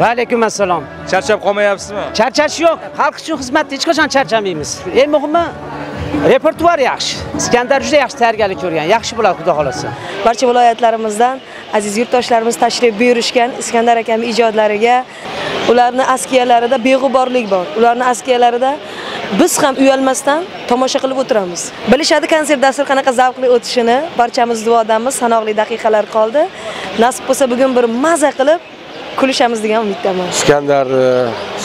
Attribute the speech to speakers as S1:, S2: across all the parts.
S1: Va alaykum assalom.
S2: Charchab qolmayapsizmi?
S1: Charchash yo'q. Xalq uchun xizmatda hech qachon charchamaymiz. Eng muhimi repertuar yaxshi. Iskandar juda yaxshi tayyorgarlik ko'rgan. Yaxshi bo'ladi, xudo xolasa.
S3: barcha viloyatlarimizdan aziz yurtdoshlarimiz tashrif buyurishgan iskandar akam ijodlariga ularni askiyalarida beg'uborlik bor ularni askiyalarida biz ham uyalmasdan tomosha qilib o'tiramiz bilishadi konsert dasturi qanaqa zavqli o'tishini barchamiz duodamiz sanoqli daqiqalar qoldi nasib bo'lsa bugun bir maza qilib kulishamiz degan umiddaman.
S4: Iskandar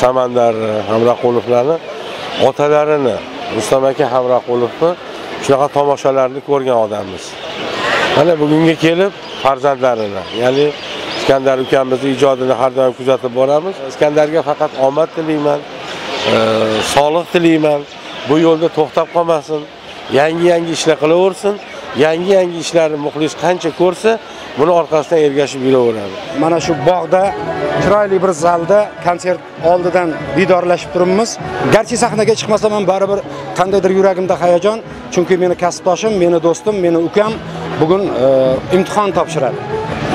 S4: samandarni samandar e, otalarini rustam aka hamroqulovni shunaqa tomoshalarni ko'rgan odammiz. Mana bugunga kelib farzandlarini ya'ni iskandar ukamizni ijodini har doim kuzatib boramiz. Iskandarga faqat omad tilayman e, sog'liq tilayman. Bu yo'lda to'xtab qolmasin. Yangi yangi ishlar qilaversin. Yangi yangi ishlarni muxlis qancha ko'rsa buni orqasidan ergashib yuraveradi.
S5: Mana shu bog'da chiroyli bir zalda konsert oldidan didorlashib turibmiz. Garchi sahnaga chiqmasam ham baribir qandaydir yuragimda hayajon chunki meni kasbdoshim meni do'stim meni ukam bugun e, imtihon topshiradi.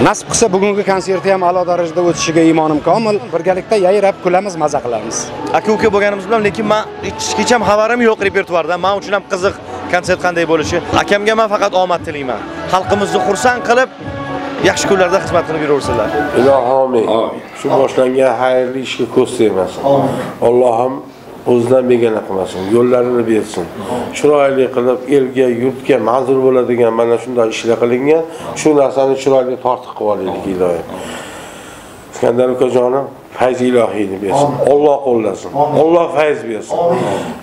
S5: Nasib qilsa bugungi konserti ham a'lo darajada o'tishiga imonim komil. Birgalikda yayrab kulamiz maza qilamiz.
S6: Aka uka bo'lganimiz bilan lekin man hech hech ham xabarim yo'q repertuardan man uchun ham qiziq konsert qanday bo'lishi. Akamga man faqat omad tilayman. Xalqimizni xursand qilib yaxshi kunlarda xizmat qilib yuraversinlar
S4: ilohim amin. Shu boshlangan xayrli ishga ko'z tegmasin. Allohim o'zidan begona qilmasin yo'llarini bersin. Chiroyli qilib elga yurtga manzur bo'ladigan mana shunday ishlar qilingan shu narsani chiroyli tortiq qilib olaylik iloyim iskandar ukajonim fayz ilohiyni bersin. Olloh qo'llasin. Olloh fayz bersin.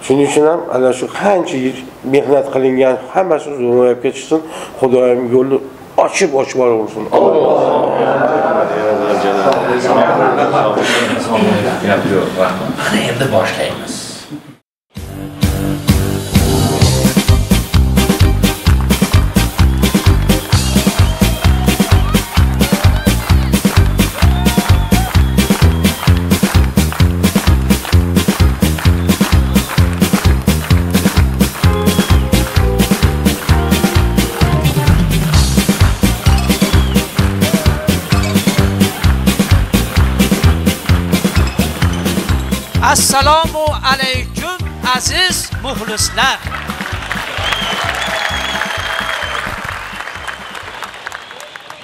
S4: Shuning uchun ham ana shu qancha mehnat qilingan hammasi ro'yobga chiqsin. Xudoyim yo'lni ochib ochib yuborsin
S7: Mana endi boshlaymiz.
S1: Assalomu alaykum aziz muxlislar.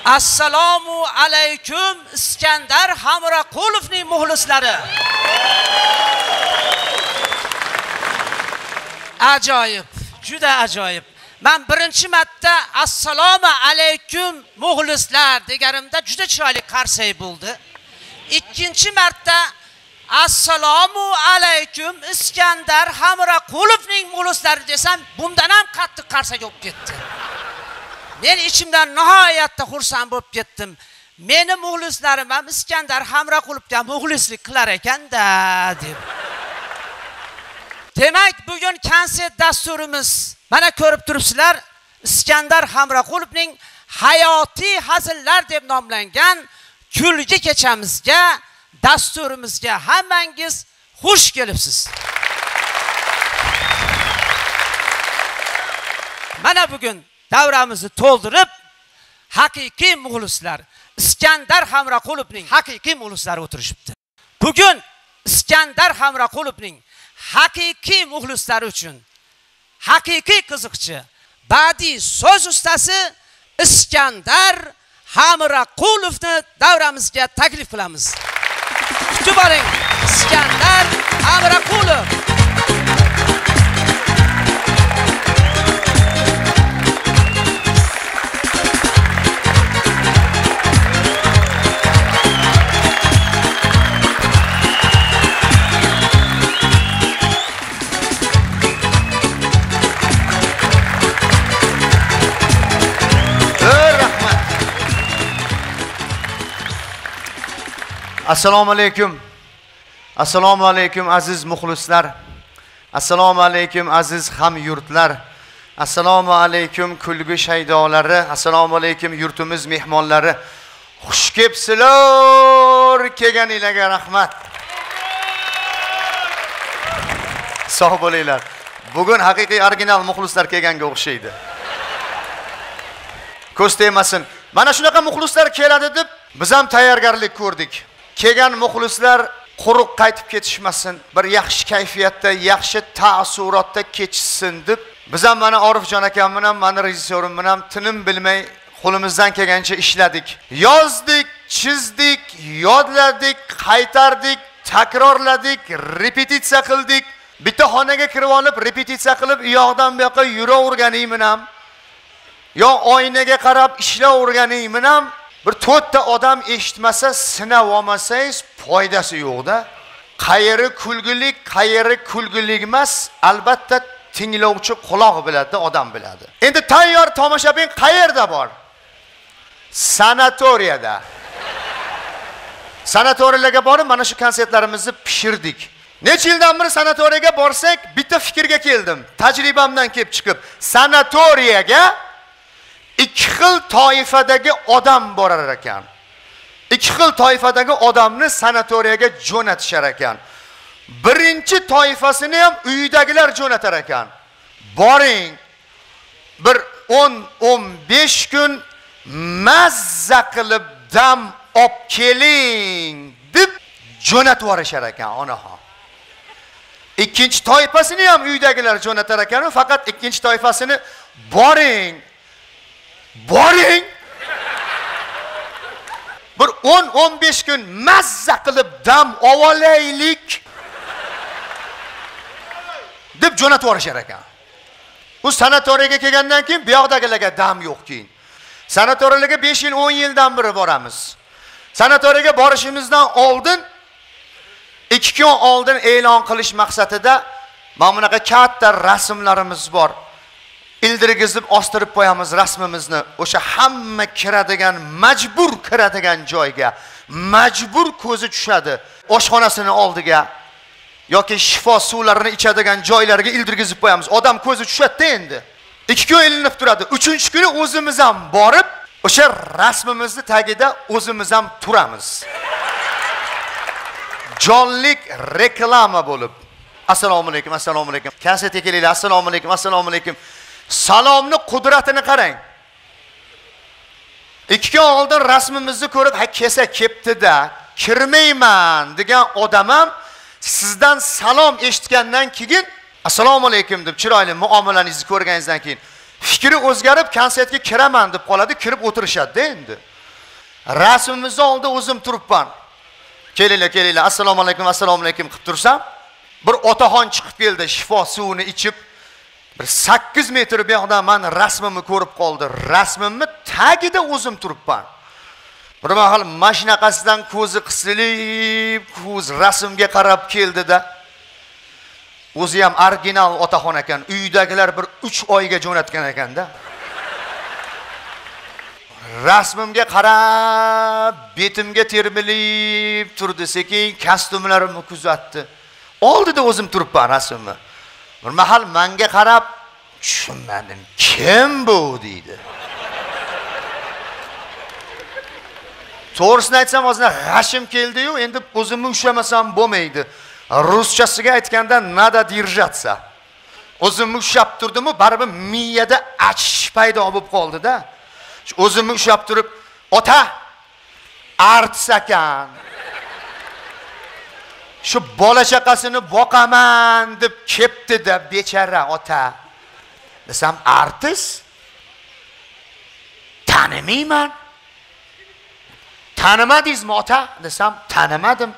S1: Assalomu alaykum Iskandar hamroqulovning muxlislari. Ajoyib, juda ajoyib. Men birinchi marta assalomu alaykum muxlislar deganimda juda chiroyli qarsak bo'ldi. Ikkinchi marta assalomu alaykum iskandar hamraqulovning muxlislari desam bundan ham qattiq qarsak bo'lib ketdi. Men ichimdan nihoyatda xursand bo'lib ketdim. Meni muxlislarim ham iskandar hamraqulovga muxlislik qilar ekanda deb. Demak bugun konsert dasturimiz. Mana ko'rib turibsizlar iskandar hamraqulovning hayotiy hazillar deb nomlangan kulgi kechamizga dasturimizga hammangiz xush kelibsiz. Mana bugun davramizni to'ldirib, haqiqiy muxlislar Iskandar Hamraqulovning haqiqiy muxlislari o'tirishibdi. Bugun Iskandar Hamraqulovning haqiqiy muxlislari uchun haqiqiy qiziqchi, badiiy so'z ustasi Iskandar Hamraqulovni davramizga taklif qilamiz. Kutib oling iskandar amraqulov
S8: assalomu alaykum. Assalomu alaykum aziz muxlislar. Assalomu alaykum aziz hamyurtlar assalomu alaykum kulgi shaydolari. Assalomu alaykum yurtimiz mehmonlari. Xush kelibsizlar kelganinglarga rahmat. Sog' bo'linglar. Bugun haqiqiy original muxlislar kelganga o'xshaydi. Ko'z tegmasin. Mana shunaqa muxlislar keladi deb biz ham tayyorgarlik ko'rdik. Kelgan muxlislar quruq qaytib ketishmasin bir yaxshi kayfiyatda yaxshi taassurotda kechishsin deb biz ham mana orifjon akam bilan mani rejissyorim bilan tinim bilmay qo'limizdan kelgancha ishladik. Yozdik chizdik yodladik qaytardik takrorladik repetitsiya qildik. Bitta xonaga kirib olib repetitsiya qilib u yoqdan bu yoqqa yuraverganingmi ham yo oynaga qarab ishlayverganingmi ham bir to'rtta odam eshitmasa sinab olmasangiz foydasi yo'qda qayeri kulgili qayeri kulgili emas albatta tinglovchi quloq biladi odam biladi. Endi tayyor tomoshabin qayerda bor? Sanatoriyada. Sanatoriyalarga borib mana shu konsertlarimizni pishirdik. Necha yildan beri sanatoriyaga borsak bitta fikrga keldim. Tajribamdan kelib chiqib sanatoriyaga ikki xil toifadagi odam borar ekan. Ikki xil toifadagi odamni sanatoriyaga jo'natishar ekan birinchi toifasini ham uydagilar jo'natar ekan. Boring. Bir o'n o'n besh kun mazza qilib dam olib keling deb jo'natib yuborishar ekan onaxon. Ikkinchi toifasini ham uydagilar jo'natar ekanu faqat ikkinchi toifasini boring. Boring. Bir 10-15 kun mazza qilib dam olaylik deb jo'natib yuborishar ekan. U sanatoriyaga kelgandan keyin bu yoqdagilarga dam yo'q keyin. Sanatoriyalarga 5 yil 10 yildan beri boramiz. Sanatoriyaga borishimizdan oldin ikki kun oldin e'lon qilish maqsadida mana bunaqa katta rasmlarimiz bor. Ildirgizib ostirib qo'yamiz rasmimizni. O'sha hamma kiradigan majbur kiradigan joyga. Majbur ko'zi tushadi. Oshxonasini oldiga yoki shifo suvlarini ichadigan joylarga ildirgizib qo'yamiz. Odam ko'zi tushadida endi. Ikki kun ilinib turadi. Uchinchi kuni o'zimiz ham borib o'sha rasmimizni tagida o'zimiz ham turamiz. Jonlik reklama bo'lib. Assalomu alaykum assalomu alaykum. Konsertga kelinglar. Assalomu alaykum assalomu alaykum. Salomni qudratini qarang. Ikki kun oldin rasmimizni ko'rib ha kelsa kelibdida kirmayman degan odam ham sizdan salom eshitgandan keyin assalomu alaykum deb chiroyli muomalangizni ko'rganingizdan keyin fikri o'zgarib konsertga kiraman deb qoladi kirib o'tirishadida endi. Rasmimizni oldida o'zim turibman. Kelinglar kelinglar assalomu alaykum assalomu alaykum qilib tursam bir otaxon chiqib keldi shifo suvini ichib bir sakkiz metr bu yoqdan mani rasmimni ko'rib qoldi. Rasmimni tagida o'zim turibman bir mahal mana shunaqasidan ko'zi qisilib ko'z rasmga qarab keldida. O'zi ham original otaxon ekan uydagilar bir uch oyga jo'natgan ekanda rasmimga qarab betimga termilib turdi sekin kostyumlarimni kuzatdi. Oldida o'zim turibman rasmimni bir mahal manga qarab tushunmadim kim bu deydi. To'g'risini aytsam ozgina g'ashim keldiyu endi o'zimni ushlamasam bo'lmaydi. Ruschasiga aytganda nada держаться o'zimni ushlab turdimu baribir miyada achish paydo bo'lib qoldida. O'zimni ushlab turib ota artsakan. ekan shu bola chaqasini boqaman deb kelibdida bechara ota. Desam artist? Tanimayman tanimadingizmi ota? Desam tanimadim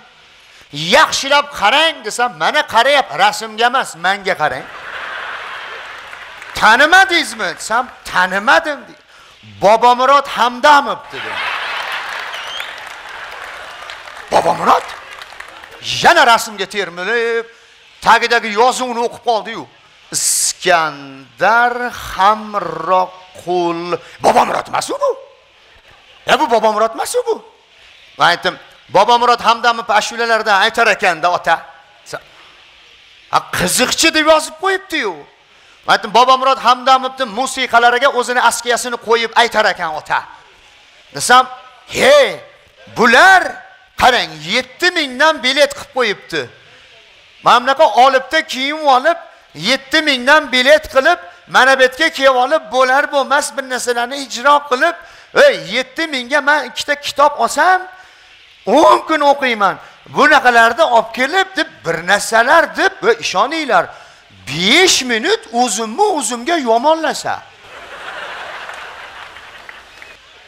S8: yaxshilab qarang desam mana qarayapti rasmga emas manga qarang. Tanimadingizmi desam tanimadim bobomurod hamdamov dedi bobomurod yana rasmga termilib tagidagi yozuvni o'qib qoldi-yu. Iskandar Hamroqul Bobomurod emas bu? Ya bu Bobomurod emas bu? Men aytdim, Bobomurod Hamdamov ashulalarda aytar ekanda ota. Ha qiziqchi deb yozib qo'yibdi-yu. Aytdim, Bobomurod hamdamovni musiqalariga o'zini askiyasini qo'yib aytar ekan ota. Desam, "Hey, bular qarang yetti mingdan bilet qilib qo'yibdi. Mana bunaqa olibda kiyim olib yetti mingdan bilet qilib mana bu yerga kelib olib bo'lar bo'lmas bir narsalarni ijro qilib ey yetti mingga men ikkita kitob olsam o'n kun o'qiyman. Bunaqalarni olib kelib deb bir narsalar deb ishoninglar. Besh minut o'zimni o'zimga yomonlasa.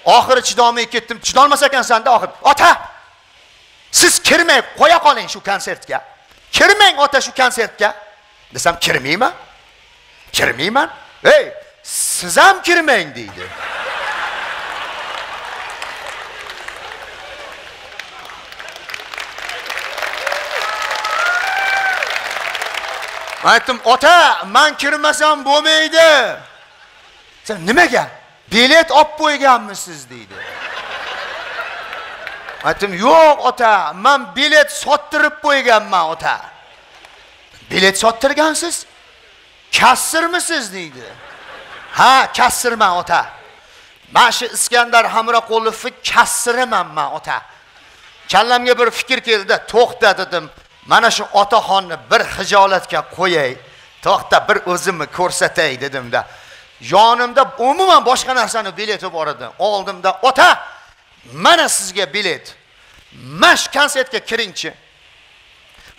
S8: Oxiri chidolmay ketdim. Chidolmas ekansanda oxiri ota siz kirmay qo'ya qoling shu konsertga. Kirmang ota shu konsertga. Desam kirmayman kirmayman ey siz ham kirmang deydi. Aytdim ota man kirmasam bo'lmaydi. Sen nimaga? Bilet olib qo'yganmisiz deydi. Aytdim yo'q ota man bilet sottirib qo'yganman ota. Bilet sottirgansiz? Kassirmisiz? deydi. Ha kassirman ota. Mana shu iskandar hamroqulovni kassiriman man ota. Kallamga bir fikr keldi to'xta dedim. Mana shu otaxonni bir hijolatga qo'yay to'xta bir o'zimni ko'rsatay dedimda. Yonimda umuman boshqa narsani bileti bor edi. Oldimda ota mana sizga bilet. Mana shu konsertga kiringchi.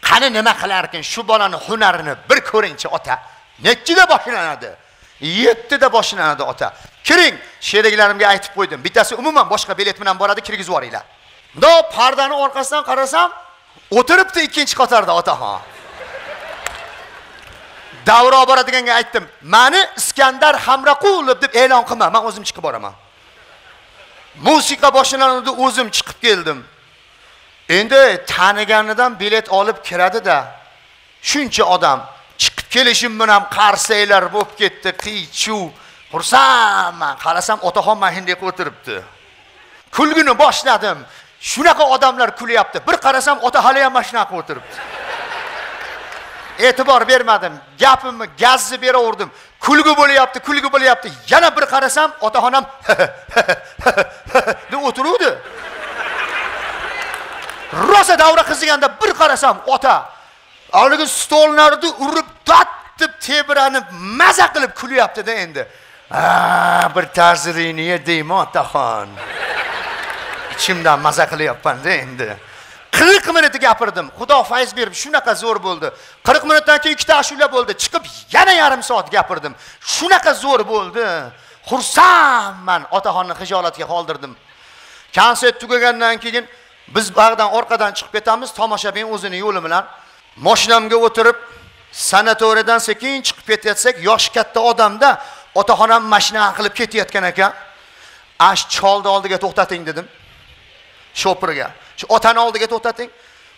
S8: Qani nima qilarkan shu bolani hunarini bir ko'ringchi ota. Nechida boshlanadi? Yettida boshlanadi ota. Kiring sheriklarimga aytib qo'ydim. Bittasi umuman boshqa bilet bilan boradi kirgizib yuboringlar. Mundoq pardani orqasidan qarasam o'tiribdi ikkinchi qatorda otaxon davra olib boradiganga aytdim. Mani iskandar hamraqulov deb e'lon qilma man o'zim chiqib boraman. Musiqa boshlanadi o'zim chiqib keldim. Endi taniganidan bilet olib kiradida shuncha odam chiqib kelishim bilan qarsaklar bo'lib ketdi. Qiy chuv xursandman qarasam otaxon mahindek o'tiribdi. Kulgini boshladim. Shunaqa odamlar kulyapti. Bir qarasam ota hali ham mana shunaqa o'tiribdi. E'tibor bermadim. Gapimni gazni beraverdim. Kulgi bo'lyapti kulgi bo'lyapti yana bir qarasam otaxonam deb o'tiruvdi. Rosa davra qiziganda bir qarasam ota haligi stollarni urib dat deb tebranib maza qilib kulyaptida endi. Bir ta'ziringni yedingmi otaxon. Ichimdan maza qilyapmanda endi. Qirq minut gapirdim. Xudo fayz berib shunaqa zo'r bo'ldi. Qirq minutdan keyin ikkita ashula bo'ldi. Chiqib yana yarim soat gapirdim. Shunaqa zo'r bo'ldi. Xursandman otaxonni hijolatga qoldirdim. Konsert tugagandan keyin biz bag'dan orqadan chiqib ketamiz. Tomoshabin o'zini yo'li bilan moshinamga o'tirib sanatoriyadan sekin chiqib ketayotsak yoshi katta odamda otaxonam mashina qilib ketayotgan ekan. Ash cholni oldiga to'xtating dedim. Shopirga shu otani oldiga to'xtating.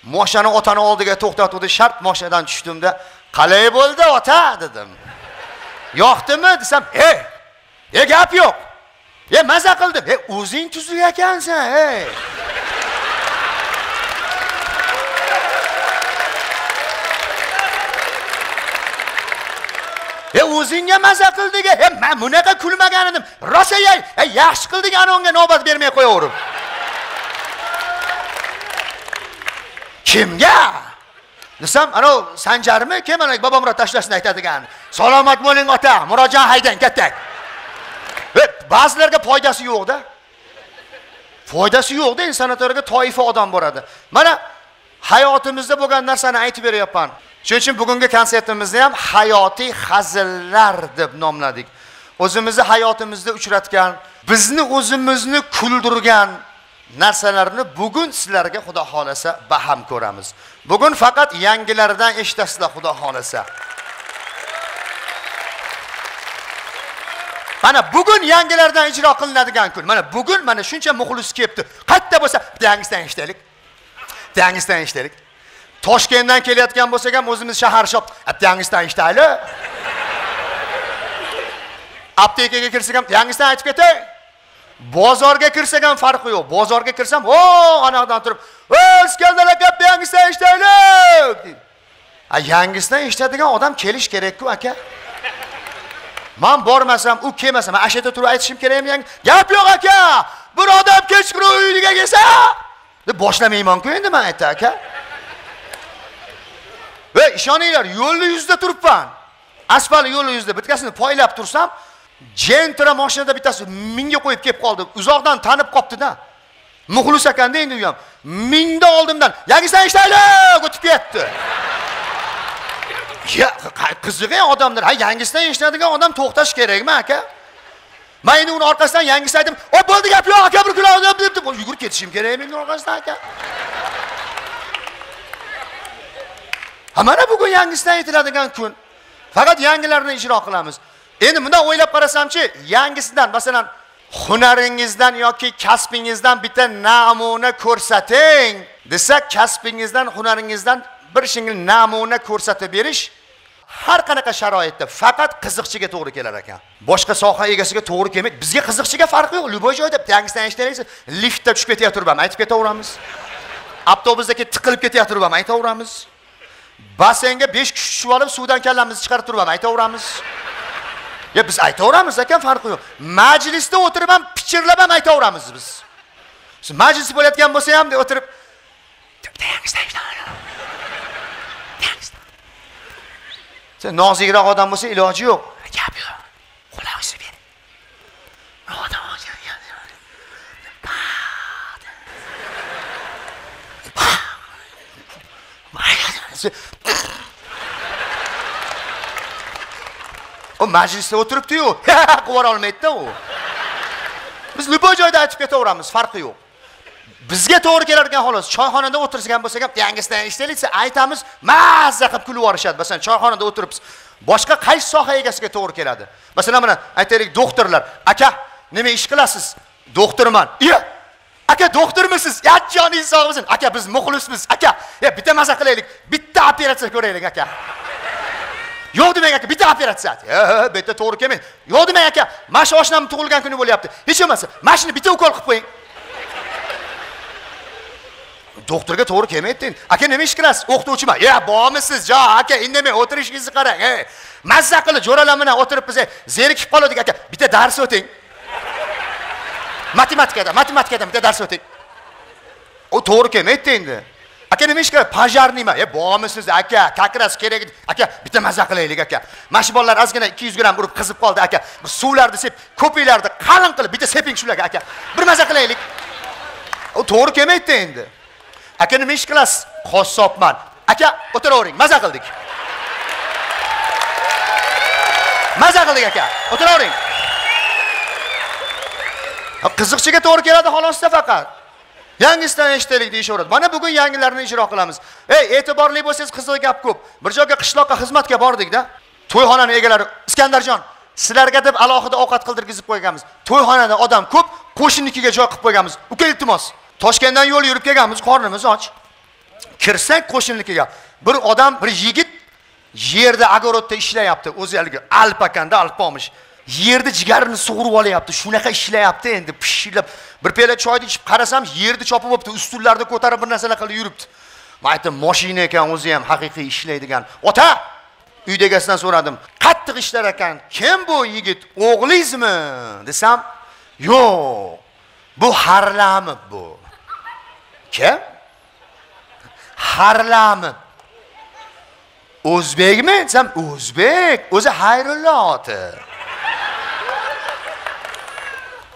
S8: Moshani otani oldiga to'xtatuvdi. Shart moshinadan tushdimda qalay bo'ldi ota? dedim. Yoqdimi? desam ey e gap yo'q. E maza qildim. E o'zing tuzuk ekansan ey e o'zingga maza qildik e man bunaqa kulmagan edim. Rosa e, yaxshi qilding ana unga navbat bermay qo'yaverib kimga? Desam anov sanjarmi kim ana bobomurod tashlashni aytadigan. Salomat bo'ling ota murodjon haydang ketdik ba'zilarga foydasi yo'qda foydasi yo'qda sanatoriyaga toifa odam boradi mana hayotimizda bo'lgan narsani aytib beryapman. Shuning uchun bugungi konsertimizni ham hayotiy hazillar deb nomladik. O'zimizni hayotimizda uchratgan bizni o'zimizni kuldirgan narsalarni bugun sizlarga xudo xohlasa baham ko'ramiz. Bugun faqat yangilardan eshitasizlar xudo xohlasa. Mana bugun yangilardan ijro qilinadigan kun. Mana bugun mana shuncha muxlis kelibdi. Qayerda bo'lsa yangisidan eshitaylik. Yangisidan eshitaylik. Toshkentdan kelayotgan bo'lsak ham o'zimiz shahar shop. Yangisidan eshitaylik. Aptekaga kirsak ham yangisidan aytib ketay. Bozorga kirsak ham farqi yo'q. Bozorga kirsam o anayoqdan turib o iskandar aka yangisidan eshitaylik deydi. A yangisidan eshitadigan odam kelish kerakku aka. Man bormasam u kelmasa man yerda turib aytishim kerakmi yangi? Gap yo'q aka! Bir odam kechqurun uyiga kelsa deb boshlamaymanku endi man aytdi aka. Ey ishoninglar yo'lni yuzida turibman. Asfalt yo'lni yuzida bittasini poylab tursam jentra mashinada bittasi mingga qo'yib kelib qoldi. Uzoqdan tanib qolibdida muxlis ekanda endi u ham mingda oldimdan. Yangisidan eshitaylik o'tib ketdi. Ya qiziq odamlar. Ha yangisidan eshitadigan odam to'xtash kerakmi aka? Man endi uni orqasidan yangisi aytdim. O bo'ldi gap yo'q aka bir kilo deb deb yugurib ketishim kerak men orqasidan aka. Ha mana bugun yangisidan aytiladigan kun. Faqat yangilarini ijro qilamiz. Endi bundoq o'ylab qarasamchi yangisidan masalan hunaringizdan yoki kasbingizdan bitta namuna ko'rsating desak kasbingizdan hunaringizdan bir shingil namuna ko'rsatib berish har qanaqa sharoitda faqat qiziqchiga to'g'ri kelar ekan. Boshqa soha egasiga to'g'ri kelmaydi. Bizga qiziqchiga farqi yo'q. Любой joyda yangisidan eshitaysiz liftda tushib ketayotib ham aytib ketaveramiz. Avtobusda tiqilib ketayotib ham aytaveramiz. Basseynga 5 kishi tushib olib suvdan kallamizni chiqarib turib ham aytaveramiz. Ya biz aytaveramiz aka farqi yo'q. Majlisda o'tirib ham pichirlab ham aytaveramiz biz. Siz majlis bo'layotgan bo'lsa ham o'tirib sen nozikroq odam bo'lsa iloji yo'q. Gap yo'q. Quloqni ber u majlisda o'tiribdi-yu, qilib olmaydi-da u. Biz любой joyda aytib ketaveramiz, farqi yo'q. Bizga to'g'ri keladigan xolos, choyxonada o'tirgan bo'lsak ham yangisidan eshitaylik aytamiz, mazza qilib kulib yuborishadi. Masalan, choyxonada o'tiribsiz. Boshqa qaysi soha egasiga to'g'ri keladi? Masalan, mana aytaylik doktorlar, aka, nima ish qilasiz? Doktorman. Iya, aka doktormisiz? Ya joningiz sog' bo'lsin. Aka biz muxlismiz. Aka, ya bitta maza qilaylik. Bitta operatsiya ko'raylik aka. Yo'q demang aka, bitta operatsiya. Bu yerda to'g'ri kelmaydi. Yo'q demang aka, mana shu oshnam tug'ilgan kuni bo'lyapti. Hech bo'lmasa, mana shuni bitta ukol qilib qo'ying. Doktorga to'g'ri kelmaydi endi. Aka nima ish qilasiz? O'qituvchiman. Ya, bormisiz? Jo, aka, indamay o'tirishingizni qarang. Ey, mazza qilib jo'ralar bilan o'tirib biz zerikib qoldik aka. Bitta dars o'ting. Matematikada, matematikada bitta dars o'ting. U to'g'ri kelmaydi endi. Aka nima ish qiladi? Pojarniyman e bormisiz aka kakras kerak aka bitta maza qilaylik aka. Mana shu bolalar ozgina 200 gramm urib qizib qoldi aka. Bir suvlarni sep ko'piklarni qalin qilib bitta seping shularga aka. Bir maza qilaylik. U to'g'ri kelmaydida endi. Aka nima ish qilasiz? Qossobman aka o'tiravering. Maza qildik. Maza qildik aka. O'tiravering. Qiziqchiga to'g'ri keladi xolosda faqat yangisidan eshitaylik deyishaveradi. Mana bugun yangilarini ijro qilamiz. Ey e'tiborli bo'lsangiz qiziq gap ko'p. Bir joyga qishloqqa xizmatga bordikda to'yxonani egalari iskandarjon sizlarga deb alohida ovqat qildirgizib qo'yganmiz. To'yxonada odam ko'p qo'shninikiga joy qilib qo'yganmiz. Uka iltimos toshkentdan yo'l yurib kelganmiz qornimiz och. Kirsak qo'shninikiga bir odam bir yigit yerda огородda ishlayapti. O'zi haligi alpakanda alpomish. Yerni jigarini sug'urib olyapti shunaqa ishlayapti endi pishillab bir piyola choyni ichib qarasam yerni chopib olibdi ustunlarda ko'tarib bir narsalar qilib yuribdi. Man aytdim moshina ekan o'zi ham haqiqiy ishlaydigan. Ota uyni egasidan so'radim qattiq ishlar ekan kim bu yigit o'g'lingizmi? Desam yo'q bu harlamib bu. Kim? Harlamib o'zbekmi? Desam o'zbek o'zi hayrullo oti.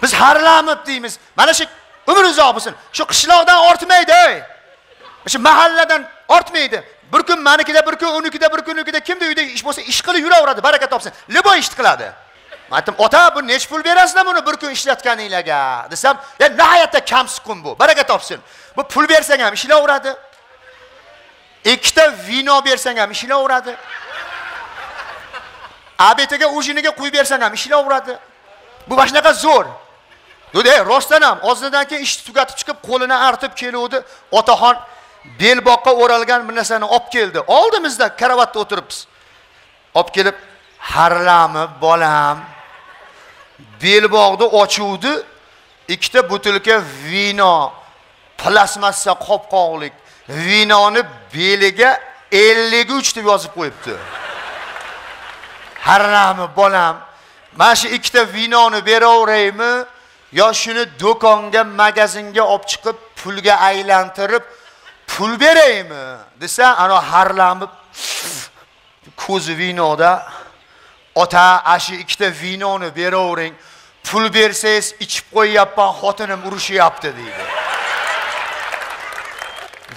S8: Biz harlamib deymiz. Mana shu umr uzoq bo'lsin. Shu qishloqdan ortmaydi. Shu mahalladan ortmaydi. Bir kun manikida bir kun unikida bir kun unikida kimni uyida ish bo'lsa ish qilib yuraveradi baraka topsin. Любой ish qiladi. Man aytdim ota bu nechi pul berasizlar buni bir kun ishlatganinglarga? Desam ya nihoyatda kamsuqum bu. Baraka topsin. Bu pul bersang ham ishlayveradi ikkita vino bersang ham ishlayveradi abetiga ujiniga quyib bersang ham ishlayveradi bu mana shunaqa zo'r. Dedi ey rostdan ham ozdan keyin ishni tugatib chiqib qo'lini artib keluvdi. Otaxon belboqqa o'ralgan bir narsani olib keldi. Oldimizda karavatda o'tiribmiz. Olib kelib harlami bolam belbog'ni ochuvdi ikkita butilka vino plastmassa qopqoqlik vinoni beliga 53 deb yozib qo'yibdi. Harlami bolam mana shu ikkita vinoni beraveraymi yo shuni do'konga magazinga olib chiqib pulga aylantirib pul beraymi? Desa ana harlanib ko'zi vinoda ota ashi ikkita vinoni beravering pul bersangiz ichib qo'yyapman xotinim urushyapti deydi.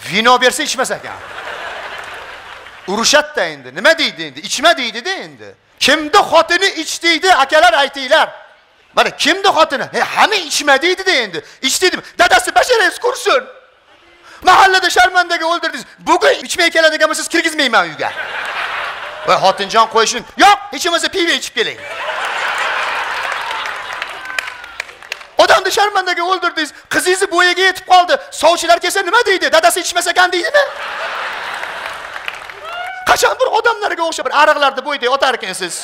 S8: Vino bersa ichmas ekan. Urushadida endi. Nima deydi endi? Ichma deydida endi. Kimni xotini ich deydi akalar aytinglar. Mana kimni xotini? He hamma ichma deydida endi. Ich deydimi dadasi basharangiz qursin mahallada sharmandaga o'ldirdingiz. Bugun ichmay keladigan bo'lsangiz kirgizmayman uyga. Voy xotinjon qo'yishin yo'q hech bo'lmasa pivo ichib keling. Odamni sharmandaga o'ldirdingiz. Qizingizni bo'yiga yetib qoldi. Sovchilar kelsa nima deydi? Dadasi ichmas ekan deydimi? Qachon bir odamlarga o'xshab bir ariqlarda bo'yday otar ekansiz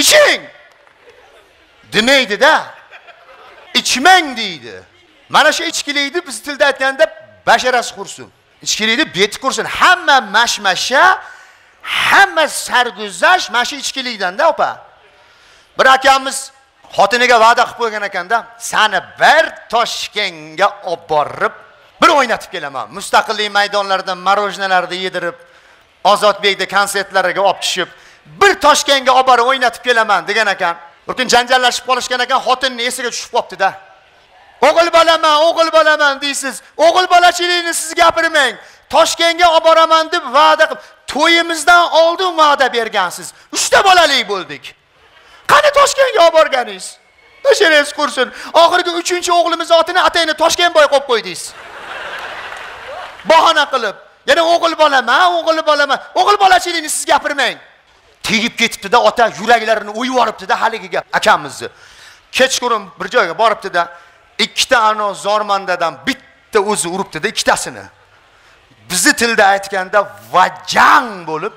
S8: iching demaydida ichmang deydi. Mana shu ichkilikni biz tilda aytganda basharasi qursin. Ichkilikni beti qursin. Hamma mashmasha hamma sarguzasht mana shu ichkilikdanda opa. Bir akamiz xotiniga va'da qilib qo'ygan ekanda sani bir toshkentga olib borib bir o'ynatib kelaman. Mustaqillik maydonlarida morojnalarni yedirib ozodbekni konsertlariga olib tushib bir toshkentga olib borib o'ynatib kelaman degan ekan. Bir kun janjallashib qolishgan ekan xotinni esiga tushib qolibdida o'g'il bolaman o'g'il bolaman deysiz. O'g'il bolachilikni siz gapirmang. Toshkentga olib boraman deb va'da qilib to'yimizdan oldin va'da bergansiz. Uchta bolali bo'ldik. Qani toshkentga olib borganingiz? Basharangiz qursin. Oxirgi uchinchi o'g'limizni otini atayni toshkentboy qo'yib qo'ydingiz. Bahona qilib. Yana o'g'il bolaman o'g'il bolaman. O'g'il bolachilikni siz gapirmang. Tegib ketibdida ota yuraklarini o'yib yuboribdida haligiga. Akamizni. Kechqurun bir joyga boribdida ikkita ano zormandadan bitta o'zi uribdida ikkitasini. Bizni tilda aytganda vajang bo'lib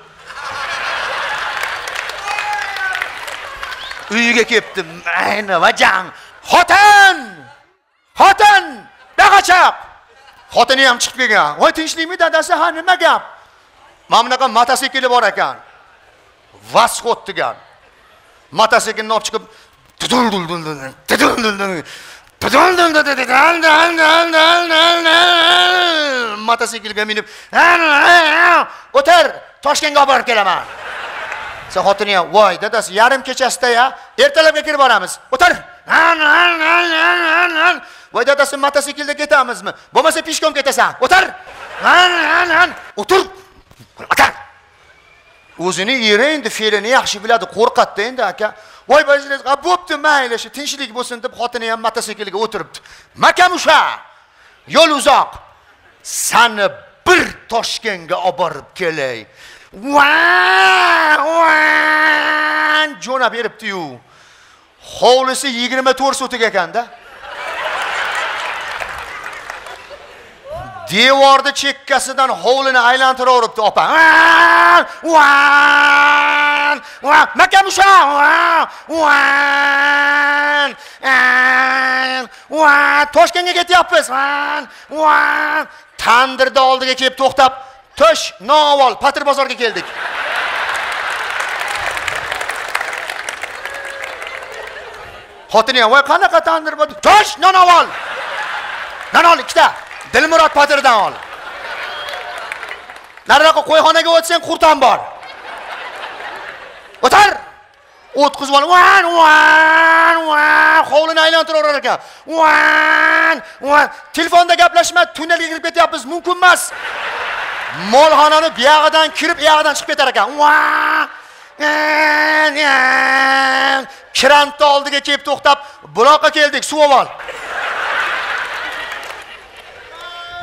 S8: uyiga kelibdi. Mayni vajang. Xotin! Xotin! Dag'achaq xotini ham chiqib kelgan. Voy tinchlikmi dadasi? Ha nima gap? Mana bunaqa kelib bor ekan. Vasxod degan mototsiklni olib chiqib mototsiklga minib o'tar toshkentga olib borib kelaman sen xotini ham voy dadasi yarim kechasida ya. Ertalabga kirib boramiz o'tar voy dadasi mototsiklda ketamizmi bo'lmasa peshkom ketasan o'tar o'tir o'tar o'zini eri endi fe'lini yaxshi biladi qo'rqadida endi aka. Voy bo'pti mayli shu tinchlik bo'lsin deb xotini ham mototsiklga o'tiribdi. Makamusha yo'l uzoq. Sani bir toshkentga olib borib kelay jo'nab beribdiyu. Hovlisi yigirma to'rt sotik ekanda. Devorni chekkasidan hovlini aylantiraveribdi opa. Makamusha toshkentga ketyapmiz. Tandirni oldiga kelib to'xtab tosh novol patir bozorga keldik. Xotini ham voy qanaqa tandir tosh non ol non ol ikkita. Dilmurod patirdan ol. Nariroqqa qo'yxonaga o'tsang qurt bor. O'tar. O'tkazib olib van van van hovlini aylantiraverar ekan van van telefonda gaplashma tunnelga kirib ketyapmiz. Mumkin emas. Molxonani buyog'idan kirib uyog'idan chiqib ketar ekan. Kirantni oldiga kelib to'xtab buloqqa keldik suv ol.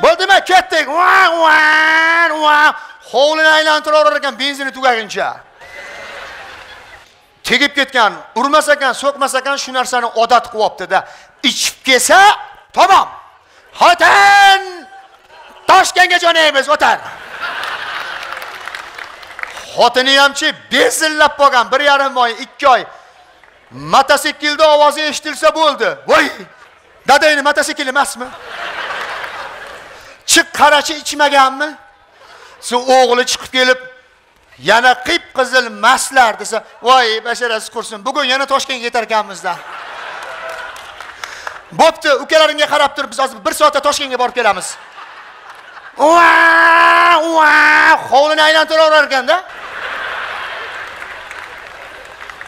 S8: Bo'ldi bo'ldimi ketdik hovlini aylantiraverar ekan benzini tugaguncha tegib ketgan urmas ekan so'kmas ekan shu narsani odat qilib olibdida ichib kelsa tamom. Xotin toshkentga jo'naymiz o'tar. Xotini hamchi bezillab qolgan bir yarim oy ikki oy. Mototsiklni ovozi eshitilsa bo'ldi. Voy! Dadangni mototsikli emasmi? Chiq qarachi ichmaganmi su o'g'li chiqib kelib yana qip qizil mastlar desa voy basharasi qursin bugun yana toshkentga yetarkanmizda bo'pti ukalaringga qarab turib biz hozir bir soatda toshkentga borib kelamiz. Hovlini aylantiraverar ekanda.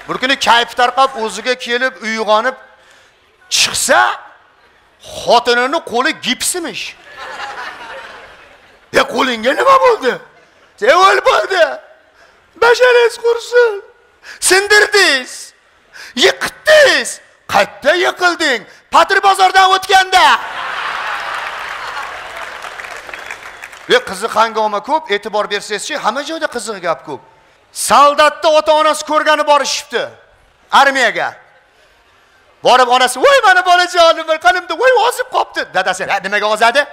S8: Bir kuni kayfi tarqab o'ziga kelib uyg'onib chiqsa xotinini qo'li gipsimish. E qo'lingga nima bo'ldi e o'l bo'ldi basharangiz qursin sindirdingiz yiqitdingiz qayerda yiqilding patr bozordan o'tganda e qiziq hangoma ko'p e'tibor bersangizchi hamma joyda qiziq gap ko'p soldatni ota onasi ko'rgani borishibdi. Armiyaga. Borib onasi voy mani bolajonim qanimda voy ozib qolibdi dadasi nimaga ozadi?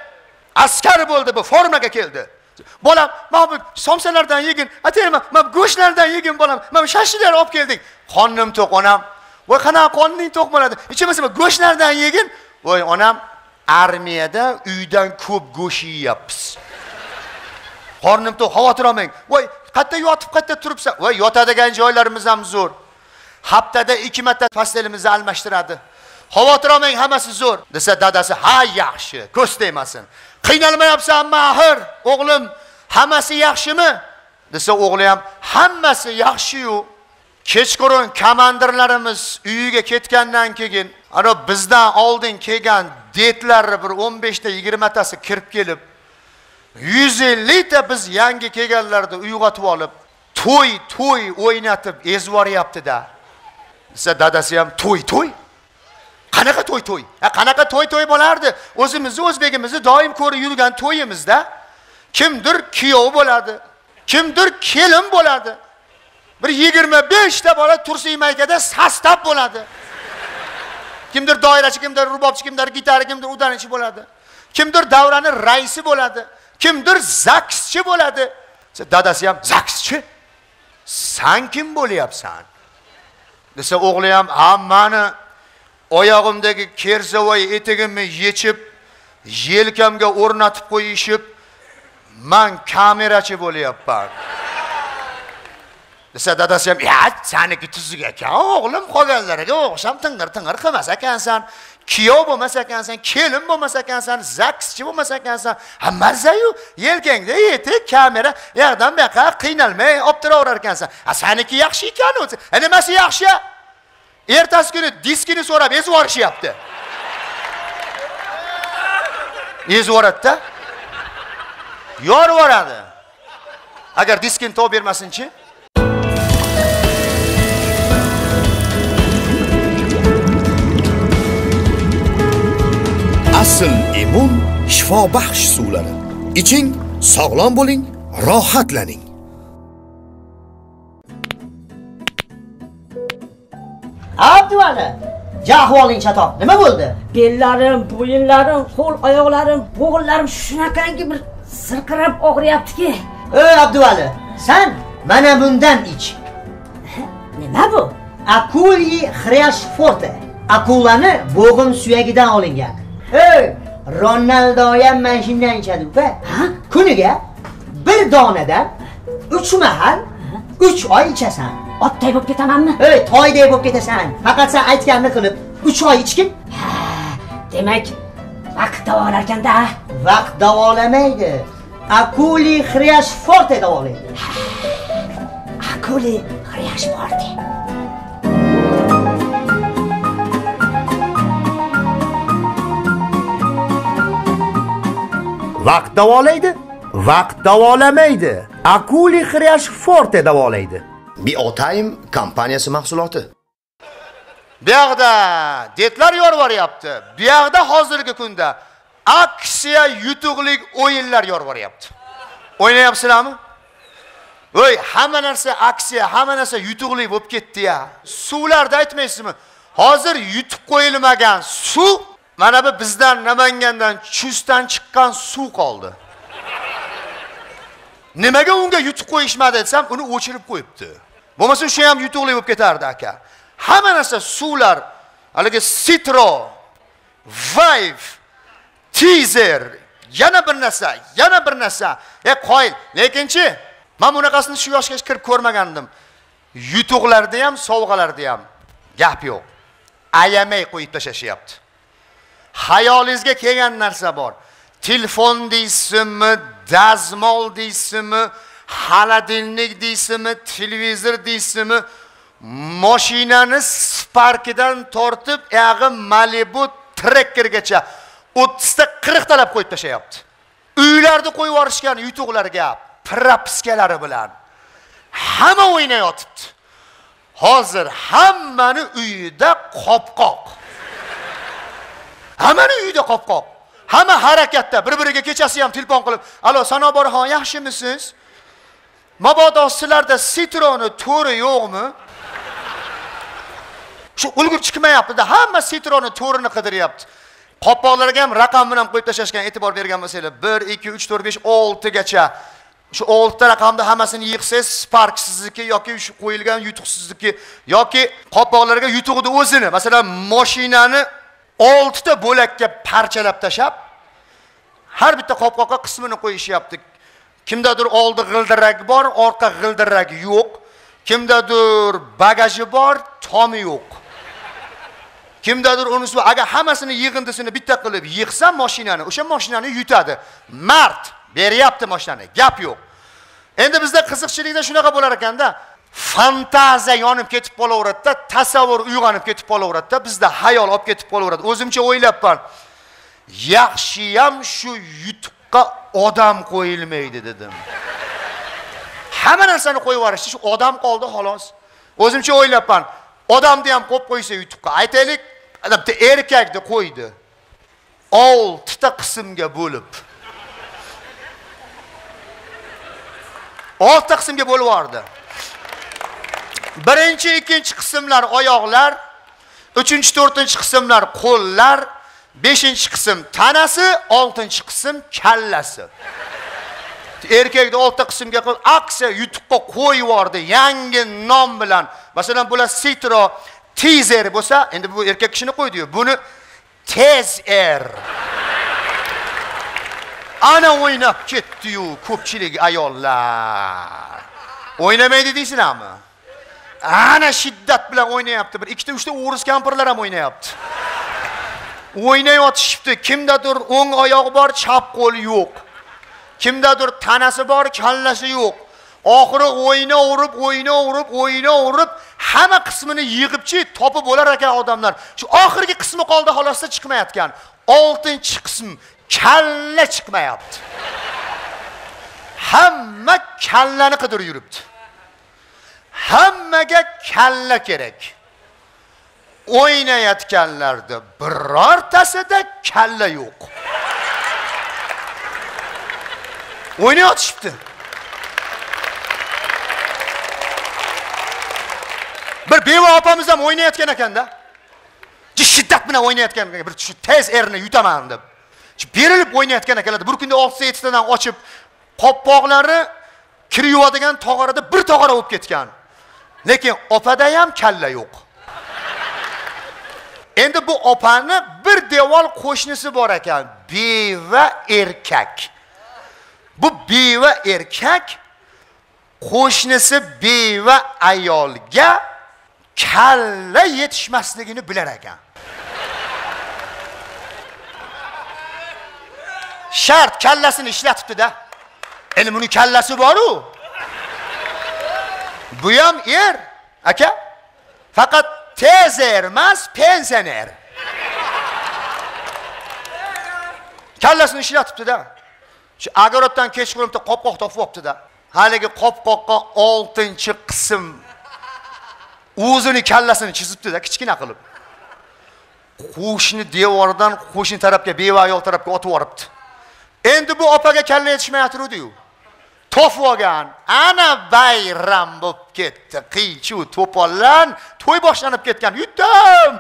S8: Askar bo'ldi bu formaga keldi bolam mana bu somsalardan yegin atayman mana bu go'shtlardan yegin bolam. Mana bu shashliklar olib keldik qornim to'q onam. Voy qanaqa qorning to'q bo'ladi hech bo'lmasa go'shtlardan yegin voy onam armiyada uydan ko'p go'sht yeyapmiz qornim to'q xavotir olmang voy qayerda yotib qayerda turibsan voy yotadigan joylarimiz ham zo'r haftada ikki marta pastelimizni almashtiradi. Xavotir olmang hammasi zo'r desa dadasi ha yaxshi ko'z tegmasin qiynalmayapsanmi axir o'g'lim hammasi yaxshimi? Desa o'g'li ham hammasi yaxshiyu. Kechqurun komandirlarimiz uyiga ketgandan keyin ana bizdan oldin kelgan detlarni bir o'n beshta yigirmatasi kirib kelib yuz ellikta biz yangi kelganlarni uyg'otib olib to'y to'y o'ynatib ezib yuboryaptida desa dadasi ham to'y to'y qanaqa to'y to'y. Qanaqa to'y to'y bo'lardi? O'zimizni o'zbegimizni doim ko'rib yurgan to'yimizda kimdir kuyov bo'ladi kimdir kelin bo'ladi. Bir yigirma beshta bola tursiy maykada sostav bo'ladi. Kimdir doirachi kimdir rubobchi kimdir gitara kimdir udanichi bo'ladi. Kimdir davrani raisi bo'ladi kimdir zakschi bo'ladi. Dadasi ham zakschi? San kim bo'lyapsan? Desa o'g'li ham hammani oyog'imdagi kersavoy etigimni yechib yelkamga o'rnatib qo'yishib man kamerachi bo'lyapman. Desa dadasi ham ya saniki tuzuk ekan o'g'lim qolganlariga o'xshab ting'ir ting'ir qilmas ekansan kuyov bo'lmas ekansan kelin bo'lmas ekansan zakschi bo'lmas ekansan. Ha mazzayu yelkangda etik kamera u yoqdan bu yoqqa qiynalmay olib turaverar ekansan ha saniki yaxshi ekan nimasi yaxshi? Ertasi kuni diskini so'rab ezib yuborishyapti. Ezib yuboradida. Yorib yuboradi. Agar diskini topib bermasinchi.
S2: Asl immun shifobaxsh suvlari. Iching sog'lom bo'ling rohatlaning.
S9: Abduvali jahvoling chatoq. Nima bo'ldi?
S10: Bellarim bo'yinlarim qo'l oyoqlarim bo'g'inlarim shunaqangi bir sirqirab og'riyaptiki.
S9: Ey abduvali san mana bundan ich.
S10: Nima bu?
S9: Akuli xresh forte. Akulani bo'g'im suyagidan olingan. Ey ronaldo ham mana shundan ichadi. Uka kuniga bir donadan uch mahal uch oy ichasan
S10: otday bo'lib ketamanmi?
S9: Ey toyday bo'lib ketasan. Faqat sen aytganini qilib uch oy ichgin.
S10: Demak vaqt davolar ekanda
S9: vaqt davolamaydi akuli xresh forte davolaydi
S10: akuli xresh forte
S6: vaqt davolaydi vaqt davolamaydi akuli xresh forte davolaydi
S8: Biotime kompaniyasi mahsuloti. Bu yoqda detlar yorib. Bu yoqda hozirgi kunda aksiya yutuqlik o'yinlar yorib. O'ynayapsizlarmi? Voy, hamma narsa aksiya, hamma narsa yutuqli bo'lib ketdi-ya. Suvlarda aytmaysizmi? Hozir yutib qo'yilmagan suv mana bu bizdan Namangandan Chustdan chiqqan suv qoldi. Nimaga unga yutib qo'yishmadi desam, uni o'chirib qo'yibdi. Bo'lmasa shu ham yutuqli bo'lib ketardi aka. Hamma narsa suvlar, haligi Citro, Vive, Teaser, yana bir narsa, yana bir narsa. E qoyil, lekinchi men bunaqasini shu yoshga kirib ko'rmagandim. Yutuqlarda ham, sovg'alarda ham gap yo'q. Ayamay qo'yib tashlashyapti. Hayolingizga kelgan narsa bor. Telefon deysizmi, dazmol deysizmi, xolodilnik deysizmi, televizor deysizmi, mashinani Sparkidan tortib, yog'i Malibu Trekkergacha o'ttizta qirqtalab qo'yib tashlayapti. Uylarni qo'yib yuborishgan yutuqlarga propiskalari bilan hamma o'ynayotibdi. Hozir hammani uyida qopqoq. Hammani uyida qopqoq. Hamma harakatda bir biriga kechasi ham telefon qilib alo sanobarxon yaxshimisiz? Mabodo sizlarda sitroni to'ri yo'qmi? Shu ulgurib chiqmayaptida hamma sitroni to'rini qidiryapti. Qopqoqlarga ham raqam bilan qo'yib tashlashgan e'tibor bergan bo'lsanglar bir ikki uch to'rt besh oltigacha. Shu oltita raqamni hammasini yig'sangiz spark sizniki yoki shu qo'yilgan yutuq sizniki yoki qopqoqlarga yutuqni o'zini. Masalan moshinani oltita bo'lakka parchalab tashlab har bitta qopqoqqa qismini qo'yishyapti. Kimdadir oldi g'ildirak bor orqa g'ildirak yo'q. Kimdadir bagaji bor tomi yo'q. Kimdadir unisi agar hammasini yig'indisini bitta qilib yig'sa moshinani o'sha moshinani yutadi. Mard beryapti moshinani gap yo'q. Endi bizda qiziqchilikda shunaqa bo'lar ekanda fantaziya yonib ketib qolaveradida tasavvur uyg'onib ketib qolaveradida bizda hayol olib ketib qolaveradi. O'zimcha o'ylabman yaxshiyam shu yutuqqa odam qo'yilmaydi dedim. Hamma narsani qo'yib yuborishdi. Shu odam qoldi xolos. O'zimcha o'ylabman odamni ham qo'yib qo'ysa yutuqqa aytaylik bitta erkakni qo'ydi. Oltita qismga bo'lib. Oltita qismga bo'lib yubordi. Birinchi ikkinchi qismlar oyoqlar uchinchi to'rtinchi qismlar qo'llar beshinchi qism tanasi oltinchi qism kallasi. Erkakni oltita qismga qilib aksiya yutuqqa qo'yib yubordi yangi nom bilan. Masalan bular sitro tizer bo'lsa endi bu erkak kishini qo'ydiyu buni tez er ana o'ynab ketdiyu ko'pchilik ayollar. O'ynamaydi deysizlarmi? Ana shiddat bilan o'ynayapti. Bir ikkita uchta o'ris kampirlar ham o'ynayapti. O'ynayotishibdi kimdadir o'ng oyog'i bor chap qo'li yo'q. Kimdadir tanasi bor kallasi yo'q. Oxiri o'ynaverib o'ynaverib o'ynaverib hamma qismini yig'ibchi topib bo'lar ekan odamlar. Shu oxirgi qismi qoldi xolosda chiqmayotgan. Oltinchi qism kalla chiqmayapti. Hamma kallani qidirib yuribdi. Hammaga kalla kerak. O'ynayotganlarni birortasida kalla yo'q. O'ynayotishibdi bir beva opamiz ham o'ynayotgan ekanda shiddat bilan o'ynayotgan bir shu tez erni yutaman deb. Berilib o'ynayotgan ekanlar bir kunda oltita yettitadan ochib qopqoqlari kir yuvadigan tog'orada bir tog'ora bo'lib ketgan. Lekin opada ham kalla yo'q. Endi bu opani bir devor qo'shnisi bor ekan. Beva erkak. Bu beva erkak qo'shnisi beva ayolga kalla yetishmasligini bilar ekan. Shart kallasini ishlatibdida endi buni kallasi boru. Bu ham er aka. Faqat tezer emas pensioner kallasini ishlatibdida shu огородdan kechqurun bitta qopqoq topib olibdida. Haligi qopqoqqa 6-qism o'zini kallasini chizibdi-da, kichkina qilib. Qo'shni devordan qo'shni tarafga beva ayol tarafga otib yuboribdi. Endi bu opaga kalla yetishmayotgandiyu topib olgan ana bayram bo'lib ketdi. Qiychuv to'pollan to'y boshlanib ketgan. Yutdim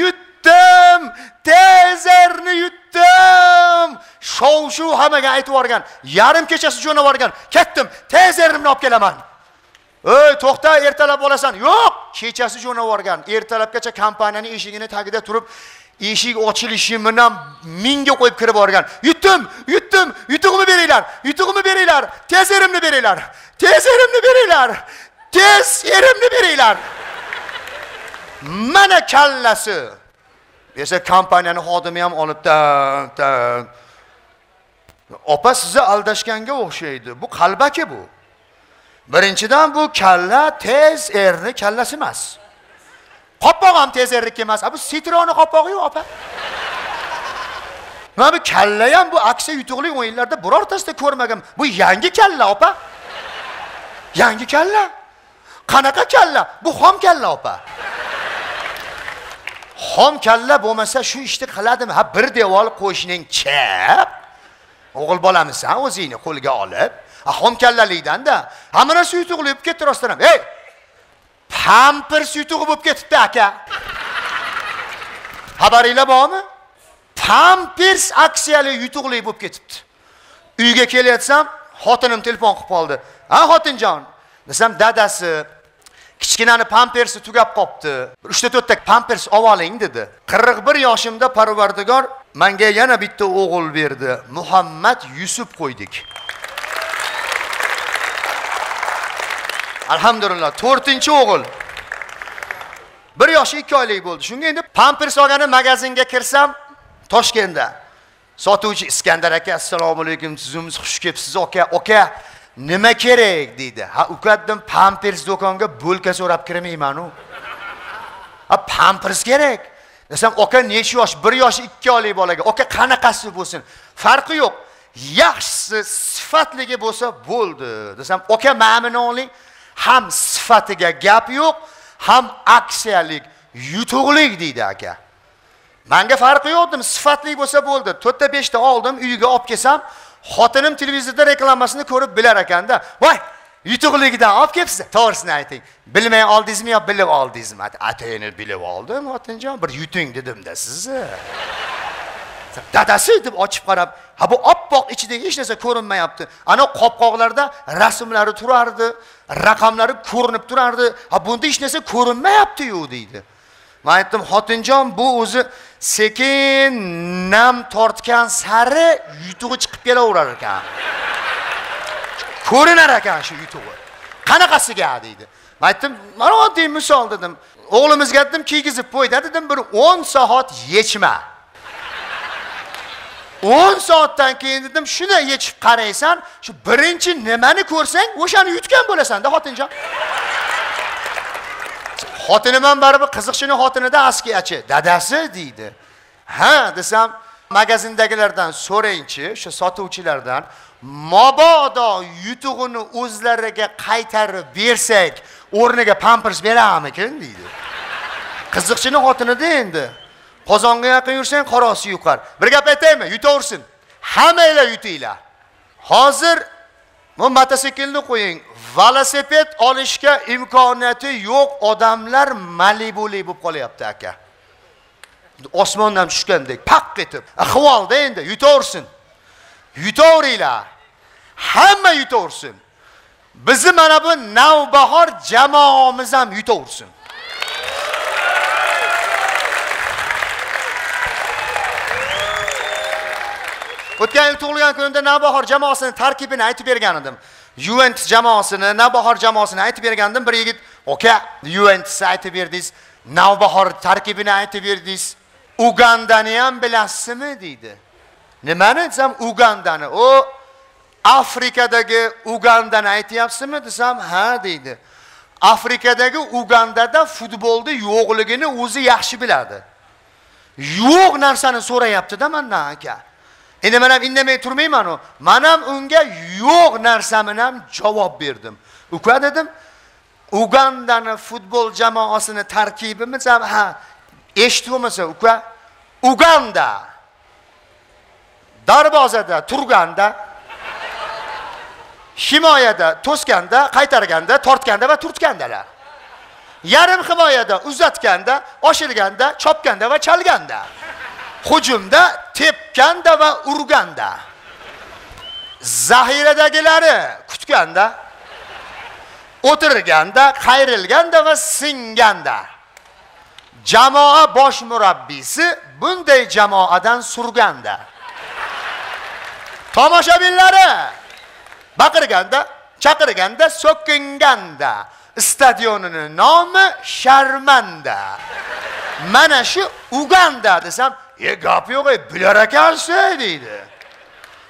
S8: yutdim tezerni yutdim. Shov shuv hammaga aytib yuborgan. Yarim kechasi jo'nab yuborgan. Ketdim tezerimni olib kelaman. Ey to'xta ertalab olasan. Yo'q kechasi jo'nab yuborgan. Ertalabgacha kompaniyani eshigini tagida turib eshik ochilishi bilan mingga qo'yib kirib borgan yutdim yutdim yutug'imni beringlar yutug'imni beringlar tez erimni beringlar tez erimni beringlar tez erimni beringlar mana kallasi desa kompaniyani xodimi ham olibdi opa sizni aldashganga o'xshaydi bu qalbaki bu birinchidan bu kalla tez erni kallasi emas qopqoq ham tez erniki emas. Bu sitroni qopqog'i yo'q opa. Mana bu kalla ham bu aksiya yutuqli o'yinlarda birortasida ko'rmagan. Bu yangi kalla opa. Yangi kalla. Qanaqa kalla? Bu xom kalla opa. Xom kalla bo'lmasa shu ishni qiladimi ha bir devor qo'yishning chap. O'g'il bolamisan o'zingni qo'lga olib. Xom kallalikdanda. Hamma narsa yutuqli bo'lib ketdi rostdan ham. Ey pampers yutug'i bo'lib ketibdi aka. Xabaringlar bormi? Pampers aksiyali yutuqli bo'lib ketibdi. Uyga kelayotsam xotinim telefon qilib qoldi ha xotinjon? Desam dadasi kichkinani pampersi tugab qolibdi uchta to'rtta pampers olib oling dedi. Qirq bir yoshimda parvardigor manga yana bitta o'g'il berdi muhammad yusuf qo'ydik. Alhamdulillah to'rtinchi o'g'il. Bir yoshi ikki oylik bo'ldi. Shunga endi pampers olgani magazinga kirsam toshkentda. Sotuvchi iskandar aka assalomu alaykum tuzumimiz xush kelibsiz aka aka nima kerak? deydi. Ha uka dedim pampers do'konga bo'lka so'rab kirmaymanu. A pampers kerak? Desam aka necha yosh? Bir yosh ikki oylik bolaga. Aka qanaqasi bo'lsin? Farqi yo'q. Yaxshisi sifatligi bo'lsa bo'ldi. Desam aka mana buni oling. Ham sifatiga gap yo'q ham aksiyalik yutuqlik deydi aka. Manga farqi yo'q dedim sifatli bo'lsa bo'ldi. To'rtta beshta oldim uyiga olib kelsam xotinim televizorda reklamasini ko'rib bilar ekanda voy yutuqligidan olib kelibsiz to'g'risini ayting. Bilmay oldingizmi yo bilib oldingizmi? Atayini bilib oldim xotinjon bir yuting dedimda sizni. Dadasi deb ochib qarab ha bu oppoq ichidagi hech narsa ko'rinmayapti. Ana qopqoqlarda rasmlari turardi raqamlari ko'rinib turardi. Ha bunda hech narsa ko'rinmayaptiyu deydi. Man aytdim xotinjon bu o'zi sekin nam tortgan sari yutug'i chiqib kelaverar ekan. Ko'rinar ekan shu yutug'i. Qanaqasiga deydi. Man aytdim mana oddiy misol dedim. O'g'limizga aytdim kiygizib qo'yda dedim bir o'n soat yechma. O'n soatdan keyin dedim shuni yechib qaraysan shu birinchi nimani ko'rsang o'shani yutgan bo'lasanda xotinjon xotinim ham baribir qiziqchini xotinida askiyachi dadasi deydi. Ha desam magazindagilardan so'rangchi o'sha sotuvchilardan mabodo yutug'ini o'zlariga qaytarib bersak o'rniga pampers berammikin deydi. Qiziqchini xotinida endi. Qozonga yaqin yursang qorosi yuqar. Bir gap aytaymi? Yutaversin. Hammanglar yutinglar. Hozir bu mototsiklni qo'ying. Velosiped olishga imkoniyati yo'q odamlar malibuli bo'lib qolyapti aka. Osmondan tushgandek paq etib. Ahvolda endi yutaversin. Yutaveringlar hamma yutaversin. Bizni mana bu navbahor jamoamiz ham yutaversin. O'tgan yil tug'ilgan kunimda navbahor jamoasini tarkibini aytib bergan edim yuventus jamoasini navbahor jamoasini aytib bergandim. Bir yigit aka yuventusni aytib berdingiz navbahor tarkibini aytib berdingiz. Ugandani ham bilasizmi? deydi. Nimani desam ugandani. U afrikadagi ugandani aytyapsizmi desam ha deydi. Afrikadagi ugandada futbolni yo'qligini o'zi yaxshi biladi. Yo'q narsani so'rayaptida mandan aka. Endi man ham indamay turmaymanu. Man ham unga yo'q narsamni ham javob berdim. Uka dedim ugandani futbol jamoasini tarkibimi desam ha eshitib bo'lmasa uka uganda. Darvozada turganda himoyada to'sganda qaytarganda tortganda va turtgandalar. Yarim himoyada uzatganda oshirganda chopganda va chalganda. Hujumda tepganda va urganda. Zaxiradagilari kutganda o'tirganda qayrilganda va singanda. Jamoa bosh murabbiysi bunday jamoadan surganda. Tomoshabinlari baqirganda chaqirganda so'kinganda. Stadionini nomi sharmanda. Mana shu uganda desam e gap yo'q ey bilar ekansiz deydi.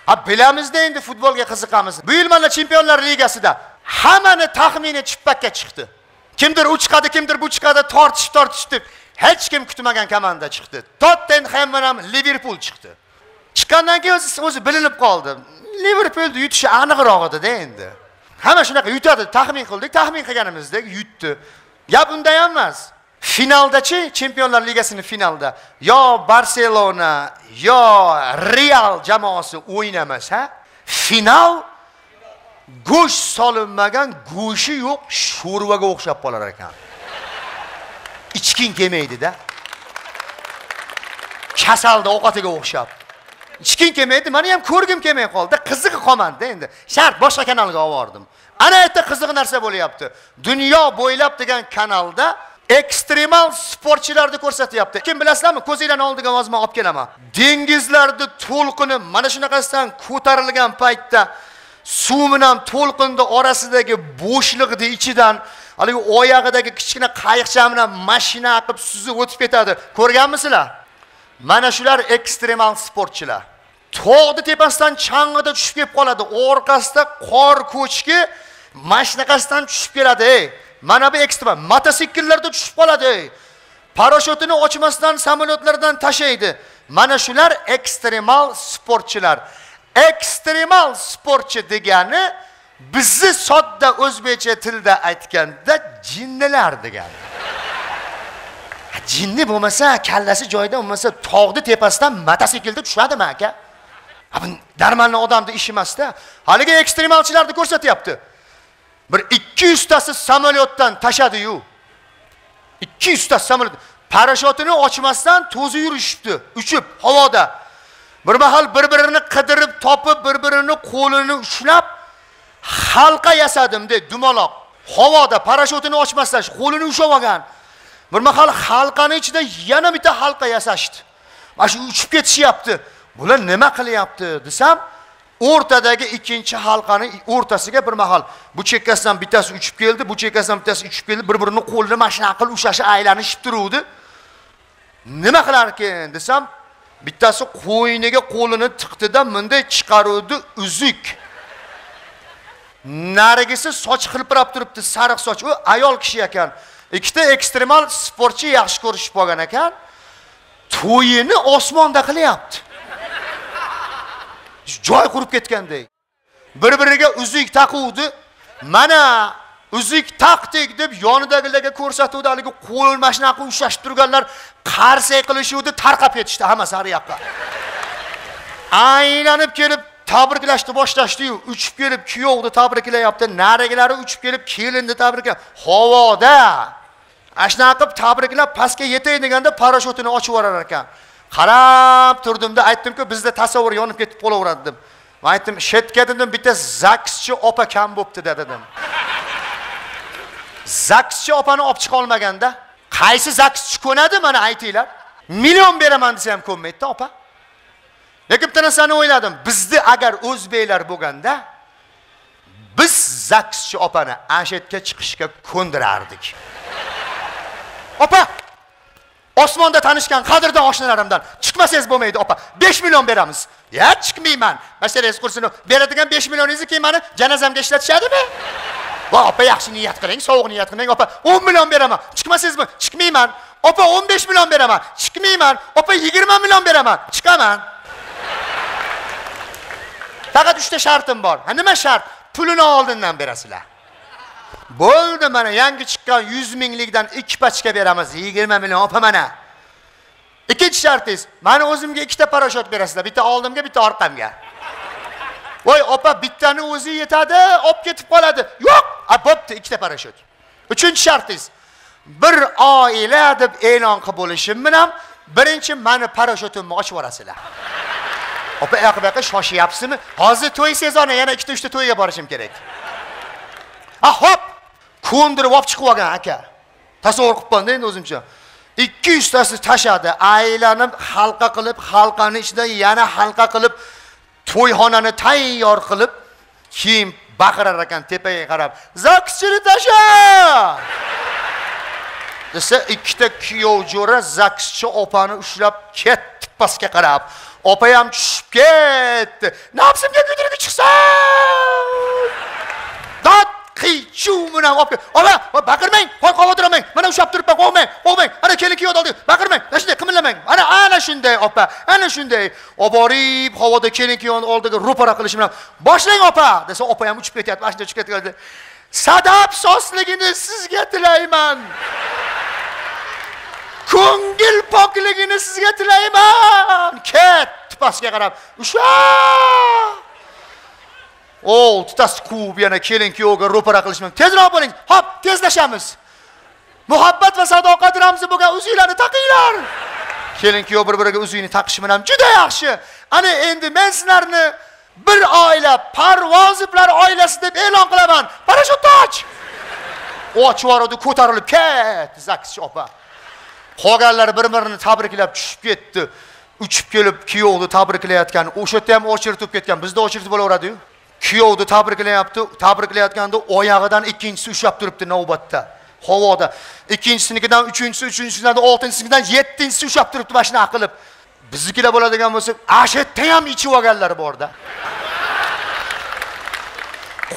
S8: Ha bilamizda endi futbolga qiziqamiz. Bu yil mana chempionlar ligasida hammani taxmini chippakka chiqdi. Kimdir u chiqadi kimdir bu chiqadi tortishib tortishib deb hech kim kutmagan komanda chiqdi. Tottenhem bilan liverpul chiqdi. Chiqqandan keyin o'zi o'zi bilinib qoldi. Liverpulni yutishi aniqroq edida endi. Hamma shunaqa yutadi. Taxmin qildik taxmin qilganimizdek yutdi. Gap unda ham emas. Finaldachi chempionlar ligasini finalda. Yo barselona yo real. Jamoasi o'ynamasa final. Go'sht solinmagan go'shti yo'q sho'rvaga o'xshab qolar ekan. Ichging kelmaydida kasalni ovqatiga o'xshab. Ichging kelmaydi mani ham ko'rgim kelmay qoldi. Qizig'i qolmadida endi. Shart boshqa kanalga olib yubordim ana yerda qiziq narsa bo'lyapti. Dunyo bo'ylab degan kanalda ekstremal sportchilarni ko'rsatyapti. Kim bilasizlarmi? Ko'zinglarni oldiga hozir man olib kelaman. Dengizlarni to'lqini mana shunaqasidan ko'tarilgan paytda suv bilan to'lqinni orasidagi bo'shliqni ichidan haligi oyog'idagi kichkina qayiqcha bilan mashina qilib suzib o'tib ketadi. Ko'rganmisizlar? Mana shular ekstremal sportchilar. Tog'ni tepasidan chang'ida tushib kelib qoladi. Orqasida qor ko'chki mana shunaqasidan tushib keladi ey! Mana bu ekstremal mototsikllarda tushib qoladi. Parashutini parashyutini ochmasdan samolyotlardan tashlaydi. Mana shular ekstremal sportchilar. Ekstremal sportchi degani bizni sodda o'zbekcha tilda aytganda jinnilar degani. Jinni bo'lmasa kallasi joyida bo'lmasa tog'ni tepasidan mototsiklda tushadimi aka? Bu odamni ishi emasda. Haligi ekstremalchilarni ko'rsatyapti. Bir ikki yuztasi samolyotdan tashadiyu. Ikki yuzta samolyot. Parashotini ochmasdan to'zi yurishibdi uchib havoda. Bir mahal bir birini qidirib topib bir birini qo'lini ushlab halqa yasadim de dumaloq. Havoda parashotini ochmasdan qo'lini ushlab olgan. Bir mahal halqani ichida yana bitta halqa yasashdi. Mana shu uchib ketishyapti. Bular nima qilyapti desam o'rtadagi ikkinchi halqani o'rtasiga bir mahal. Bu chekkasidan bittasi uchib keldi bu chekkasidan bittasi uchib keldi bir birini qo'lini mana shunaqa qilib ushlashib aylanishib turuvdi. Nima qilarkan desam bittasi qo'yniga qo'lini tiqdida bunday chiqaruvdi uzuk. Narigisi soch hilpirab turibdi sariq soch. U ayol kishi ekan. Ikkita ekstremal sportchi yaxshi ko'rishib qolgan ekan. To'yini osmonda qilyapti. Joy qurib ketgandek. Bir biriga uzuk taquvdi mana uzuk taqdik deb yonidagilarga ko'rsatuvdi haligi qo'l mana shunaqa ushlashib turganlar qarsak qilishuvdi tarqab ketishdi hammasi har yoqqa. Aylanib kelib tabriklashni boshlashdiyu uchib kelib kuyovni tabriklayapti narigilari uchib kelib kelinni tabriklab havoda ana shunaqa qilib tabriklab pastga yetay deganda parashyutini ochib yuborar ekan. Qarab turdimda aytdimku bizda tasavvur yonib ketib qolaveradi deb man aytdim shetga dedim bitta zakschi opa kam bo'libdida dedim. Zakschi opani olib chiqa olmaganda qaysi zakschi ko'nadi mana aytinglar. Million beraman desa ham ko'nmaydida opa. Lekin bitta narsani o'yladim. Bizni agar o'zbeklar bo'lganda biz zakschi opani ana shu yerga chiqishga ko'ndirardik. Opa! Osmonda tanishgan qadrdon oshnalarimdan chiqmasangiz bo'lmaydi opa. Besh million beramiz. Ya chiqmayman. Mashalangiz qursin beradigan besh millioningizni keyin mani janozamga ishlatishadimi? Voy opa yaxshi niyat qiling sovuq niyat qiling opa. o'n million beraman. Chiqmasangizmi chiqmayman. Opa o'n besh million beraman. Chiqmayman. Opa yigirma million beraman. Chiqaman. Faqat uchta shartim bor. Ha nima shart? Pulini oldindan berasizlar. Bo'ldi mana yangi chiqqan yuz minglikdan ikki pachka beramiz. Yigirma million opa mana. Ikkinchi shartingiz mani o'zimga ikkita parashot berasizlar. Bitta oldimga bitta orqamga. Voy opa bittani o'zi yetadi olib ketib qoladi. Yo'q! A bo'pti ikkita parashot uchinchi shartingiz bir oila deb e'lon qilib bo'lishim bilan birinchi mani parashutimni ochib yuborasizlar. Opa u yoqqa bu yoqqa shoshyapsizmi? Hozir to'y sezoni yana ikkita uchta to'yga borishim kerak. A hop! Ko'ndirib olib chiqib olgan aka. Tasavvur qilib qoldim endi o'zimcha. Ikki yuztasi tashadi. Aylanib halqa qilib halqani ichida yana halqa qilib to'yxonani tayyor qilib keyin baqirar ekan tepaga qarab. Zakschini tasha! Desa ikkita kuyov jo'ra zakschi opani ushlab ketdi pastga qarab. Opa ham tushib ketdi. Nafsimga kuydirgi chiqsin! Dod! Qiy chuv bilan olib kel opa baqirmang qo'y mana ushlab turibman qo'ymang qo'ymang ana kelin kuyovni oldiga baqirmang mana shunday qimirlamang ana ana shunday opa ana shunday olib borib havoda kelin kuyovni oldiga ro'para qilish bilan boshlang opa. Desa opa ham uchib ketyapti mana shunday uchib ketgan sadab sosligini sizga tilayman. Ko'ngil pokligini sizga tilayman. Ket pastga qarab. Usha! Oltitasi quvib yana kelin kuyovga ro'para qilishmi? Tezroq bo'ling. Hop tezlashamiz. Muhabbat va sadoqat ramzi bo'lgan uzuklarni taqinglar. Kelin kuyov bir biriga uzukni taqish bilan juda yaxshi. Ana endi men sizlarni bir oila parvoziblar oilasi deb e'lon qilaman. Parashyutni och! Ochib yuboruvdi ko'tarilib. Ketdi zakschi opa. Qolganlar bir birini tabriklab tushib ketdi. Uchib kelib kuyovni tabriklayotgan o'sha yerda ham o'chirtib ketgan. Bizda o'chirtib bo'laveradiyu kuyovni tabriklayapti tabriklayotganda oyog'idan ikkinchisi ushlab turibdi navbatda. Havoda. Ikkinchisinikidan uchinchisi uchinchisidan oltinchisidan yettinchisi ushlab turibdi mana shunaqa qilib biznikilar bo'ladigan bo'lsa ana shu yerda ham ichib olganlar borda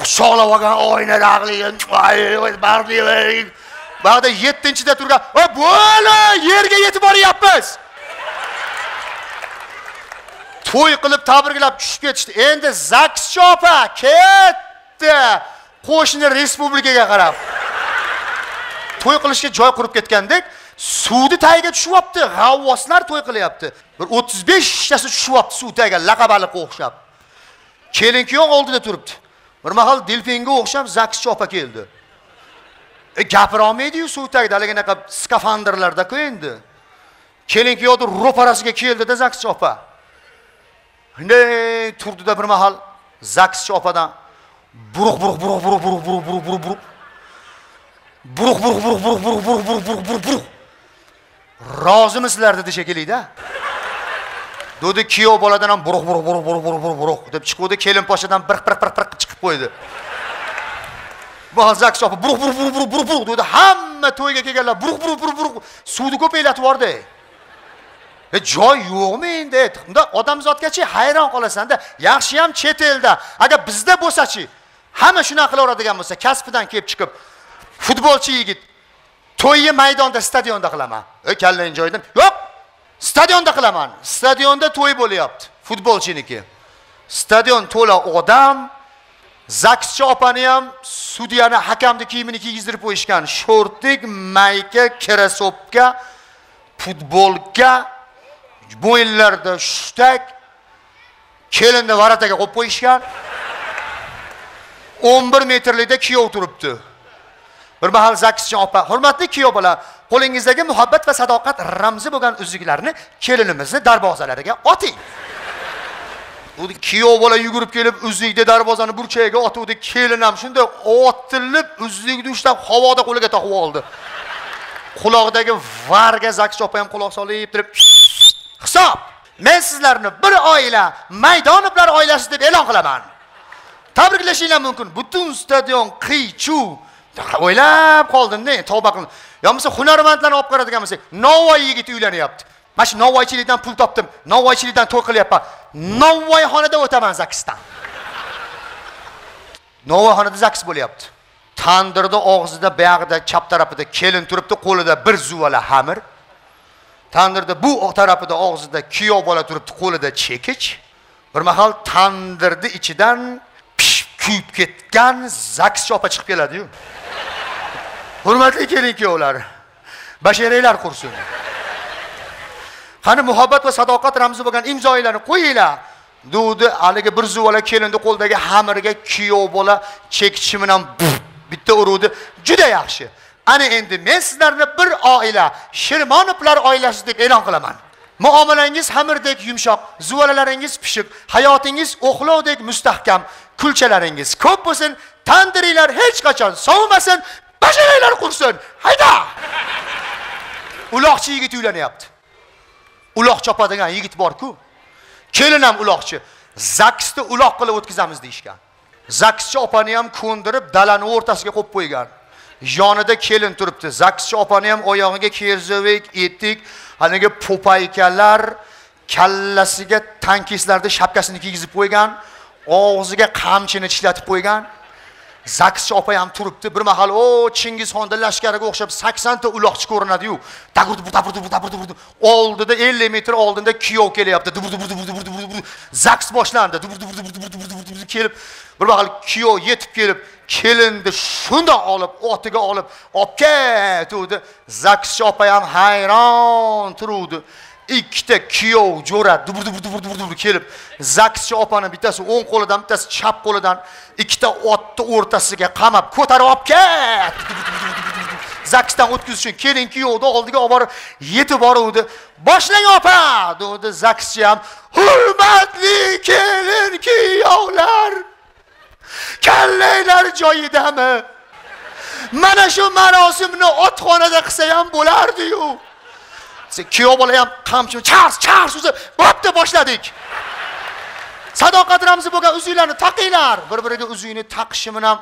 S8: quchoqlab olgan oynadag'li yettinchida turgan va yerga yetib boryapmiz. To'y qilib tabriklab tushib ketishdi endi zakschi opa ketdi. Qo'shni respublikaga qarab. To'y qilishga joy qurib ketgandek suvni tagiga tushyapti g'avvoslar to'y qilyapti. Bir o'ttiz beshtasi tushyapti suv tagiga laqabaliqqa o'xshab kelin kuyov oldida turibdi. Bir mahal delfinga o'xshab zakschi opa keldi. E, gapirolmaydiyu suv tagida haligi anaqa skafandrlardaku endi. Kelin kuyovni ro'parasiga keldida zakschi opa shunday turdida bir mahal zakschi opadan buruq buruq buruq buruq buruq buruq buruq buruq buruq buruq buruq buruq buruq buruq buruq buruq buruq buruq buruq rozimisizlar dedi shekillida dedi kuyov boladan ham buruq buruq buruq buruq buruq buruq buruq deb chiquvdi kelin poshadan bir bir bir bir chiqib qo'ydi zaks opa buruq buruq buruq buruq buruq buruq dedi hamma to'yga kelganlar buruq buruq buruq buruq suvni ko'paylatib yubordi E, joy yo'qmi endi? Unda odamzodgachi hayron qolasanda. Yaxshi ham chet elda. Agar bizda bo'lsachi hamma shunaqa qilaveradigan bo'lsa kasbidan kelib chiqib futbolchi yigit to'yni maydonda stadionda qilaman. E kallang joydan yo'q! Stadionda qilaman. Stadionda to'y bo'lyapti futbolchiniki. Stadion to'la odam zakschi opani ham sudyani hakamni kiyimini kiygizdirib qo'yishgan sho'rtik mayka krasopka futbolka bo'yinlarida shtak kelinni varataga qo'yib qo'yishgan. O'n bir metrlikda kuyov turibdi. Bir mahal zakisjon opa hurmatli kuyov bola qo'lingizdagi muhabbat va sadoqat ramzi bo'lgan uzuklarni kelinimizni darvozalariga oting. U kuyov bola yugurib kelib uzukni darvozani burchagiga otuvdi kelin ham shunday otilib uzukni ushlab havoda qo'liga toqib oldi. Qulog'idagi varga zakis opa ham quloq solib turib hisob. Men sizlarni bir oila maydonovlar oilasi deb e'lon qilaman. Tabriklashinglar mumkin. Butun stadion qiy chuv o'ylab qoldimda tavba qildim yo bo'lmasa hunarmandlarni olib qaradigan bo'lsak novvoy yigit uylanyapti mana shu novvoychilikdan pul topdim. Novvoychilikdan to'y qilyapman. Novvoyxonada o'taman zaksdan. Novvoyxonada zaks bo'lyapti. Tandirni og'zida buyog'ida chap tarafida kelin turibdi qo'lida bir zuvala xamir. Tandirda bu tarafida og'zida kuyov bola turibdi qo'lida chekich bir mahal tandirni ichidan pishib kuyib ketgan zakschi opa chiqib keladiyu. Hurmatli kelin kuyovlar basharanglar qursin. Qani muhabbat va sadoqat ramzi bo'lgan imzoinglarni qo'yinglar. Duvdi haligi bir zuvala kelinni qo'lidagi xamirga kuyov bola chekichi bilan bitta uruvdi. Juda yaxshi. Ana endi men sizlarni bir oila shirmonovlar oilasi deb e'lon qilaman. Muomalangiz xamirdek yumshoq zuvalalaringiz pishiq hayotingiz o'xlovdek mustahkam kulchalaringiz ko'p bo'lsin tandiringlar hech qachon sovimasin basharanglar qursin. Hayda uloqchi yigit uylanyapti. Uloq chopadigan yigit borku. Kelin ham uloqchi. Zaksni uloq qilib o'tkazamiz deyishgan. Zakschi opani ham ko'ndirib dalani o'rtasiga qo'yib qo'ygan. Yonida kelin turibdi. Zakschi opani ham oyog'iga kerzovik etik haligi po'paykalar kallasiga tankistlarni shapkasini kiygizib qo'ygan og'ziga qamchini tishlatib qo'ygan. Zakschi opa ham turibdi bir mahal o chingizxonni lashkariga o'xshab saksonta uloqchi ko'rinadiyu. Dagurdi burdi burdi burdi burdi oldida ellik metr oldinda kuyov kelyapti. Duburdi burdi burdi burdi burdi zaks boshlandi. Duburdi burdi burdi burdi burdi kelib bir mahal kuyov yetib kelib kelinni shundoq olib otiga olib olib ketuvdi zakschi opa ham hayron turuvdi. Ikkita kuyov jo'ra dubur dubur dubur dubur dubur kelib zakschi opani bittasi o'ng qo'lidan bittasi chap qo'lidan ikkita otni o'rtasiga qamab ko'tarib olib ket! Zaksdan o'tkazish uchun keling kuyovni oldiga olib borib yetib boruvdi. Boshlang opa! Dedi zakschi ham hurmatli kelin kuyovlar! Kallanglar joyidami? Mana shu marosimni otxonada qilsa ham bo'lardiyu! Kuyov bola ham qamchi chars chars uzib bo'pti boshladik sadoqat ramzi bo'lgan uzuklarni taqinglar bir biriga uzukni taqishi bilan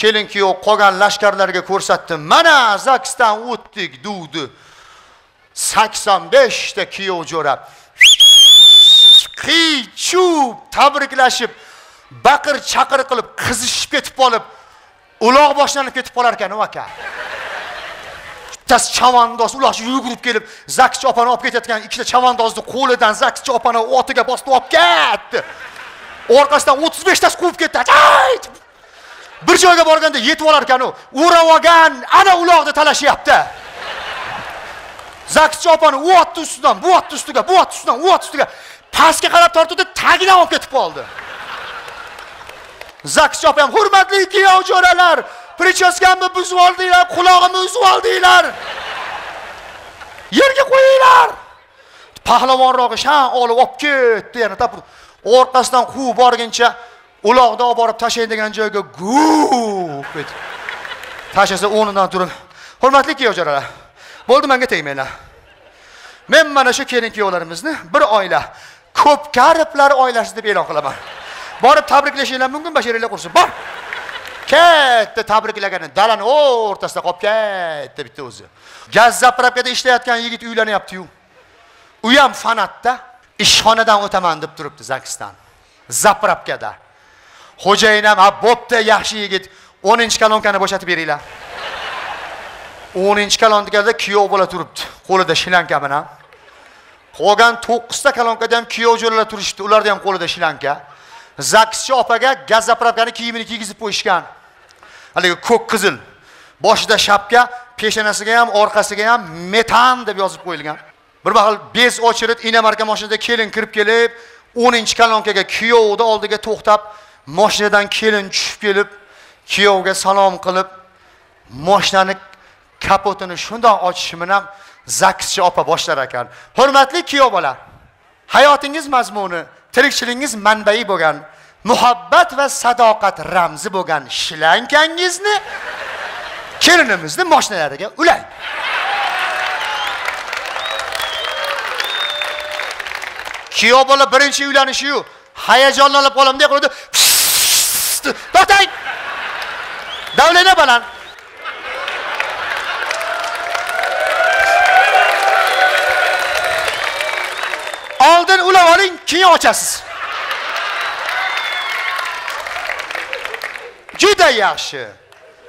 S8: kelin kuyov qolgan lashkarlarga ko'rsatdim mana zaksdan o'tdik duvdi sakson beshta kuyov jo'ra qiy chuv tabriklashib baqir chaqir qilib qizishib ketib qolib uloq boshlanib ketib qolar ekan u aka bittasi chavandoz ular yugurib kelib zakschi opani olib ketayotgan ikkita chavandozni qo'lidan zakschi opani otiga bosib olib ketdi. Orqasidan o'ttiz beshtasi quvib ketdi. Bir joyga borganda yetib olar ekan u o'rab olgan ana uloqni talashyapti. Zakschi opani u otni ustidan bu otni ustiga bu otni ustidan u otni ustiga pastga qarab tortuvdi tagidan olib ketib qoldi. Zaks ham hurmatli kuyov jo'ralar prichaskamni buzib oldinglar qulog'imni uzib oldinglar yerga qo'yinglar. Pahlavonrog'i shan olib olib ketdi yana tapur orqasidan quvib borguncha uloqni olib borib tashlang degan joyga gu tashlasa o'rnidan turib hurmatli kuyov jo'ralar bo'ldi manga tegmanglar. Men mana shu kelin kuyovlarimizni bir oila ko'pkariplar oilasi deb e'lon qilaman. Borib tabriklashinglar mumkin basharinglar qursin bor. Ketdi tabriklagani. Dalani o'rtasida qolib katta bitta o'zi. Gaz zapravkada ishlayotgan yigit uylanyaptiyu u ham fanatda ishxonadan o'taman deb turibdi zakisdan zapravkada xo'jayin ham ha bo'pti yaxshi yigit o'ninchi kolonkani bo'shatib beringlar. O'ninchi kalonkada kuyov bola turibdi. Qo'lida shlanka bilan. Qolgan to'qqizta kalonkada ham kuyov jo'ralar turishibdi. Ularda ham qo'lida shlanka zakischi opaga gaz zapravkani kiyimini kiygizib qo'yishgan. Haligi ko'k qizil boshida shapka peshonasiga ham orqasiga ham metan deb yozib qo'yilgan. Bir mahal bez ochilib inamarka mashinada kelin kirib kelib o'ninchi kolonkaga kuyovni oldiga to'xtab moshinadan kelin tushib kelib kuyovga salom qilib moshinani kapotini shundoq ochishi bilan zakischi opa boshlar ekan. Hurmatli kuyov bola hayotingiz mazmuni tirikchiligingiz manbai bo'lgan muhabbat va sadoqat ramzi bo'lgan shlankangizni kelinimizni moshinalariga ulang kuyov bola birinchi uylanishiyu hayajonlanib qolamday qiladi to'xtang davlana baland. Oldin ulab oling keyin ochasiz juda yaxshi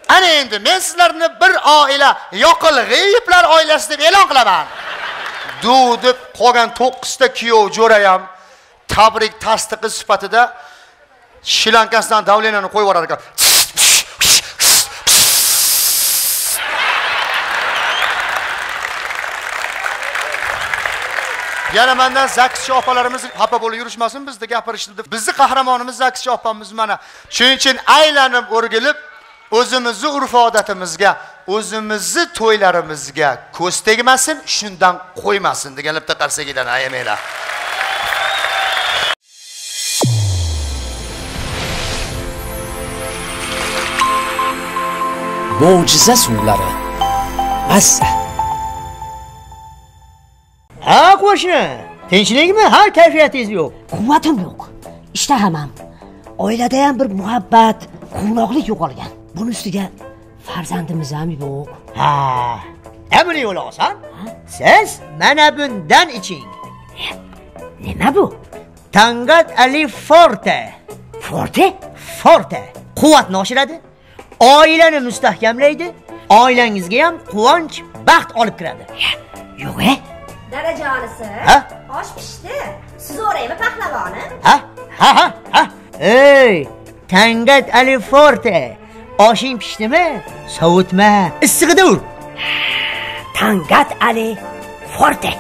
S8: ana endi men sizlarni bir oila yoqil g'iyiblar oilasi deb e'lon qilaman. Du deb qolgan to'qqizta kuyov jo'rayam. Tabrik tasdiqi sifatida Shilankasdan davlenani qo'yib yuborar ekan yana mandan zakschi opalarimiz xafa bo'lib yurishmasin bizni gapirishdi bizni qahramonimiz zakschi opamiz mana. Shuning uchun aylanib o'rgilib o'zimizni urf odatimizga o'zimizni to'ylarimizga ko'z tegmasin shundan qo'ymasin degan bitta qarsagidan ayamanglar
S1: mo'jiza suvlari. Massa
S9: ha qo'shni. Tinchlikmi ha kayfiyatingiz yo'q.
S10: Quvvatim yo'q. Ishtaham ham oilada ham bir muhabbat quvnoqlik yo'qolgan. Buni ustiga farzandimiz ham yo'q.
S9: Ha. E buni yo'li oson siz mana bundan iching.
S10: Nima bu?
S9: Tangat ali forte.
S10: Forte?
S9: Forte. Quvvatni oshiradi oilani mustahkamlaydi oilangizga ham quvonch baxt olib kiradi.
S10: Yo'q e
S11: dadajonisi
S9: Ha?
S11: osh pishdi. Siz o'raymi pahlavonim
S9: ha? Ha ha ha. Ey tangat ali forte. Oshing pishdimi? Sovutma. Issig'ida ur.
S10: Tangat ali forte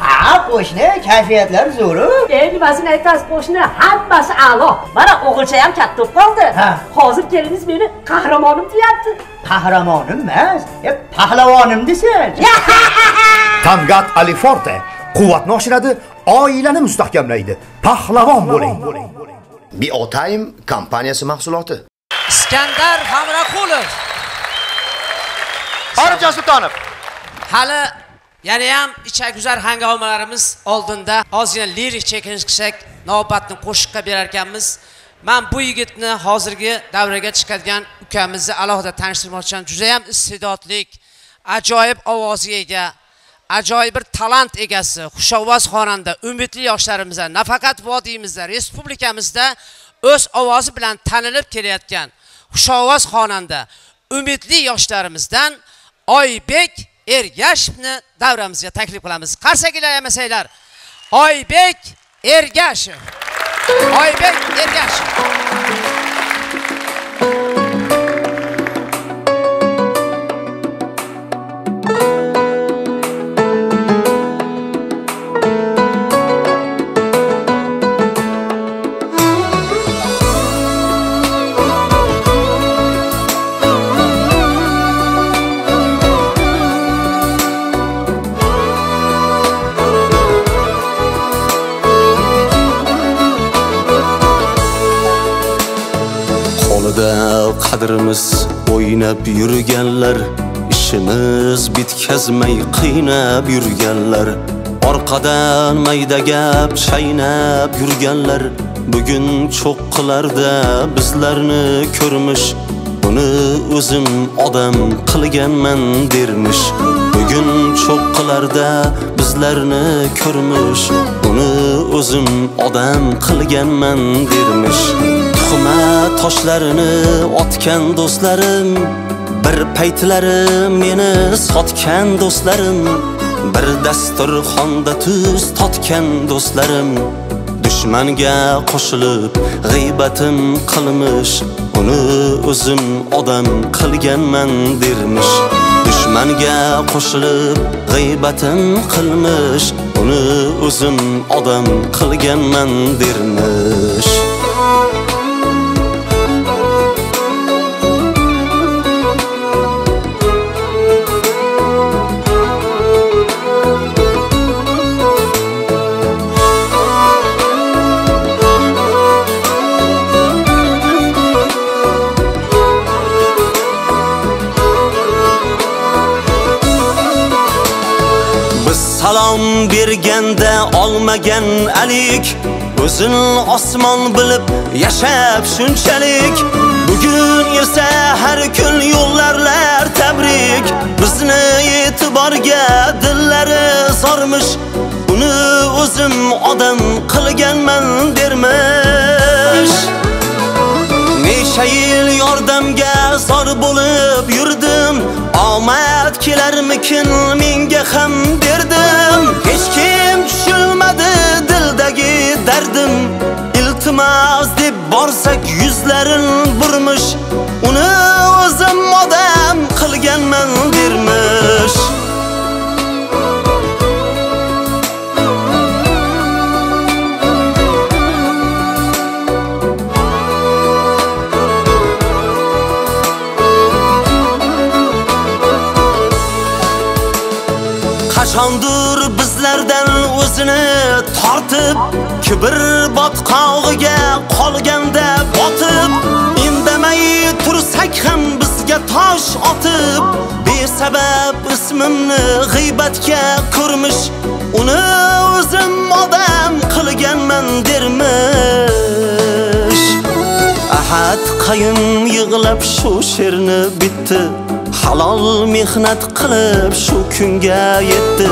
S9: ha qo'shni kayfiyatlar zo'ru
S12: ey nimasini aytasiz qo'shni hammasi a'lo mana o'g'ilcha ham katta bo'lib qoldi
S9: Ha.
S12: hozir keliniz meni qahramonim deyapti
S9: qahramonim emas e, pahlavonim desin
S2: Tangat Ali Forte quvvatni oshiradi, oilani mustahkamlaydi. Pahlavon bo'ling.
S8: Biotime kompaniyasi mahsuloti.
S1: iskandar hamraqulov
S8: Orifjon Sultonov.
S1: hali yana ham ichaguzar hangomalarimiz oldinda ozgina lirik chekinish navbatni qo'shiqqa berar ekanmiz man bu yigitni hozirgi davraga chiqadigan ukamizni alohida tanishtirmoqchiman. Judayam iste'dodlik ajoyib ovoziga ega ajoyib bir talant egasi xushovoz xonanda umidli yoshlarimizda nafaqat vodiymizda respublikamizda o'z ovozi bilan tanilib kelayotgan xushovoz xonanda umidli yoshlarimizdan oybek ergashevni davramizga taklif qilamiz. Qarsakilar yamasanglar. Oybek ergashev oybek ergashev
S13: qadrimiz o'ynab yurganlar ishimiz bitkazmay qiynab yurganlar. Orqadan mayda gap chaynab yurganlar. Bugun cho'qqilarda bizlarni ko'rmish. Uni o'zim odam qilganman dermish. Bugun cho'qqilarda bizlarni ko'rmish. Uni o'zim odam qilganman dermish. Tuhmat toshlarini otgan do'stlarim bir paytlari meni sotgan do'stlarim bir dasturxonda tuz totgan do'stlarim. Dushmanga qo'shilib g'iybatim qilmish uni o'zim odam qilganman dermish. Dushmanga qo'shilib g'iybatim qilmish uni o'zim odam qilganman dermish. Berganda olmagan alik. O'zini osmon bilib yashab shunchalik. Bugun esa har kun yo'llarlar tabrik. Bizni e'tiborga dillari sormish Uni o'zim odam qilganman dermish. Necha yil yordamga zor bo'lib yurdim. Omad kelarmikin menga ham derdim. Hech kim tushunmadi dildagi dardim. Iltimos deb borsak yuzlarin burmish Uni o'zim odam qilganman dermish. Qachondir bizlardan o'zini tortib kibr botqog'iga qolganda botib indamay tursak ham bizga tosh otib besabab ismimni g'iybatga ko'rmish uni o'zim odam qilganman dermish. Ahad qayim yig'lab shu she'rni bitdi. Halol mehnat qilib shu kunga yetdi.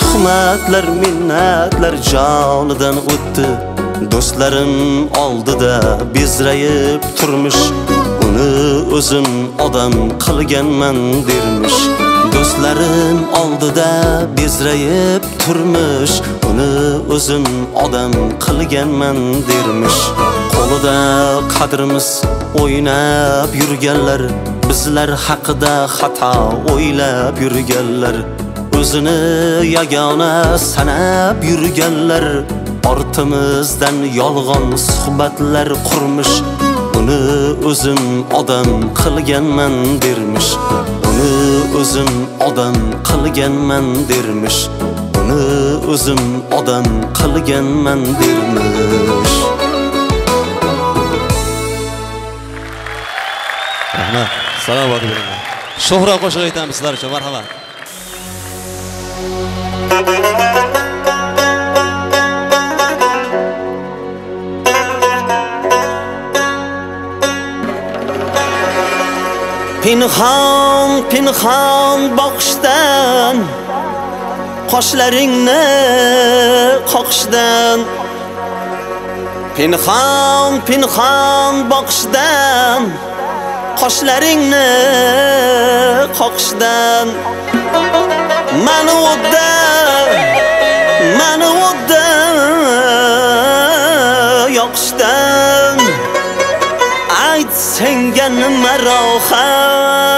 S13: Tuhmatlar minnatlar jonidan o'tdi. Do'stlarim oldida bezrayib turmish uni o'zim odam qilganman dermish. Do'stlarim oldida bezrayib turmish uni o'zim odam qilganman dermish. Qo'lida qadrimiz o'ynab yurganlar bizlar haqida xato o'ylab yurganlar o'zini yagona sanab yurganlar. Ortimizdan yolg'on suhbatlar qurmish uni o'zim odam qilganman dermish. Uni o'zim odam qilganman dermish. Uni o'zim odam qilganman dermish.
S14: Rahmat. Salomat bo'linglar sho'xroq qo'shiq aytamiz sizlar uchun marhamat
S13: pinhon pinhon boqishdan qoshlaringni qoqishdan pinhon pinhon boqishdan qoshlaringni qoqishdan. Mani o'tda mani o'tda yoqishdan. Ayt senga nima rohat?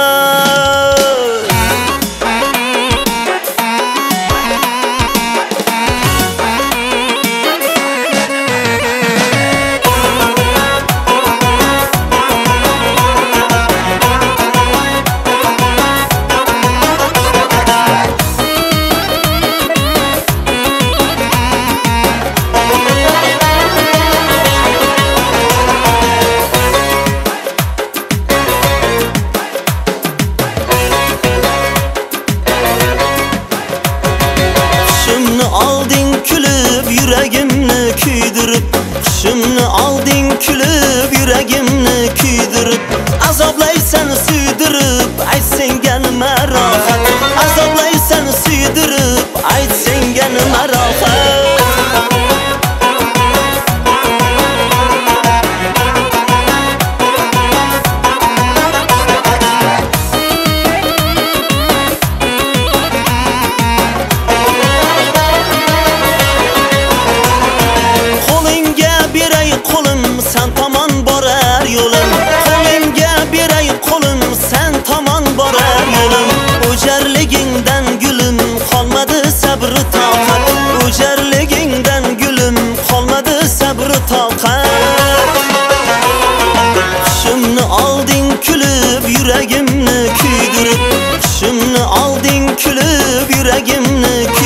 S13: Olding kulib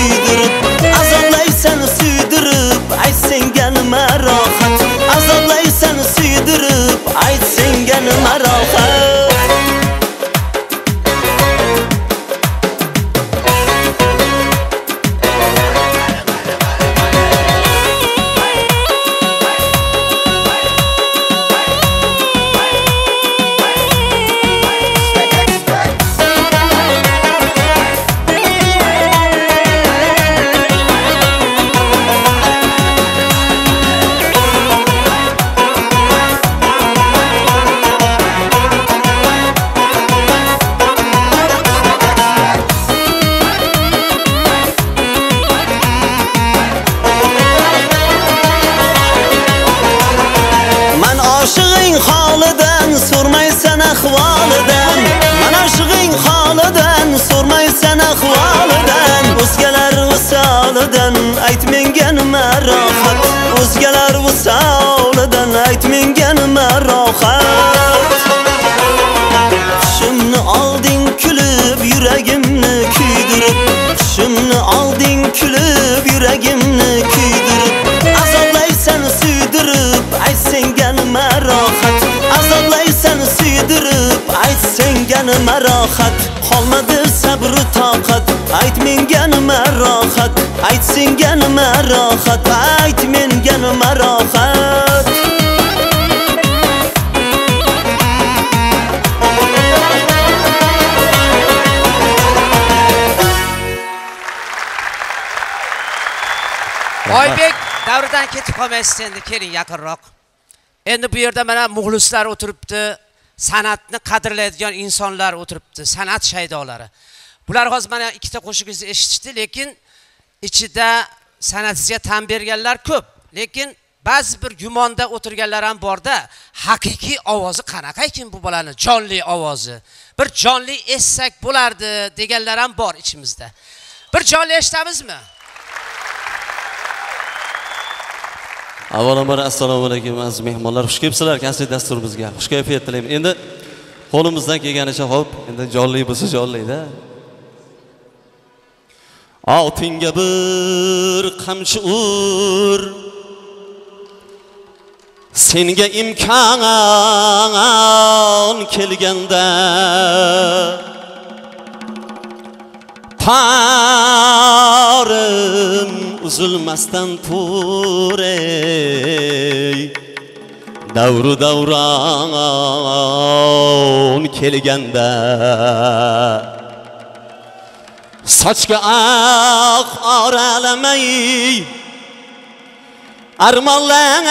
S1: davridan endi keling yaqinroq endi bu yerda mana muxlislar o'tiribdi san'atni qadrlaydigan insonlar o'tiribdi san'at shaydolari bular hozir mana ikkita qo'shig'ingizni eshitishdi lekin ichida san'atingizga tan berganlar ko'p lekin ba'zi bir gumonda o'tirganlar ham borda haqiqiy ovozi qanaqa ekan bu bolani jonli ovozi bir jonli eshitsak bo'lardi deganlar ham bor ichimizda bir jonli eshitamizmi
S13: avvalambor assalomu alaykum aziz mehmonlar. Xush kelibsizlar konsert dasturimizga? Xush kayfiyat tilayman endi qo'limizdan kelganicha hop endi jonli bo'lsa jonlida oltinga bir qamchi ur. Senga imkon kelganda parim uzilmasdan tur ey davru davron kelganda sochga oq oralamay armonlar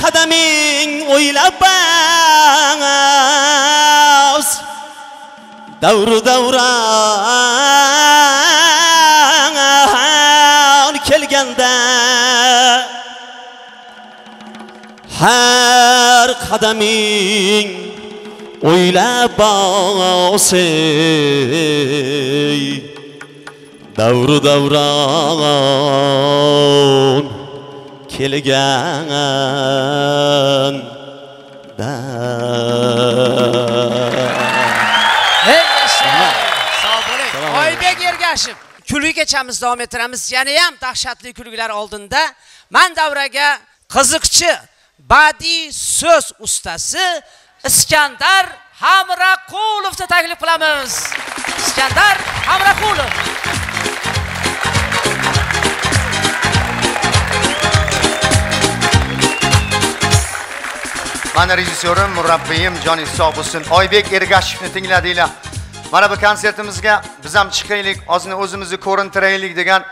S13: qadaming o'ylab bas. Davr davran kelganda har qadaming o'ylab bos ey. Davru davron
S1: yoshlar! Sog' bo'ling. Oybek Ergashev. Kulgi kechamiz davom ettiramiz. Yana ham dahshatli kulgilar oldinda man davraga qiziqchi badiiy so'z ustasi Iskandar Hamraqulovni taklif qilamiz. Iskandar Hamraqulov.
S8: Mani rejissyorim, murabbiyim joning sog' bo'lsin. Oybek Ergashevni tingladinglar. Mana bu konsertimizga biz ham chiqaylik, ozgina o'zimizni ko'rintiraylik degan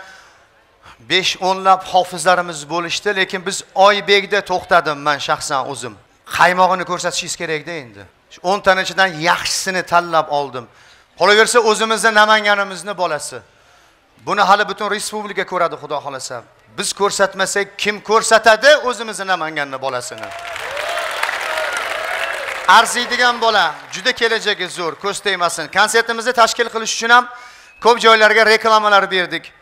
S8: 5-10 lab hofizlarimiz bo'lishdi, lekin biz Oybekda to'xtadim men shaxsan o'zim. Qaymog'ini ko'rsatishingiz kerak-da endi. 10 tana ichidan yaxshisini tanlab oldim. Qolaversa o'zimizni Namanganimizni bolasi. Buni hali butun respublika ko'radi, xudo xolasa. Biz ko'rsatmasak kim ko'rsatadi o'zimizni namanganni bolasini? Arziydigan bola juda kelajagi zo'r ko'z tegmasin. Konsertimizni tashkil qilish uchun ham ko'p joylarga reklamalar berdik.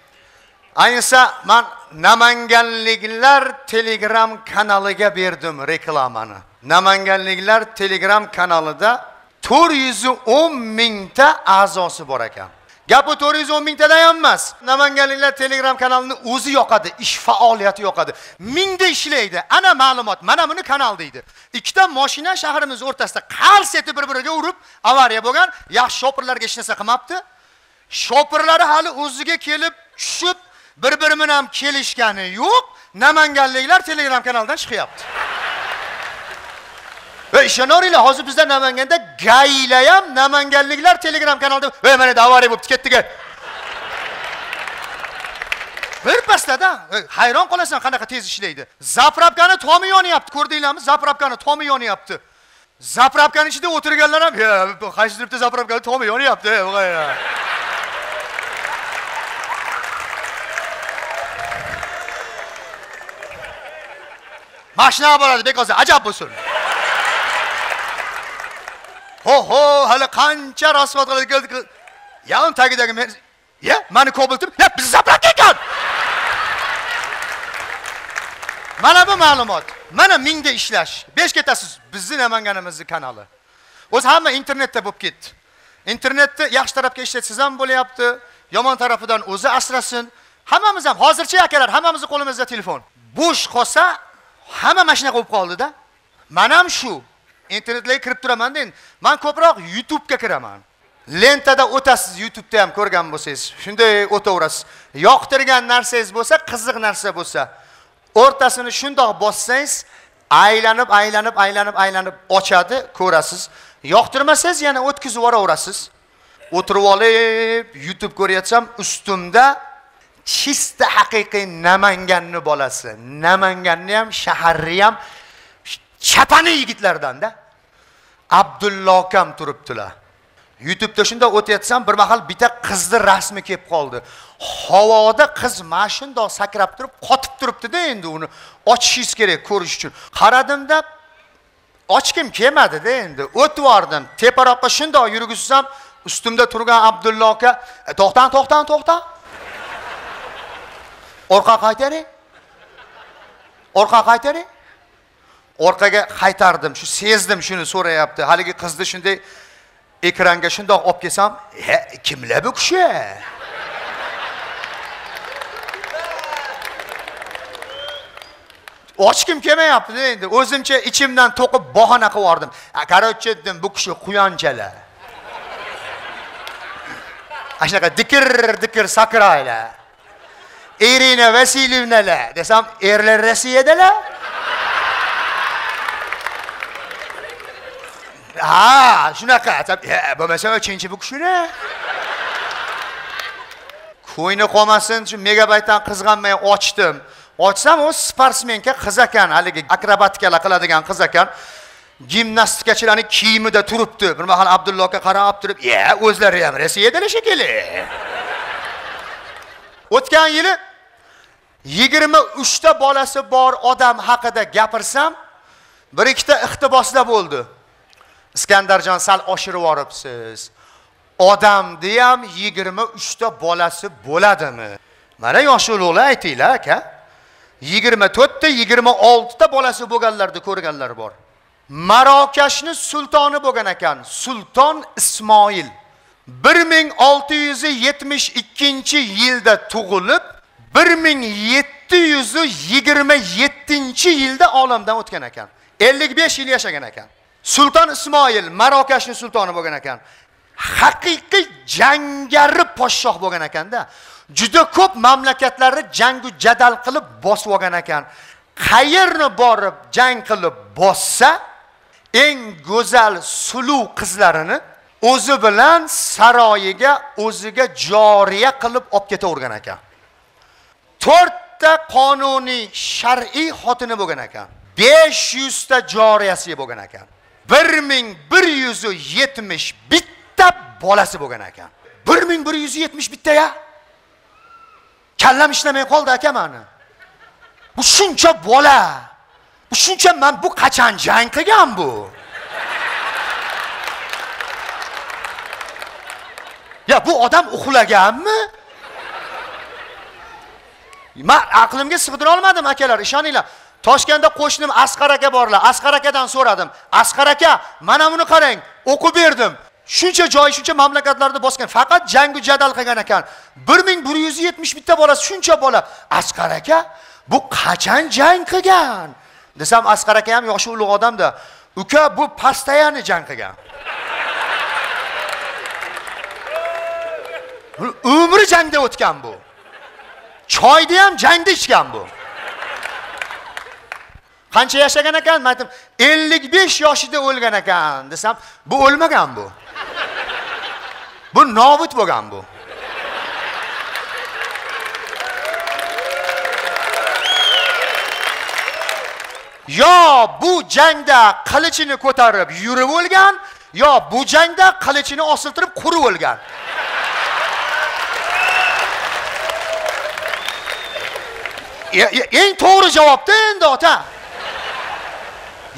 S8: Ayniqsa man namanganliklar telegram kanaliga berdim reklamani. Namanganliklar telegram kanalida 410 mingta a'zosi bor ekan. Gap yuz 410 mingtadan ham emas namanganliklar telegram kanalini o'zi yoqadi ish faoliyati yoqadi. Mingda ishlaydi. Ana ma'lumot mana buni kanal deydi. Ikkita mashina shahrimiz o'rtasida qars etib bir biriga urib avariya bo'lgan. Yaxshi shopirlarga hech narsa qilmabdi. Shopirlari hali o'ziga kelib tushib bir biri bilan kelishgani yo'q. Namanganliklar telegram kanalidan chiqyapti. Va ishonaveringlar hozir bizda namanganda gailar ham namanganliklar telegram kanalida ey mana avariya bo'libdi ketdik birpasdada hayron qolasan qanaqa tez ishlaydi. Zapravkani tomi yonyapti ko'rdinglarmi? Zapravkani tomi yonyapti zapravkani ichida o'tirganlar ham qaysi turibdi zapravkani tomi yonyapti mashina boradi bekozor ajab bo'lsin. Oho, hali qancha rasvot qilib keldik. Yan tagidagi men ya, mani kobaltim. Ya, biz zapravka ekan. Mana bu ma'lumot. Mana mingda ishlash. Besh ketasiz. Bizni namanganimizni kanali. O'zi hamma internetda bo'lib ketdi. Internetni yaxshi tarafga ishlatsangiz ham bo'lyapti, yomon tarafidan o'zi asrasin. Hammamiz ham hozircha akalar, hammamizni qo'limizda telefon. Bo'sh qolsa, hamma mashina qo'yib qoldi-da. Men ham shu. Internetlarga kirib turaman endi man ko'proq youtubega kiraman. Lentada o'tasiz youtubeda ham ko'rgan bo'lsangiz shunday o'taverasiz. Yoqtirgan narsangiz bo'lsa qiziq narsa bo'lsa o'rtasini shundoq bossangiz aylanib aylanib aylanib aylanib ochadi ko'rasiz. Yoqtirmasangiz yana o'tkazib yuboraverasiz. O'tirib olib youtube ko'ryatsam ustimda chista haqiqiy namanganni bolasi. Namanganni ham shaharni ham chapani yigitlardanda abdullo akam turibdilar. Youtubeda shundoq o'tayotsam bir mahal bitta qizni rasmi kelib qoldi. Havoda qiz mana shundoq sakrab turib qotib turibdida endi uni. Ochishingiz kerak ko'rish uchun. Qaradimda ochgim kelmadida endi. O'tib yubordim. Teparoqqa shundoq yurgizsam ustimda turgan abdullo aka to'xtan to'xtang to'xtang to'xtang. Orqaga qaytaring. Orqaga qaytaring. orqaga qaytardim shu sezdim shuni so'rayapti haligi qizni shunday ekranga shundoq olib kelsam "He, kimlar bu kishi ochgim kelmayaptida endi o'zimcha ichimdan to'qib bahona qilib yubordim короче dedim bu kishi quyonchalar ana shunaqa dikir dikir sakraylar irina vasilyevnalar desam erlar rossiyadalar Ah, ha shunaqa desam "E, bo'lmasa uchinchi bu kishini ko'ngli qolmasin shu megabaytdan qizg'anmay ochdim. Ochsam u sportsmenka qiz ekan haligi akrobatikalar qiladigan qiz ekan. Gimnastikachilarni kiyimida turibdi. Bir mahal abdulla aka qarab turib ye o'zlari ham rossiyadalar shekilli o'tgan yili yigirma uchta bolasi bor odam haqida gapirsam bir ikkita iqtiboslar bo'ldi. Iskandarjon sal oshirib yuboribsiz. Odamni ham yigirma uchta bolasi bo'ladimi? Mana yoshi ulug'lar aytinglar aka yigirma to'rtta yigirma oltita bolasi bo'lganlarni ko'rganlar bor. Marokashni sultoni bo'lgan ekan sulton ismoil. bir ming olti yuz yetmish ikkinchi yilda tug'ilib bir ming yetti yuz yigirma yettinchi yilda olamdan o'tgan ekan. ellik besh yil yashagan ekan. Sulton ismoil marokashni sultoni bo'lgan ekan. Haqiqiy jangari podshoh bo'lgan ekanda juda ko'p mamlakatlarni jangu jadal qilib bosib olgan ekan. Qayerni borib jang qilib bossa eng go'zal suluv qizlarini o'zi bilan saroyiga o'ziga joriya qilib olib ketavergan ekan. To'rtta qonuniy shar'iy xotini bo'lgan ekan. Besh yuzta joriyasi bo'lgan ekan. Bir ming bir yuz yetmish bitta bolasi bo'lgan ekan. bir ming bir yuz yetmish bitta ya. Kallam ishlamay qoldi aka mani. Bu shuncha bola. Bu shuncha man bu qachon jang qilgan bu? Ya bu odam uxlaganmi? Man aqlimga sig'dira olmadim akalar ishoninglar. Toshkentda qo'shnim asqar aka borlar. Asqar akadan so'radim. Asqar aka mana buni qarang. O'qib berdim. Shuncha joy shuncha mamlakatlarni bosgan faqat jangu jadal qilgan ekan. Bir ming bir yuz yetmish bitta bolasi shuncha bola. Asqar aka bu qachon jang qilgan? Desam asqar aka ham yoshi ulug' odamda. Uka bu pastayani jang qilgan. Umri jangda o'tgan bu. Choyni ham jangda ichgan bu. Qancha yashagan ekan? Man aytdim ellik besh yoshida o'lgan ekan desam bu o'lmagan bu. Bu nobud bo'lgan bu. Yo bu jangda qilichini ko'tarib yurib o'lgan yo bu jangda qilichini osiltirib qurib o'lgan. E, e, eng to'g'ri javobda endi ota.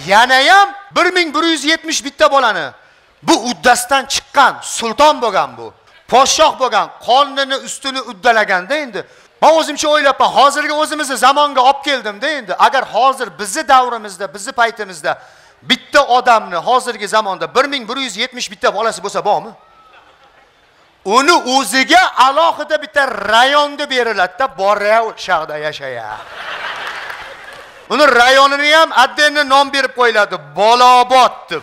S8: Yanayam bir ming bir yuz yetmish bitta bolani. Bu uddasidan chiqqan sulton bo'lgan bu. Podshoh bo'lgan qonini ustini uddalaganda endi man o'zimcha o'ylabman hozirgi o'zimizni zamonga olib keldimda endi agar hozir bizni davrimizda bizni paytimizda bitta odamni hozirgi zamonda bir ming bir yuz yetmish bitta bolasi bo'lsa bormi? Uni o'ziga alohida bitta rayonni beriladida borya shahda yashaya uni rayonini ham отдельно nom berib qo'yiladi. Bolobod deb.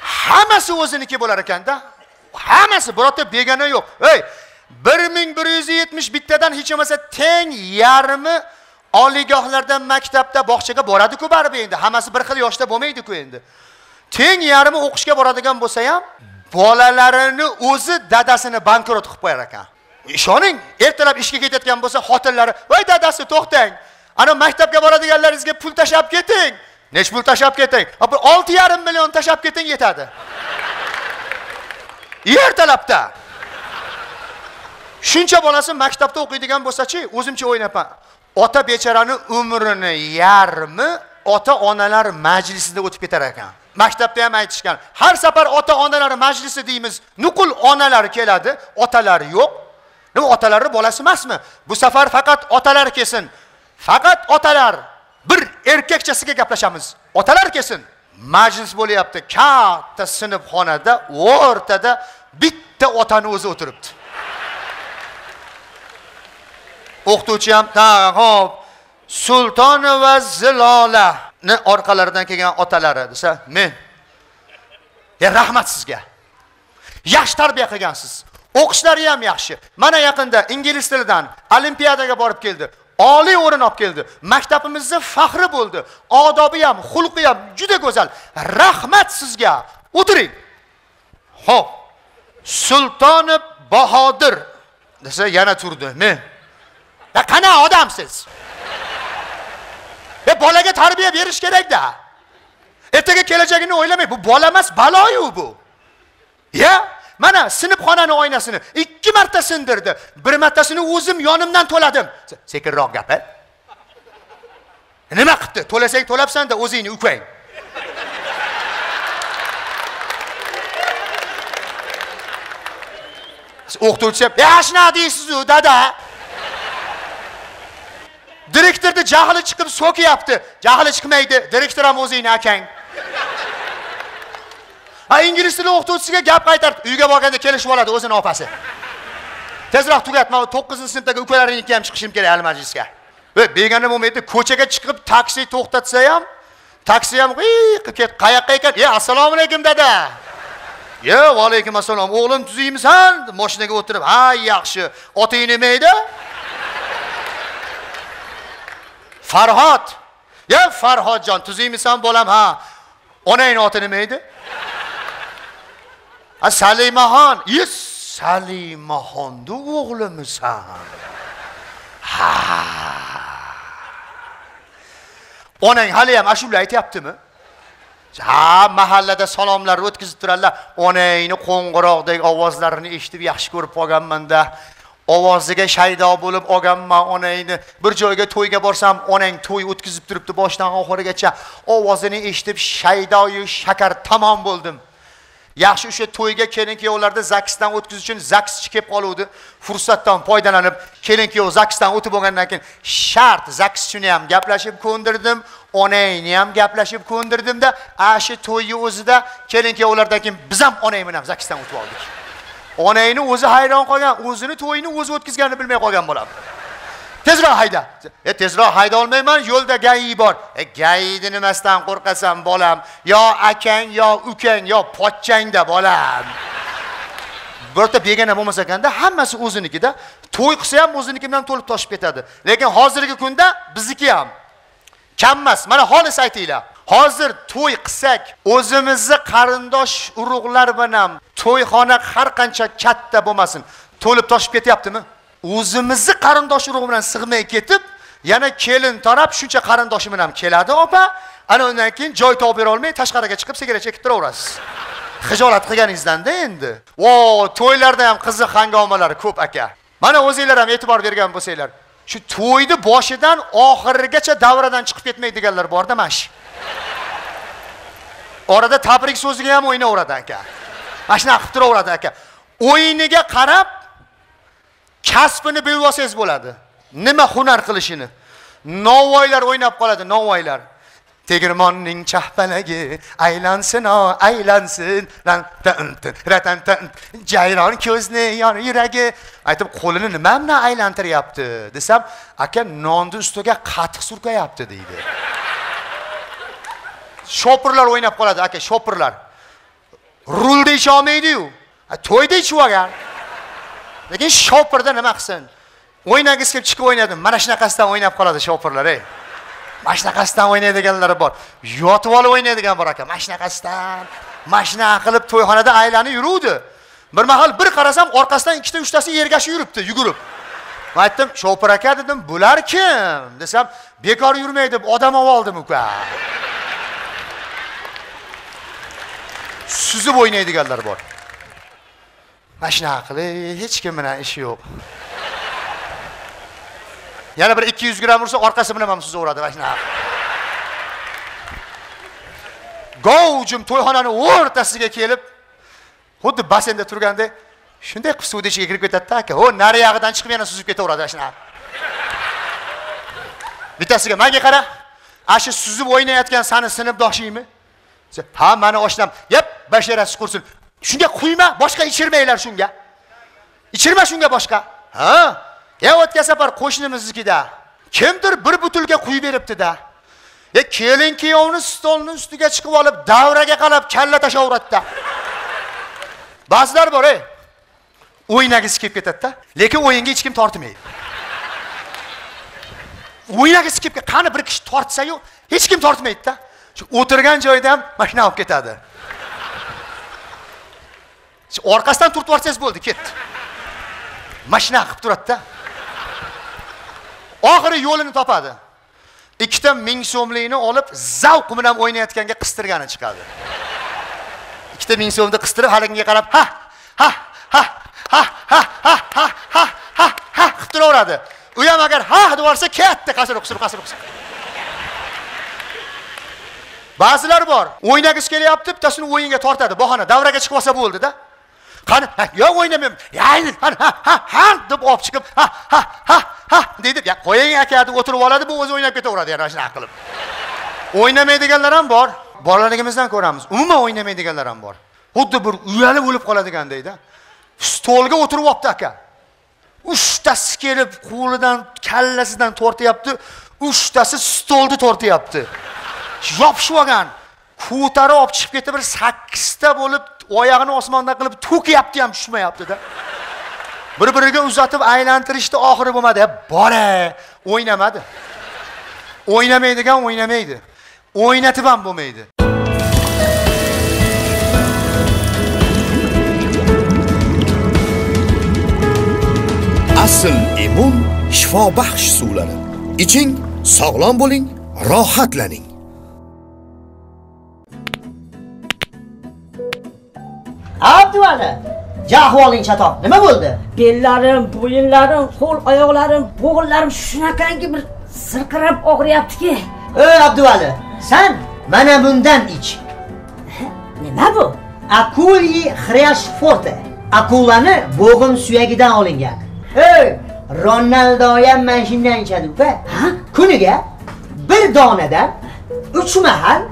S8: Hammasi o'ziniki bo'lar ekanda. Hammasi birorta begona yo'q. Ey bir ming bir yuz yetmish bittadan hech bo'lmasa teng yarmi oliygohlardan maktabda bog'chaga boradi-ku baribir endi. Hammasi bir xil yoshda bo'lmaydi-ku endi. Teng yarmi o'qishga boradigan bo'lsa ham bolalarini o'zi dadasini bankrot qilib qo'yar ekan. Ishoning ertalab ishga ketayotgan bo'lsa xotinlari voy dadasi to'xtang. Ana maktabga boradiganlaringizga pul tashlab keting. Nech pul tashlab keting? Bir olti yarim million tashlab keting yetadi. Ertalabda shuncha bolasi maktabda o'qiydigan bo'lsachi o'zimcha o'ylayapman ota bechorani umrini yarmi ota onalar majlisida o'tib ketar ekan. Maktabda ham aytishgan har safar ota onalar majlisi deymiz. Nuqul onalar keladi otalar yo'q. Nima otalarni bolasi emasmi? Bu safar faqat otalar kelsin. Faqat otalar bir erkakchasiga gaplashamiz. Otalar kelsin. Majlis bo'lyapti katta sinfxonada o'rtada bitta otani o'zi o'tiribdi. O'qituvchi ham ho'p. Sulton va zilolani orqalaridan kelgan otalari desa men ya rahmat sizga. Yaxshi tarbiya qilgansiz. O'qishlari ham yaxshi. Mana yaqinda ingliz tilidan olimpiadaga borib keldi. Oliy o'rin olib keldi. Maktabimizni faxri bo'ldi. Odobi ham xulqi ham juda go'zal. Rahmat sizga. O'tiring. Ho'p sultoni bahodir desa yana turdi. Men qana odamsiz? E bolaga tarbiya berish kerakda ertaga kelajagini o'ylamay bu bola emas baloyu bu. Ya mana sinfxonani oynasini ikki marta sindirdi. Bir martasini o'zim yonimdan to'ladim. Sekinroq gapir nima qilibdi to'lasang to'labsanda o'zingni ukang o'qituvchi ya shunaqa deysizu dada. Direktorni jahli chiqib so'kyapti jahli chiqmaydi. Direktor ham o'zingni akang. Ha ingliz tili o'qituvchisiga gap qaytardi. Uyga borganda kelishib oladi o'zini opasi tezroq tugat man to'qqizinchi sinfdagi ukalaringnikiga ham chiqishim kerak hali majlisga. Begona bo'lmaydi ko'chaga chiqib taksi to'xtatsa ham taksi ham qilib ket qayoqqa ekan? E assalomu alaykum dada. Yo vaalaykum assalom. O'g'lim tuzukmisan moshinaga o'tirib. Ha yaxshi. Oting nima edi farhod. Ya farhodjon tuzukmisan bolam? Ha. Onangni oti nima edi a salimaxon ye salimaxonni o'g'limisan ha onang haliyam ashula aytyaptimi ha mahallada salomlar o'tkazib turadilar onangni qo'ng'iroqdek ovozlarini eshitib yaxshi ko'rib qolganmanda ovoziga shaydo bo'lib olganman onangni bir joyga to'yga borsam onang to'y o'tkazib turibdi boshidan oxirigacha ovozini eshitib shaydoyu shakar tamom bo'ldim yaxshi o'sha to'yga kelin kuyovlarda zaksdan o'tkazish uchun zakschi kelib qoluvdi. Fursatdan foydalanib kelin kuyov zaksdan o'tib bo'lgandan keyin shart zakschini ham gaplashib ko'ndirdim onangni ham gaplashib ko'ndirdimda ana shu to'yni o'zida kelin kuyovlardan keyin biz ham onang bilan zaksdan o'tib oldik. Onangni o'zi hayron qolgan o'zini to'yini o'zi o'tkazganini bilmay qolgan bo'ladi tezroq hayda. E tezroq hayda olmayman yo'lda gayi bor. E gayini nimasidan qo'rqasan bolam yo akang yo ukang yo pochchangda bolam. Birorta begona bo'lmasa ekanda hammasi o'zinikida. To'y qilsa ham o'ziniki bilan to'lib toshib ketadi. Lekin hozirgi kunda bizniki ham. Kam emas mana xolis aytinglar. Hozir to'y qilsak o'zimizni qarindosh urug'lar bilan to'yxona har qancha katta bo'lmasin. To'lib toshib ketyaptimi? O'zimizni qarindosh urug' bilan sig'may ketib yana kelin taraf shuncha qarindoshi bilan keladi opa. Ana undan keyin joy topib bera olmay tashqariga chiqib sigaret chekib turaverasiz. Hijolat qilganingizdanda endi. Vo to'ylarda ham qiziq hangomalar ko'p aka. Mana o'zinglar ham e'tibor bergan bo'lsanglar. Shu to'yni boshidan oxirigacha davradan chiqib ketmaydi deganlar borda mana shu orada tabrik so'ziga ham o'ynaveradi aka. Mana shunaqa qilib turaveradi aka. O'yiniga qarab kasbini bilib olsangiz bo'ladi. Nima hunar qilishini. Novvoylar o'ynab qoladi novvoylar. Tegirmonning chahpalagi aylansin. O aylansin jayron ko'zni yon yuragi. Aytib qo'lini nima bilan aylantiryapti? Desam aka nonni ustiga qatiq surkayapti deydi. Shopirlar o'ynab qoladi aka shopirlar. Rulda icholmaydiyu. To'yda ichib olgan lekin shopirda nima qilsin? O'ynagisi kelib chiqib o'ynadi. Mana shunaqasidan o'ynab qoladi shopirlar ey. Mana shunaqasidan o'ynaydiganlari bor. Yotib olib o'ynaydigan bor ekan mana shunaqasidan. Mana shunaqa qilib to'yxonada aylanib yuruvdi. Bir mahal bir qarasam orqasidan ikkita uchtasi ergashib yuribdi yugurib. Man aytdim shopir aka dedim bular kim? desam bekor yurmaydi odam olib oldim uka. Suzib o'ynaydiganlar bor. Mana shunaqa qilib hech kim bilan ishi yo'q. Yana bir ikki yuz gramm ursa orqasi bilan ham suzaveradi mana shunaqa govjim to'yxonani o'rtasiga kelib xuddi bassenda turgandek shunday qilib suvni ichiga kirib ketadida aka o nariyog'idan chiqib yana suzib ketaveradi mana shunaqa bittasiga manga qara ana shu suzib o'ynayotgan sani sinfdoshingmi? ha mani oshnam yep basharasi qursin. Shunga quyma boshqa ichirmanglar shunga. Ichirma shunga boshqa. Ha? E o'tgan safar qo'shnimiznikida kimdir bir butilka quyib beribdida e kelin kuyovni stolni ustiga chiqib olib davraga qarab kalla tashlayveradida ba'zilar bor ey o'ynagisi kelib ketadida lekin o'yinga hech kim tortmaydi. O'ynagisi kelib qani bir kishi tortsayu hech kim tortmaydida. Shu o'tirgan joyida ham mashina olib ketadi. Orqasidan turtib yuborsangiz bo'ldi ketdi mashina qilib turadida oxiri yo'lini topadi ikkita ming so'mlikni olib zavq bilan o'ynayotganga qistirgani chiqadi ikkita ming so'mni qistirib haligiga qarab ha ha ha ha ha ha ha ha ha ha qilib turaveradi u ham agar ha deb yuborsa ketdi qasr qisir qasr qisir ba'zilar bor o'ynagisi kelyapti bittasini o'yinga tortadi bahona davraga chiqib olsa bo'ldida qani yo'q o'ynamayman yayni ha ha ha deb olib chiqib ha ha ha ha deydi ya qo'ying aka deb o'tirib oladi bu o'zi o'ynab ketaveradi yana shunaqa qilib o'ynamaydiganlar ham bor. Bolaligimizdan ko'ramiz umuman o'ynamaydiganlar ham bor. Xuddi bir uyalib o'lib qoladigandayda stolga o'tirib olibdi aka uchtasi kelib qo'lidan kallasidan tortyapti uchtasi stolni tortyapti yopishib olgan ko'tarib olib chiqib ketib bir sakkizta bo'lib oyog'ini osmondan qilib to'kyapti ham tushmayaptida bir biriga uzatib aylantirishdi oxiri bo'lmadi. Bora o'ynamadi. O'ynamaydigan o'ynamaydi. O'ynatib ham bo'lmaydi.
S2: Asl immun shifobaxsh suvlari. Iching sog'lom bo'ling rohatlaning.
S9: Abduvali ja ahvoling chatoq nima bo'ldi?
S12: Bellarim bo'yinlarim qo'l oyoqlarim bo'g'inlarim shunaqangi bir sirqirab og'riyaptiki.
S9: Ey abduvali san mana bundan ich
S12: nima bu?
S9: Akuli xresh forte. Akulani bo'g'im suyagidan olingan. Ey ronaldo ham mana shundan ichadi uka. Kuniga bir donadan uch mahal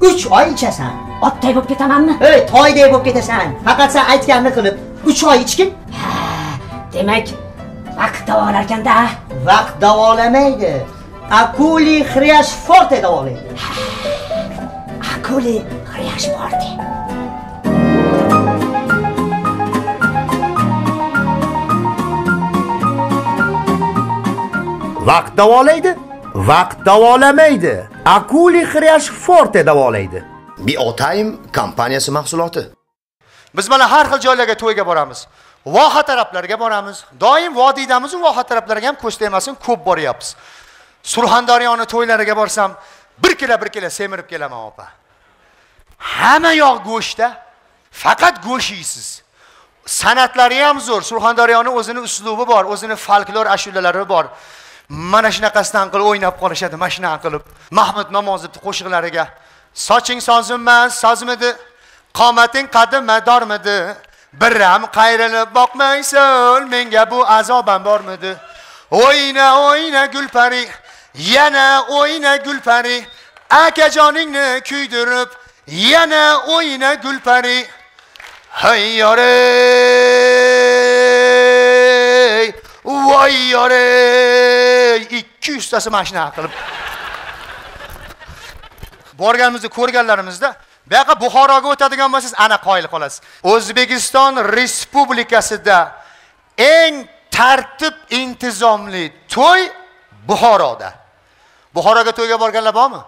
S9: uch oy ichasan
S12: otday bo'lib ketamanmi?
S9: Ey toyday bo'lib ketasan. Faqat sen aytganini qilib uch oy ichgin.
S12: Demak vaqt davolarkanda
S9: vaqt davolamaydi akuli xresh forte davolaydi
S12: akuli xresh forte.
S2: Vaqt davolaydi vaqt davolamaydi akuli xresh forte davolaydi biotime kompaniyasi mahsuloti.
S8: Biz mana har xil joylarga to'yga boramiz. Voha taraflarga boramiz. Doim vodiydamiz, voha taraflarga ham ko'z tegmasin ko'p boryapmiz. Surxondaryoni to'ylariga borsam bir kila bir kila semirib kelaman opa. Hamma yoq go'shtda faqat go'sht yeysiz. San'atlari ham zo'r surxondaryoni o'zini uslubi bor o'zini folklor ashulalari bor. Mana shunaqasidan qilib o'ynab qolishadi mana qilib. Mahmud namozovni qo'shiqlariga. Saçın sazıma sazmadı, kametin kadı medar mıdı? Biram kayrılıp bakmaysan, menge bu azabım var mıdı? Oyna oyna gülperi, yana oyna gülperi, akajoningni kuydirib yana o'yna gulpari hey yorey voy yorey ikki yuztasi mashina qilib borganimizda ko'rganlarimizda bu yoqqa buxoroga o'tadigan bo'lsangiz ana qoyil qolasiz o'zbekiston respublikasida eng tartib intizomli to'y buxoroda. Buxoroga to'yga borganlar bormi?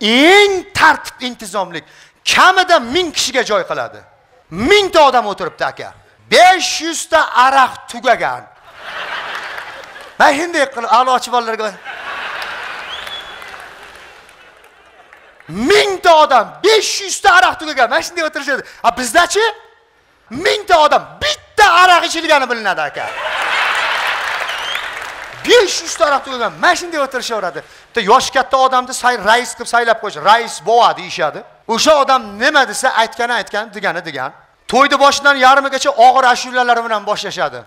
S8: Eng tartib intizomli kamida ming kishiga joy qiladi. Mingta odam o'tiribdi aka. Besh yuzta aroq tugagan. Man shunday qilib a'lochi bolalarga mingta odam besh yuzta aroq tugagan mana shunday o'tirishadi. A bizdachi? Mingta odam bitta aroq ichilgani bilinadi aka. Besh yuzta araq tugagan mana shunday o'tirishaveradi. Bitta yoshi katta odamni rais qilib saylab qo'yish. Rais bova deyishadi. O'sha odam nima desa aytgani aytgani degani degan. To'yni boshidan yarmigacha og'ir ashulalar bilan boshlashadi.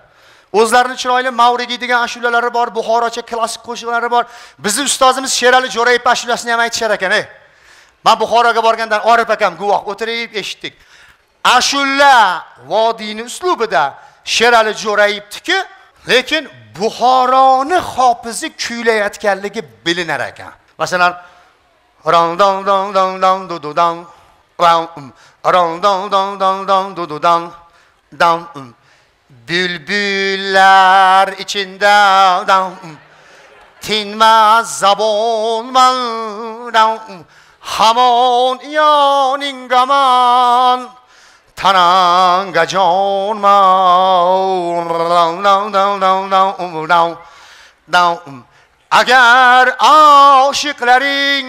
S8: O'zlarini chiroyli mavrigiy degan ashulalari bor buxorocha klassik qo'shiqlari bor. Bizni ustozimiz sherali jo'rayev ashulasini ham aytishar ekan ey. Man buxoroga borgandan orif akam guvoh o'tirib eshitdik. Ashulla vodiyni uslubida sherali jo'rayevniki lekin buxoroni hofizi kuylayotganligi bilinar ekan. Masalan rong dong dong dong dong du du dong rong um, dong dong dong dong du du dong dong um. bülbüller içinde dong um. tinmez zabon dong hamon yoning gaman tananga jonma agar oshiqlaring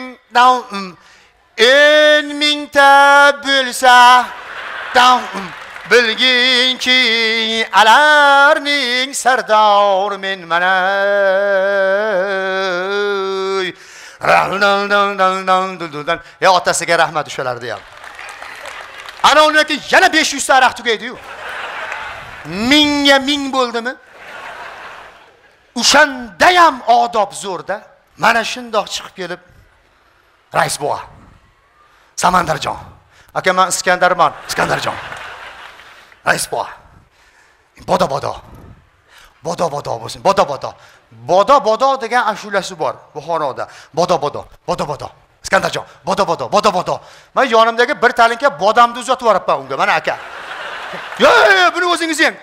S8: en mingta bo'lsa bilginki alarning sardor men mana yo otasiga rahmat o'shalarni ham ana undan keyin yana besh yuzta aroq tugaydiyu mingga ming bo'ldimi o'shandayam odob zo'rda mana shundoq chiqib kelib rais bova samandarjon aka man iskandarman iskandarjon rais bova bodo bodo bodo bodo bo'lsin bodo bodo bodo bodo degan ashulasi bor buxoroda. Bodo bodo bodo bodo. Iskandarjon bodo bodo bodo bodo. Man yonimdagi bir talinka bodamni uzatib yuboribman unga. Mana aka. Yo buni o'zingiz yeng.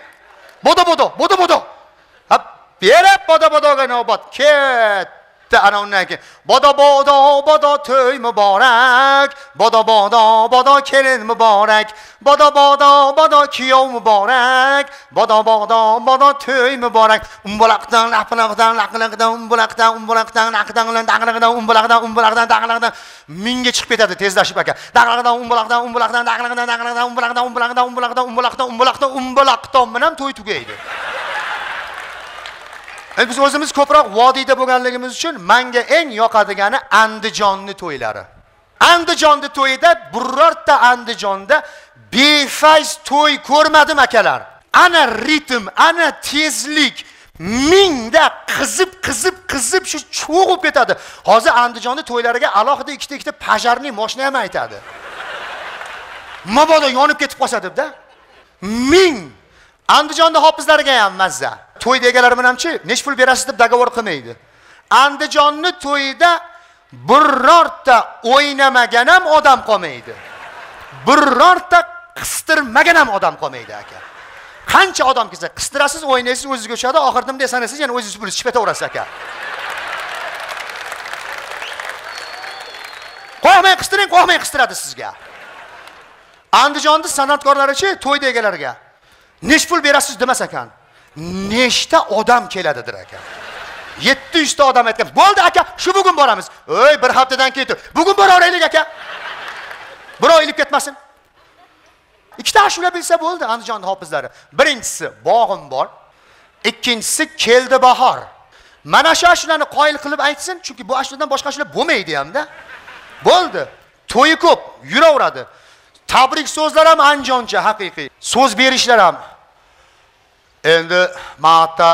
S8: Bodo bodo bodo bodo. Berib bodo bodoga navbat. Ket. Bitta ana undan keyin bodo bodo bodo to'y muborak bodo bodo bodo kelin muborak bodo bodo bodo kuyov muborak bodo bodo bodo to'y muborak umbulaqdan laqlaqdan laqlaqdan umbulaqdan umbulaqdan laqdan daqlaqdan umbulaqdan umbulaqdan daqlaqdan mingga chiqib ketadi tezlashib aka daqlaqdan umbulaqdan umbulaqdan daqlaqdan daqlaqdan umbulaqdan umbulaqdan umbulaqdan umbulaqdan umbulaqdan umbulaqdan bilan to'y tugaydi biz o'zimiz ko'proq vodiyda bo'lganligimiz uchun menga eng yoqadigani andijonni to'ylari. Andijonni to'yida birorta andijonda befayz to'y ko'rmadim akalar. Ana ritm ana tezlik mingda qizib qizib qizib shu cho'g'ib ketadi. Hozir andijonni to'ylariga alohida ikkita ikkita pajarniy moshina ham aytadi. Mabodo yonib ketib qolsa debda. Ming! Andijonni hofizlariga ham mazza. To'y egalari bilanchi nechi pul berasiz deb договор qilmaydi. Andijonni to'yida birorta o'ynamagan ham odam qolmaydi. Birorta qistirmagan ham odam qolmaydi aka. Qancha odam kelsa qistirasiz o'ynaysiz o'zizga o'chadi oxirida bunday sanaysiz yana o'zingiz pulni chiqib ketaverasiz aka. Qo'rqmang qistiring qo'rqmang qistiradi sizga. Andijonni san'atkorlarichi to'y egalariga nechi pul berasiz demas ekan nechta odam keladidir aka yetti yuzta odam aytgan bo'ldi aka shu bugun boramiz. Oy bir haftadan keyin bugun boraveraylik aka. Birov ilib ketmasin. Ikkita ashula bilsa bo'ldi andijonni hofizlari. Birinchisi bog'im bor ikkinchisi keldi bahor. Mana shu ashulani qoyil qilib aytsin chunki bu ashuladan boshqa ashula bo'lmaydi hamda. Bo'ldi. To'yi ko'p yuraveradi. Tabrik so'zlar ham andijoncha haqiqiy. So'z berishlar ham endi marta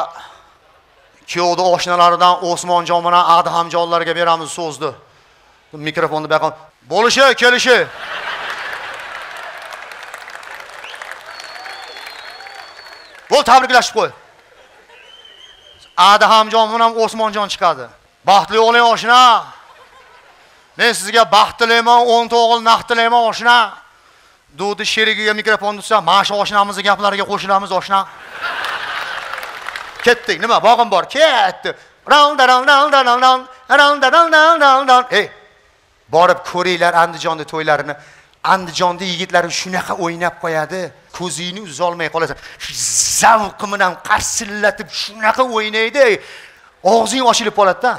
S8: kuyovni oshnalaridan osmonjon bilan adhamjonlarga beramiz so'zni mikrofonni bu bo'lishi kelishi. Bo'l tabriklashib qo'y. Adhamjon bilan osmonjon chiqadi. Baxtli bo'ling oshna. Men sizga baxt tilayman o'nta o'g'il naq tilayman oshna. Dudi sherigiga mikrofon tutsa mana shu oshnamizni gaplariga qo'shilamiz oshna ketdik nima bog'im bor ketdi Ronda, ronda, ronda, ronda, ronda, ronda, ey borib ko'ringlar andijonda to'ylarini andijonda yigitlar shunaqa o'ynab qo'yadi ko'zingni uzolmay qolasan zavqi bilan qarsillatib shunaqa o'ynaydi og'zing ochilib qoladida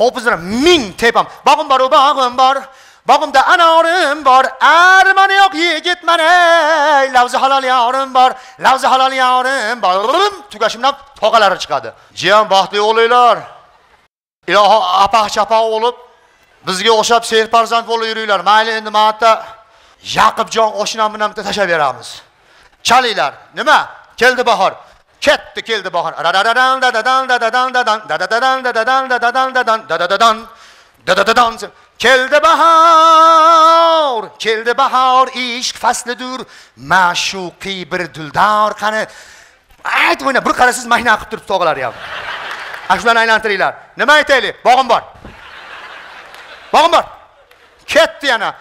S8: hofizlar ming tepam bog'im bor bog'im bor bog'imda anorim bor armoni yo'q yigitman ey lavzi halol yorim bor lavzi halol yorim bor. Tugashimdan tog'alari chiqadi. Jiyan baxtli o'g'linglar. Iloho apaq chapoq bo'lib bizga o'xshab serfarzand bo'lib yuringlar. Mayli endi mana yaqubjon oshnam bilan bitta tashlab beramiz. Chalinglar nima? Keldi bahor. Ketdi keldi bahor. Dadadadan dadadan dadadan dadan dadadadan dadadan dadadan dadadadan dadadadan. Keldi bahor keldi bahor ishq faslidir ma'shuqiy bir duldor qani. Ayt o'yna bir qarasiz mahna qilib turibdi tog'alari ham ana shularni aylantiringlar. Nima aytaylik? Bog'im bor. Bog'im bor. Ketdi yana.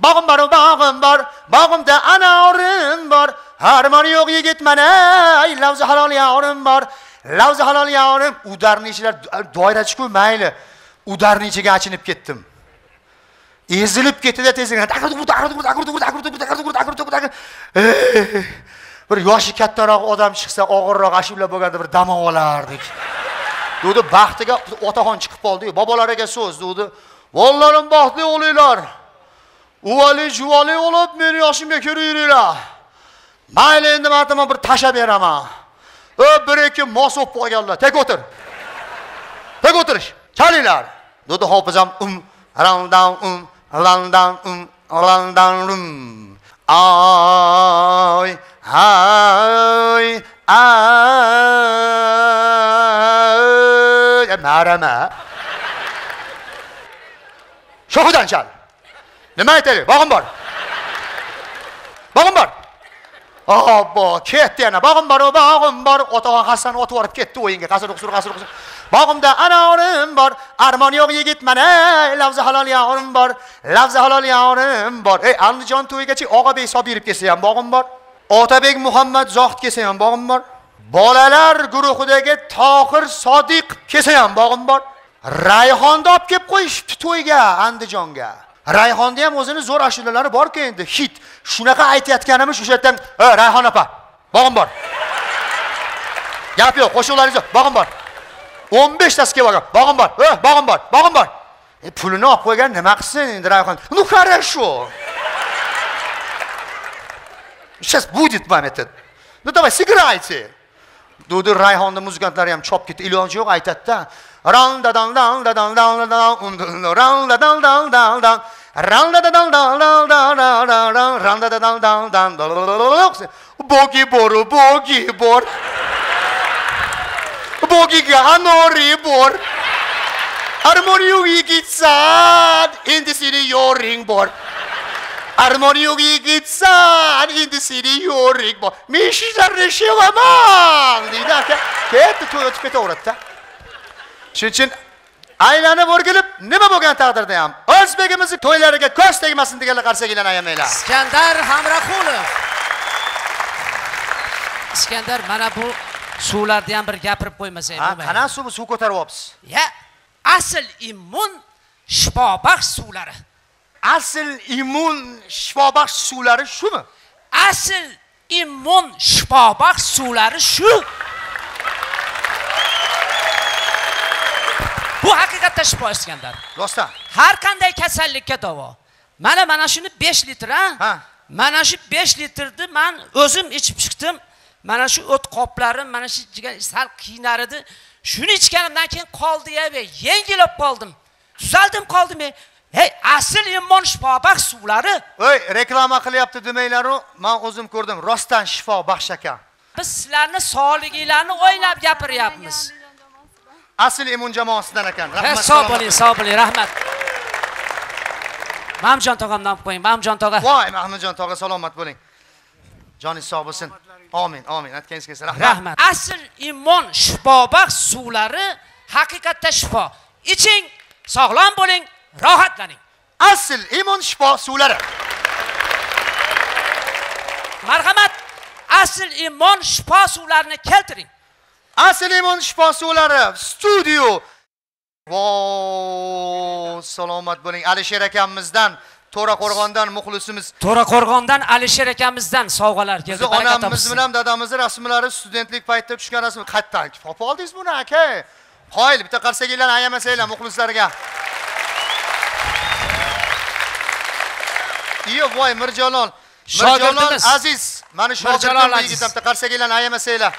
S8: Bog'im bor bog'im bor. Bog'imda anorim bor. Armoni yo'q yigitman ey lavzi halol yorim bor. Lavzi halol yorim udarni ichilar doirachiku mayli. Udarni ichiga achinib ketdim. Ezilib ketdida tezligini bir yoshi kattaroq odam chiqsa og'irroq ashula bo'lganda bir dam olardik. Degdi baxtiga otaxon chiqib qoldiyu bobolariga so'z dedi bolalarim baxtli bo'linglar uvali juvali bo'lib meni yoshimga kiraveringlar mayli endi man bir tashlab beraman. O bir ikki mos bo'lib qolganlar tek o'tir. Tek o'tirish. Chalinglar. Dedi hofizam um randan um. Landan um landan rum. Ay hay ay. Marama shoxidan chal nima aytaylik? Bog'im bor. Bog'im bor obbo ketdi yana bog'im bor bog'im bor otaxon hasan otib yuborib ketdi o'yinga. Qasr qusur qasr qusur bog'imda anorim bor. Armon yo'q yigit mana. Lavza halol yog'im bor. Lavza halol yog'im bor. Ey andijon to'yigacha og'abek sobirov kelsa ham bog'im bor. Otabek muhammad zohid kelsa ham bog'im bor. Bolalar guruhidagi tohir sodiq kelsa ham bog'im bor. Rayhonni olib kelib qo'yishibdi to'yga andijonga. rayhonni ham o'zini zo'r ashulalari borku endi hit shunaqa aytayotganimiz o'sha yerdan rayhon opa bog'im bor gap yo'q qo'shiqlaringiz yo'q bog'im bor o'n beshtasi kelib olgan bog'im bor bog'im bor bog'im bor e, pulini olib qo'ygan nima qilsin endi rayhon ну хорошо сейчас будет вам этот ну давай сыграйте dedi rayhonni muzikantlar ham chopib ketdi iloji yo'q aytadida Ran da dal dal da dal dal da dal ran da dal dal dal dal ran da dal dal dal dal dal dal ran da dal dal dal dal bogi boru bogi bor. Bogi ganori bor. Armoniugi gitsan indisini yoring bor. Armoniugi gitsan indisini yoring bor. Mi shizar reshivaman didaka ket tu tu ket oratta shuning uchun aylanib o'rgilib nima bo'lgan taqdirda ham o'zbegimizni to'ylariga ko'z tegmasin deganlar qarsak aylanayamanglar
S1: iskandar hamraqulov iskandar mana bu suvlarni ham bir gapirib qo'ymasak
S8: ha
S1: bo'lmaydi
S8: qanaqa suv suv ko'taryapsiz?
S1: Ya asl immun shifobaxsh suvlari.
S8: Asl immun shifobaxsh suvlari shumi?
S1: Asl immun shifobaxsh suvlari shu bu haqiqatda shifo iskandar
S8: rostdan.
S1: Har qanday kasallikka davo. Mana mana shuni 5 litr ha? Mana shu 5 litrni man o'zim ichib chiqdim. Mana shu o't qoplarim mana shu sal qiynar edi shuni ichganimdan keyin qoldi ya be yengilib qoldim. Tuzaldim qoldim hey asl immon shifobaxsh suvlari.
S8: Oy reklama qilyapti demanglaru man o'zim ko'rdim. Rostdan shifo baxsh ekan
S1: biz sizlarni sog'liginglarni o'ylab gapiryapmiz
S8: اصل ایمون است نکن.
S1: رحمت سلام سابلی سابلی رحمت. مام جان تاقم نام کنیم. مام جان
S8: تاقم وای مام جان تاقم سلامت بولین جانی سابسن آمین آمین. ات کنیس
S1: کنیس رحمت. رحمت. اصل ایمون شبابق سولار حقیقت شفا ایچین ساغلان
S8: بولین راحت لنین اصل
S1: ایمون شفا سولار مرحمت اصل ایمون شفا سولارنه کلترین
S8: Asalimon shifo suvlari studio. Vo, salomat bo'ling. Alisher akamizdan To'raqo'rg'ondan muxlisimiz
S1: To'raqo'rg'ondan Alisher akamizdan sovg'alar keldi.
S8: Bizni onamiz bilan dadamizni rasmlari studentlik paytida tushgan rasm. Qayerdan topib oldingiz buni aka? Qoyil bitta qarsakinglarni ayamasanglar muxlislarga. Iyo voy Mirjalol. Mirjalol
S1: Shogirdimiz.
S8: aziz. Mana
S1: Mirjalol
S8: shogirdim
S1: aziz.
S8: yigitim bitta qarsakinglarni ayamasanglar.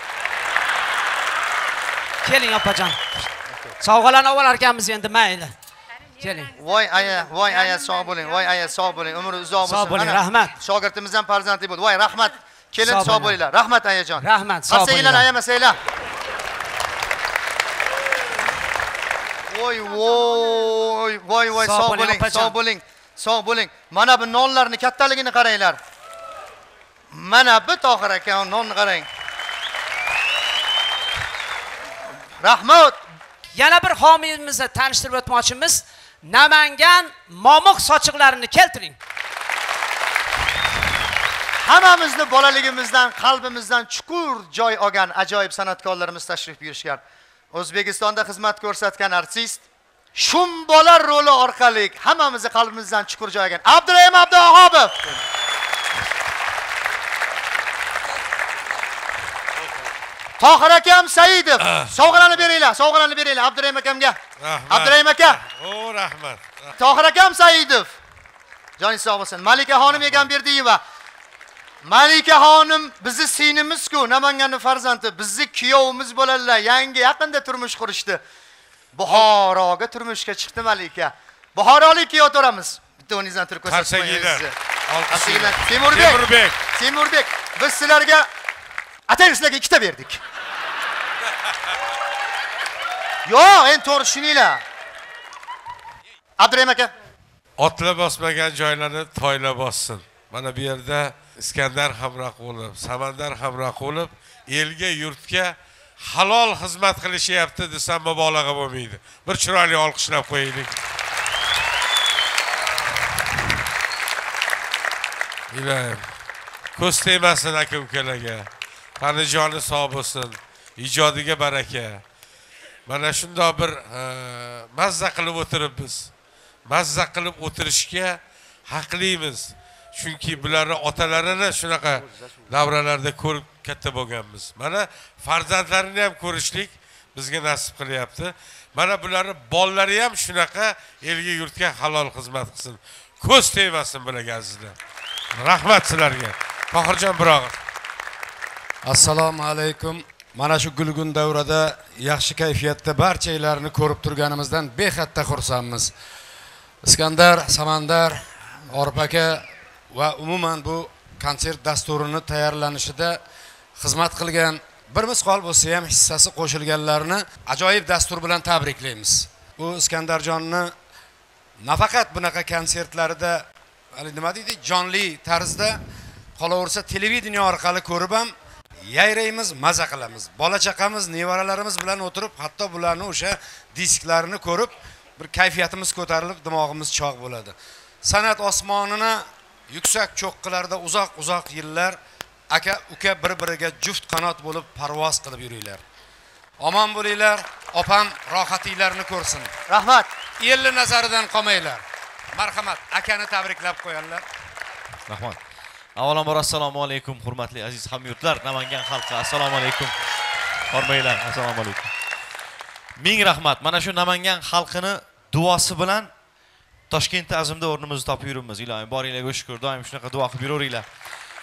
S1: Keling opajon. Sovg'alarni olar ekanmiz endi mayli. Keling.
S8: Voy aya, voy aya sog' bo'ling, voy aya sog' bo'ling, umri uzoq bo'lsin.
S1: Sog' bo'ling, rahmat.
S8: Shogirdimizdan farzandli bo'ldi. Voy rahmat. Kelin
S1: Sog' bo'linglar.
S8: Rahmat ayajon.
S1: Rahmat, sog' bo'linglar.
S8: ayamasanglar. Voy voy voy voy
S1: Sog' bo'ling,
S8: sog' bo'ling, sog' bo'ling. Mana bu nonlarni kattaligini qaranglar. Mana bu Tohir aka nonni qarang. Rahmat.
S1: Yana bir homiyimizni tanishtirib o'tmoqchimiz. Namangan momiq sochiqlarini keltiring.
S8: Hammamizni bolaligimizdan, qalbimizdan chuqur joy olgan ajoyib san'atkorlarimiz tashrif buyurishgan. O'zbekistonda xizmat ko'rsatgan artist shum bola roli orqali hammamizni qalbimizdan chuqur joy olgan Abdurahim Abduhobov. Tohir akam Saidov. Sovg'alarni beringlar, sovg'alarni beringlar Abdurahim akamga.
S15: Rahmat.
S8: Abdurahim aka.
S15: O rahmat.
S8: Tohir akam Saidov. Joningiz sog' bo'lsin. Malika xonim Egamberdiyeva. Malika xonim bizni sinimiz-ku, Namanganning farzandi, bizni kuyovimiz bo'ladilar. Yangi yaqinda turmush qurishdi. Buxoroga turmushga chiqdi Malika. Buxorolik kuyov to'ramiz. Bitta o'rningizdan turib
S15: Qarsakiylar.
S8: Qarsakiylar. Temurbek.
S15: Temurbek.
S8: Temurbek. Biz sizlarga atayin sizlarga ikkita berdik. Yo'q, endi to'g'ri tushuninglar. Abdurahim aka.
S15: Otla bosmagan joylarni toyla bossin. Mana bu yerda Iskandar Hamroqulov, Samandar Hamroqulov elga, yurtga halol xizmat qilishyapti desam mubolag'a bo'lmaydi. Bir chiroyli olqishlab qo'yaylik. Ilohim, ko'z tegmasin aka ukalarga. Tanijoni sog' bo'lsin, ijodiga baraka. Mana shundoq bir e, mazza qilib o'tiribmiz. Mazza qilib o'tirishga haqlimiz. Chunki bularni otalarini shunaqa davralarda ko'rib katta bo'lganmiz. Mana farzandlarini ham ko'rishlik bizga nasib qilyapti. Mana bularni bolalari ham shunaqa elga yurtga halol xizmat qilsin. Ko'z tegmasin bularga azizlar. Rahmat sizlarga. Tohirjon Birog'ov.
S5: Assalomu alaykum. Mana shu gulgun davrada yaxshi kayfiyatda barchanglarni ko'rib turganimizdan bexatda xursandmiz. Iskandar samandar orif aka va umuman bu konsert dasturini tayyorlanishida xizmat qilgan bir misqol bo'lsa ham hissasi qo'shilganlarni ajoyib dastur bilan tabriklaymiz. Bu iskandarjonni nafaqat bunaqa konsertlarida hali nima deydi jonli tarzda qolaversa televideniya orqali ko'rib ham yayraymiz maza qilamiz. Bola chaqamiz nevaralarimiz bilan o'tirib hatto bularni o'sha disklarini ko'rib bir kayfiyatimiz ko'tarilib dimog'imiz chog' bo'ladi. San'at osmonini yuksak cho'qqilarda uzoq uzoq yillar aka uka bir biriga juft qanot bo'lib parvoz qilib yuringlar. Omon bo'linglar opam rohatinglarni ko'rsin.
S8: Rahmat.
S5: Elni nazaridan qolmanglar. Marhamat akani tabriklab qo'yinglar
S16: rahmat avvalambor assalomu alaykum hurmatli aziz hamyurtlar namangan xalqi assalomu alaykum. Hormanglar assalomu alaykum. Ming rahmat. Mana shu namangan xalqini duosi bilan toshkentda azimda o'rnimizni topib yuribmiz. Ilohim boringlarga shukur doim shunaqa duo qilib yuraveringlar.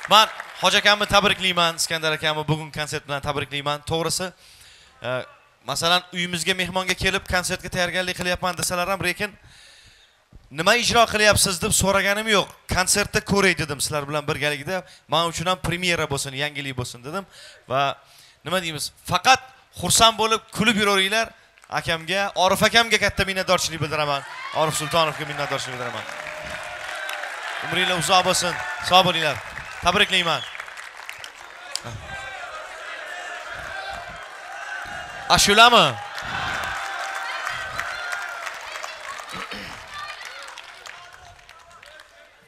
S16: Man hoji akamni tabriklayman iskandar akamni bugun konsert bilan tabriklayman to'g'risi e, masalan uyimizga mehmonga kelib konsertga tayyorgarlik qilyapman desalar ham lekin nima ijro qilyapsiz deb so'raganim yo'q. Konsertda ko'ray dedim sizlar bilan birgalikda. Man uchun ham premyera bo'lsin yangilik bo'lsin dedim. Va nima deymiz faqat xursand bo'lib kulib yuraveringlar akamga orif akamga katta minnatdorchilik bildiraman. Orif sultonovga minnatdorchilik bildiraman. Umringlar uzoq bo'lsin. Sog' bo'linglar. Tabriklayman ashulami?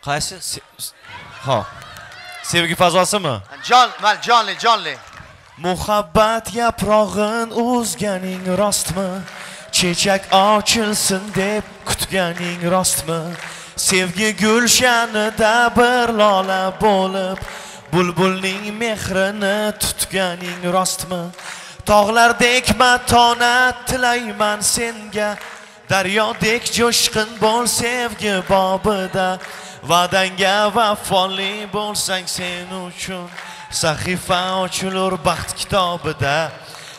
S16: Qaysi ha sevgi fazosimi
S8: Jon, mal jonli, jonli.
S16: muhabbat yaprog'in o'zganing rostmi chechak ochilsin deb kutganing rostmi sevgi gulshanida bir lola bo'lib bulbulning mehrini tutganing rostmi tog'lardek matonat tilayman senga daryodek jo'shqin bo'l sevgi bobida va'dangga vafoli bo'lsang sen uchun sahifa ochilur baxt kitobida.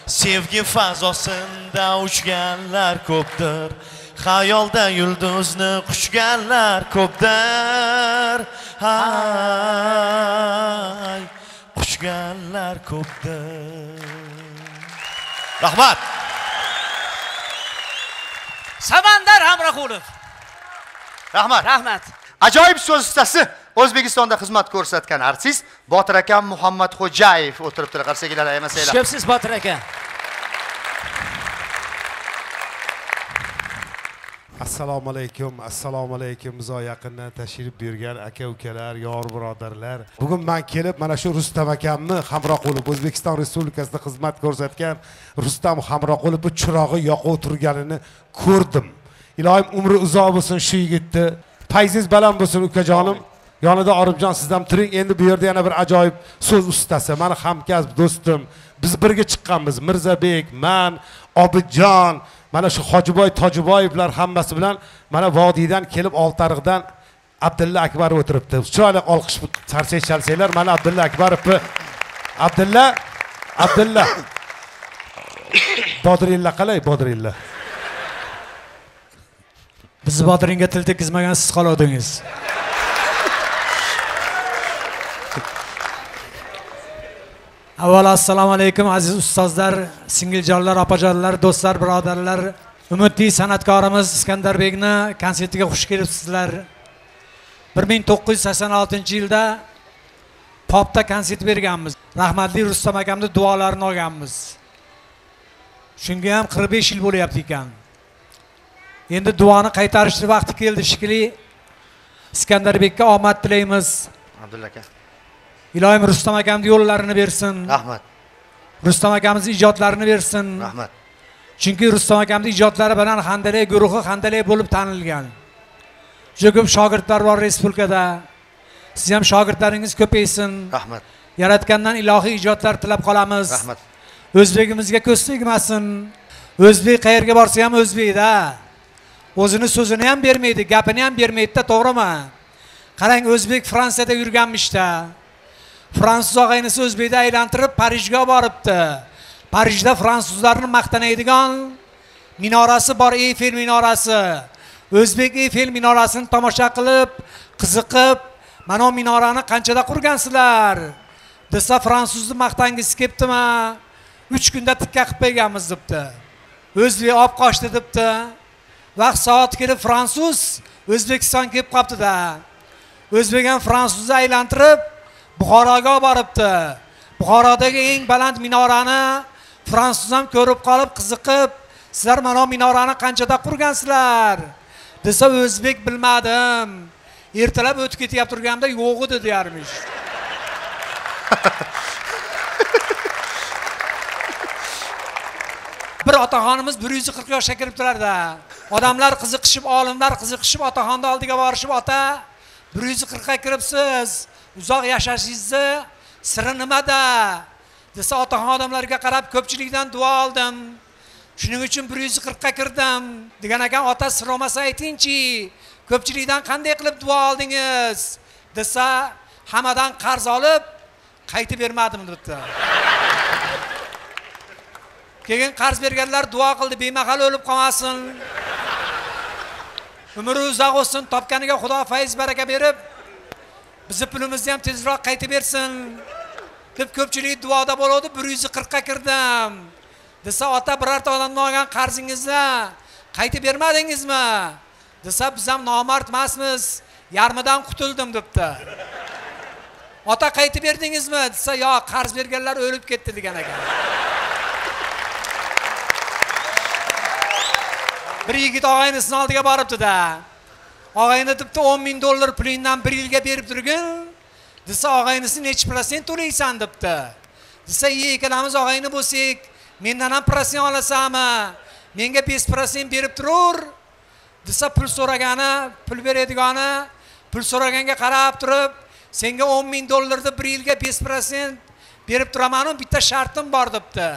S16: Sevgi fazosinda uchganlar ko'pdir xayolda yulduzni quchganlar ko'pdir. Hay quchganlar ko'pdir. Rahmat.
S1: Samandar hamroqulov
S8: rahmat.
S1: Rahmat
S8: ajoyib so'z ustasi o'zbekistonda xizmat ko'rsatgan artist botir akam muhammadxo'jayev o'tiribdilar qarsaklar aymasanglar
S1: xushkepsiz botir aka?
S17: Assalomu alaykum assalomu alaykum muzo yaqindan tashrif buyurgan aka ukalar yor birodarlar bugun man kelib mana shu rustam akamni hamroqulov o'zbekiston respublikasida xizmat ko'rsatgan rustam hamroqulovni chirog'i yoqib turganini ko'rdim. Ilohim umri uzoq bo'lsin shu yigitni payzingiz baland bo'lsin ukajonim yonida orifjon siz ham turing endi bu yerda yana bir ajoyib so'z ustasi. Mani hamkasb do'stim. Biz birga chiqqanmiz. Mirzabek man obidjon. Mana shu hojiboy tojiboyevlar hammasi bilan mana vodiydan kelib oltariqdan abdulla akbarov o'tiribdi. Chiroyli olqish charsak chalsanglar mana abdulla akbarovni. Abdulla abdulla. Bodirilla qalay bodirilla
S18: bizni botiringga til tekkizmagan siz qoluvdingiz avvalo assalomu alaykum aziz ustozlar singiljonlar opajonlar do'stlar birodarlar. Umidli san'atkorimiz iskandarbekni konsertiga xush kelibsizlar. bir ming to'qqiz yuz sakson oltinchi yilda popda konsert berganmiz. Rahmatli rustam akamni duolarini olganmiz. Shunga ham qirq besh yil bo'lyapti ekan. Endi duoni qaytarishni vaqti keldi shekilli iskandarbekka omad tilaymiz.
S8: Abdulla aka.
S18: Iloyim rustam akamni yo'llarini bersin.
S8: Rahmat.
S18: Rustam akamizni ijodlarini bersin.
S8: Rahmat.
S18: Chunki rustam akamni ijodlari bilan handalay guruhi handalay bo'lib tanilgan. Juda ko'p shogirdlar bor respublikada. Siz ham shogirdlaringiz ko'paysin.
S8: Rahmat.
S18: Yaratgandan ilohiy ijodlar tilab qolamiz.
S8: Rahmat.
S18: O'zbegimizga ko'z tegmasin. O'zbek qayerga borsa ham o'zbekda o'zini so'zini ham bermaydi gapini ham bermaydida to'g'rimi? Qarang o'zbek fransiyada yurganmishda fransuz og'aynisi o'zbekni aylantirib parijga olib boribdi. Parijda fransuzlarni maqtanadigan minorasi bor eyfel minorasi. O'zbek eyfel minorasini tomosha qilib qiziqib mana bu minorani qanchada qurgansizlar desa fransuzni maqtangisi kelibdimi? Uch kunda tikka qilib qo'yganmiz debdi. O'zbek olib qochdi debdi. Vaqt soati kelib fransuz o'zbekiston kelib qolibdida o'zbek ham fransuzni aylantirib buxoroga olib boribdi. Buxorodagi eng baland minorani fransuz ham ko'rib qolib qiziqib sizlar mana bu minorani qanchada qurgansizlar? Desa o'zbek bilmadim. Ertalab o'tib ketyap turganimda yo'q edi deyarmish bir otaxonimiz bir yuz qirq yoshga kiribdilarda odamlar qiziqishib olimlar qiziqishib otaxonni oldiga borishib ota bir yuz qirqqa kiribsiz uzoq yashashingizni siri nimada? desa otaxon odamlarga qarab ko'pchilikdan duo oldim shuning uchun bir yuz qirqqa kirdim. degan ekan ota sir bo'lmasa aytingchi ko'pchilikdan qanday qilib duo oldingiz? desa hammadan qarz olib qaytib bermadim debdi. Keyin qarz berganlar duo qildi bemahal o'lib qolmasin. Umri uzoq bo'lsin topganiga xudo fayz baraka berib bizni pulimizni ham tezroq qaytib bersin deb ko'pchilik duoda bo'luvdi bir yuz qirqqa kirdim. Desa ota birorta odamdan olgan qarzingizni qaytib bermadingizmi? Desa biz ham nomard emasmiz yarmidan qutuldim debdi. Ota qaytib berdingizmi? Desa yo'q qarz berganlar o'lib ketdi degan ekan. Bir yigit og'aynisini oldiga boribdida. Og'ayni debdi o'n ming dollar pulingdan bir yilga berib turgin. Desa og'aynisi nechi protsent to'laysan debdi. Desa iye ikkalamiz og'ayni bo'lsak mendan ham protsent olasanmi? Menga besh protsent berib turur. Desa pul so'ragani pul beradigani pul so'raganga qarab turib senga o'n ming dollarni bir yilga besh protsent berib turamanu bitta shartim bor debdi.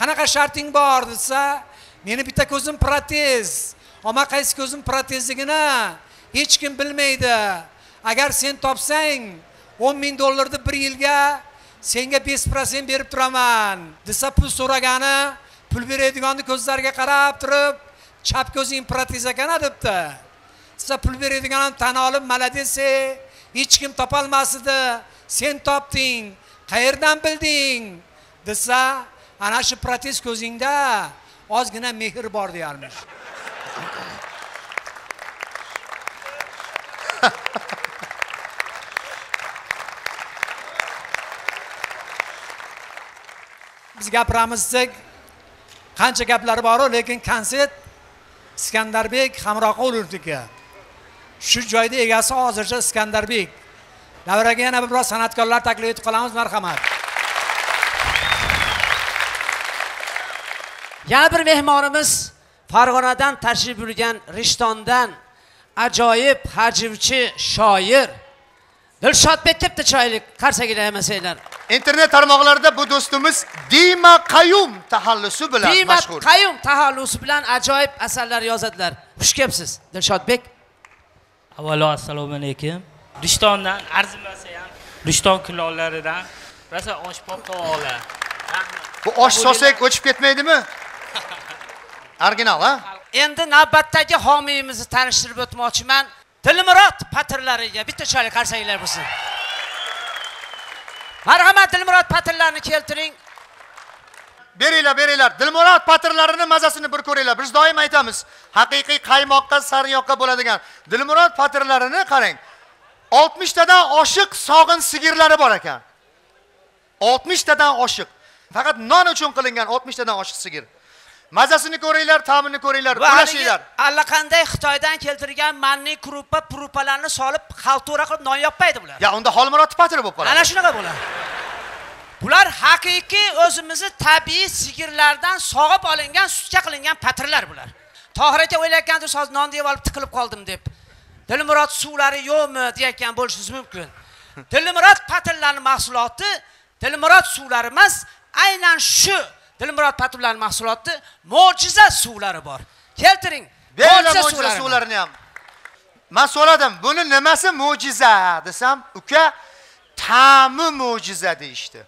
S18: Qanaqa sharting bor? desa meni bitta ko'zim protez. Oma qaysi ko'zim protezligini hech kim bilmaydi. Agar sen topsang o'n ming dollarni bir yilga senga besh protsent berib turaman desa pul so'ragani pul beradiganni ko'zlariga qarab turib chap ko'zing protez ekan debdi. Desa pul beradigan tan olib молодец hech kim topolmas edi sen topding qayerdan bilding? Desa ana shu protez ko'zingda ozgina mehr bor deyarmish. Biz gapiramiz desak qancha gaplar boru lekin konsert iskandarbek hamroqulovniki shu joyda egasi hozircha iskandarbek davraga yana biroz san'atkorlar taklif etib qolamiz marhamat.
S1: Yana bir mehmonimiz farg'onadan tashrif buyurgan rishtondan ajoyib hajivchi shoir. Dilshodbek kelibdi chiroyli qarsagilar yemasanglar
S8: internet tarmoqlarida bu do'stimiz dima qayum taxallusi bilan
S1: diymat
S8: mashhur.
S1: Qayum taxallusi bilan ajoyib asarlar yozadilar. Xush kelibsiz dilshodbek
S19: avvalo assalomu alaykum. Rishtondan arzimasa ham rishton kulollaridan rosa oshpop tovoqlar
S8: bu osh solsak o'chib ketmaydimi original a
S1: endi navbatdagi homiyimizni tanishtirib o'tmoqchiman. Dilmurod patirlariga bitta chiroyli qarsaklar bo'lsin. Marhamat dilmurod patirlarni keltiring.
S8: Beringlar beringlar. Dilmurod patirlarini mazasini bir ko'ringlar. Biz doim aytamiz haqiqiy qaymoqqa sariyog'qa bo'ladigan dilmurod patirlarini qarang. oltmishtadan oshiq sog'in sigirlari bor ekan. oltmishtadan oshiq. Faqat non uchun qilingan oltmishtadan oshiq sigir mazasini ko'ringlar ta'mini ko'ringlar ulashinglar
S1: allaqanday xitoydan keltirilgan manniy kruppa prupalarni solib xaltura qilib non yopmaydi bular.
S8: Ya unda holmurod patiri bo'lib qoladi.
S1: Ana shunaqa bo'ladi. Bular haqiqiy o'zimizni tabiiy sigirlardan sog'ib olingan sutga qilingan patirlar bular. Tohir aka o'ylayotgandir hozir nonni yeb olib tiqilib qoldim deb. Dilmurod suvlari yo'qmi deyayotgan bo'lishingiz mumkin. Dilmurod patirlarni mahsuloti dilmurod suvlari emas aynan shu dilmurod patirlarni mahsuloti mo'jiza suvlari bor. Keltiring
S8: mo'jiza suvlarini ham man so'radim buni nimasi mo'jiza desam uka ta'mi mo'jiza deyishdi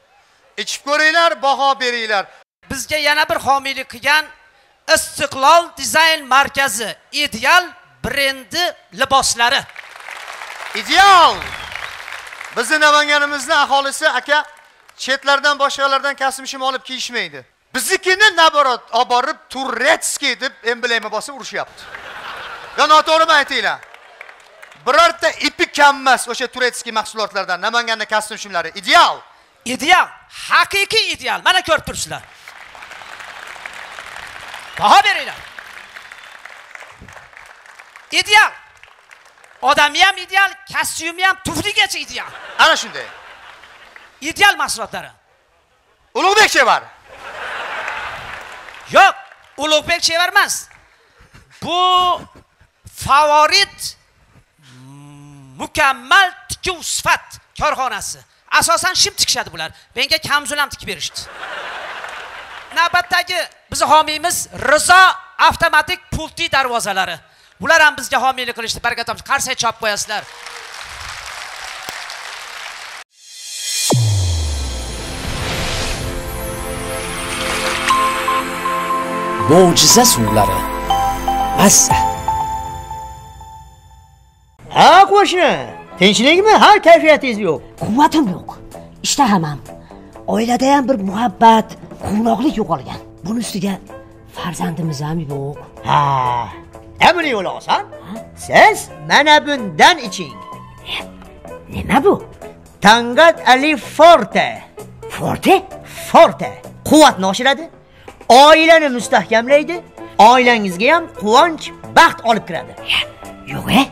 S8: ichib ko'ringlar baho beringlar
S1: bizga yana bir homiylik qilgan istiqlol dizayn markazi ideal brendi liboslari
S8: ideal! Bizni namanganimizni aholisi aka chetlardan boshqalardan kasb shim olib kiyishmaydi biznikini naborot olib borib turetskiy deb emblema bosib urishyapti. Yo noto'g'rimi aytinglar. Birorta ipi kam emas o'sha turetskiy mahsulotlardan namanganda kostyum shimlari. Ideal.
S1: Ideal. Haqiqiy ideal. Mana ko'rib turibsizlar. Baho beringlar. Ideal. Odami ham ideal kostyumi ham tufligacha ideal.
S8: Ana shunday.
S1: Ideal mahsulotlari.
S8: Ulug'bek chevar
S1: yo'q ulug'bek chevar emas bu favorit mukammal tikuv sifat korxonasi asosan shim tikishadi bular. Menga kamzul ham tikib berishdi. Navbatdagi bizni homiyimiz rizo avtomatik pulti darvozalari. Bular ham bizga homiylik qilishdi. Baraka topsin qarsak chopib qo'yasizlar.
S20: Mo'jiza suvlari mazza
S9: ha qo'shni. Tinchlikmi ha kayfiyatingiz yo'q.
S10: Quvvatim yo'q. Ishtaham ham oilada ham bir muhabbat quvnoqlik yo'qolgan. Buni ustiga farzandimiz ham yo'q.
S9: Ha. Buni yo'li oson siz mana bundan iching.
S10: Nima bu?
S9: Tangat ali forte.
S10: Forte?
S9: Forte. Quvvatni oshiradi oilani mustahkamlaydi. Oilangizga ham quvonch baxt olib kiradi.
S10: Yo'q e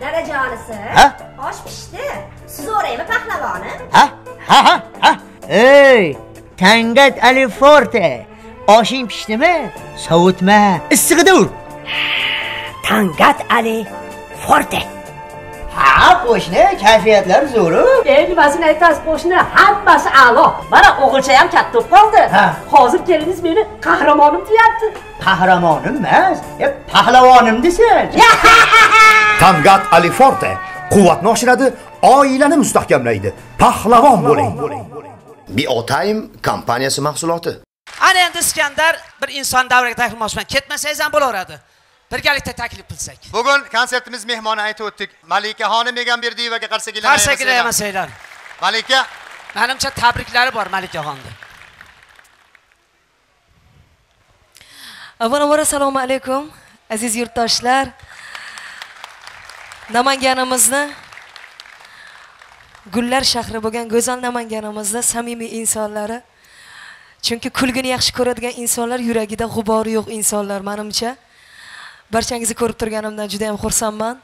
S11: dadajonisi
S9: Ha?
S11: osh pishdi. Siz o'raymi pahlavonim
S9: ha? Ha ha ha. Ey tangat ali forte. Oshing pishdimi? Sovutma. Issig'ida ur.
S10: Tangat ali forte
S9: ha qo'shni kayfiyatlar zo'ru
S12: e nimasini aytasiz qo'shni hammasi a'lo. Mana o'g'ilcha ham katta bo'lib qoldi hozir keliniz meni qahramonim deyapti.
S9: Qahramonim emas e, pahlavonim desan
S2: Tangat Ali Forte quvvatni oshiradi, oilani mustahkamlaydi. Pahlavon bo'ling. Biotime kompaniyasi mahsuloti.
S1: ana endi iskandar bir inson davriga taklif qilmoqchiman ketmasangiz ham bo'laveradi birgalikda taklif qilsak.
S8: Bugun konsertimiz mehmoni aytib o'tdik. Malikaxonim egamberdiyevaga qarshi
S1: qarshi kelmasanglar
S8: malika?
S1: Manimcha tabriklari bor malikaxonni
S3: avvalambor assalomu alaykum aziz yurtdoshlar. Namanganimizni gullar shahri bo'lgan go'zal namanganimizda samimiy insonlari. Chunki kulgini yaxshi ko'radigan insonlar yuragida g'ubori yo'q insonlar manimcha barchangizni ko'rib turganimdan juda yam xursandman.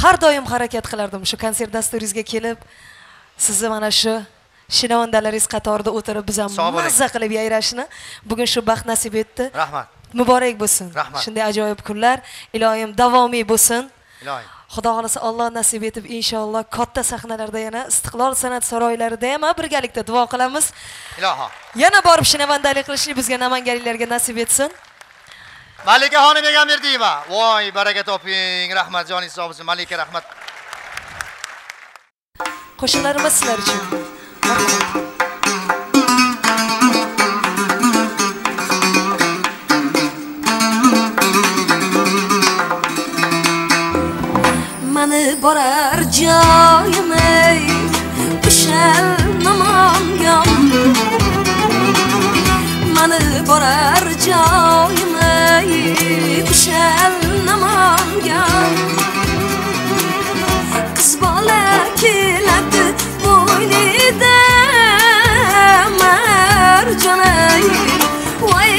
S3: Har doim harakat qilardim. Shu konsert dasturingizga kelib sizni mana shu shinavandalaringiz qatorida o'tirib biz ham mazza qilib yayrashni bugun shu baxt nasib etdi.
S8: Rahmat.
S3: Muborak bo'lsin.
S8: Rahmat.
S3: shunday ajoyib kunlar. Iloyim davomiy bo'lsin.
S8: Iloyim
S3: xudo xohlasa olloh nasib etib inshaalloh katta sahnalarda yana istiqlol san'at saroylarida ham birgalikda duo qilamiz.
S8: Iloho.
S3: Yana borib shinavandalik qilishni bizga namanganliklarga nasib etsin
S8: malikaxonim egamberdiyeva voy baraka toping. Rahmat joningiz sog' bo'lsin. Malika rahmat.
S3: Qo'shiqlarimiz sizlar uchun.
S21: Mani borar joyim ey o'sha namangan mani borar joyim ey o'sha namangan qiz bola keladi bo'ynida marjon ey voy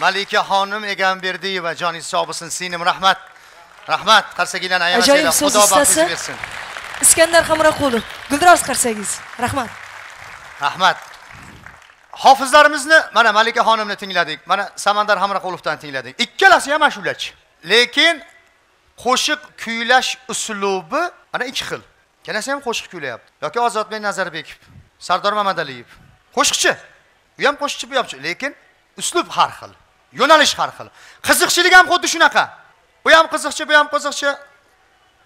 S8: malika xonim egamberdiyeva joningiz sog' bo'lsin singlim rahmat. Rahmat qarsakinglarni ayamasanglar xudo baxtingizni bersin.
S3: Iskandar hamroqulov guldiroz qarsangiz rahmat.
S8: Rahmat. Hofizlarimizni mana malika xonimni tingladik mana samandar hamroqulovdan tingladik. Ikkalasi ham ashulachi lekin qo'shiq kuylash uslubi mana ikki xil. Ikkalasi ham qo'shiq kuylayapti. Yoki ozodbek nazarbekov sardor mamadaliyev. Qo'shiqchi. U ham qo'shiqchi bu ham lekin uslub har xil yo'nalish har xil. Qiziqchilik ham xuddi shunaqa. Bu ham qiziqchi bu ham qiziqchi.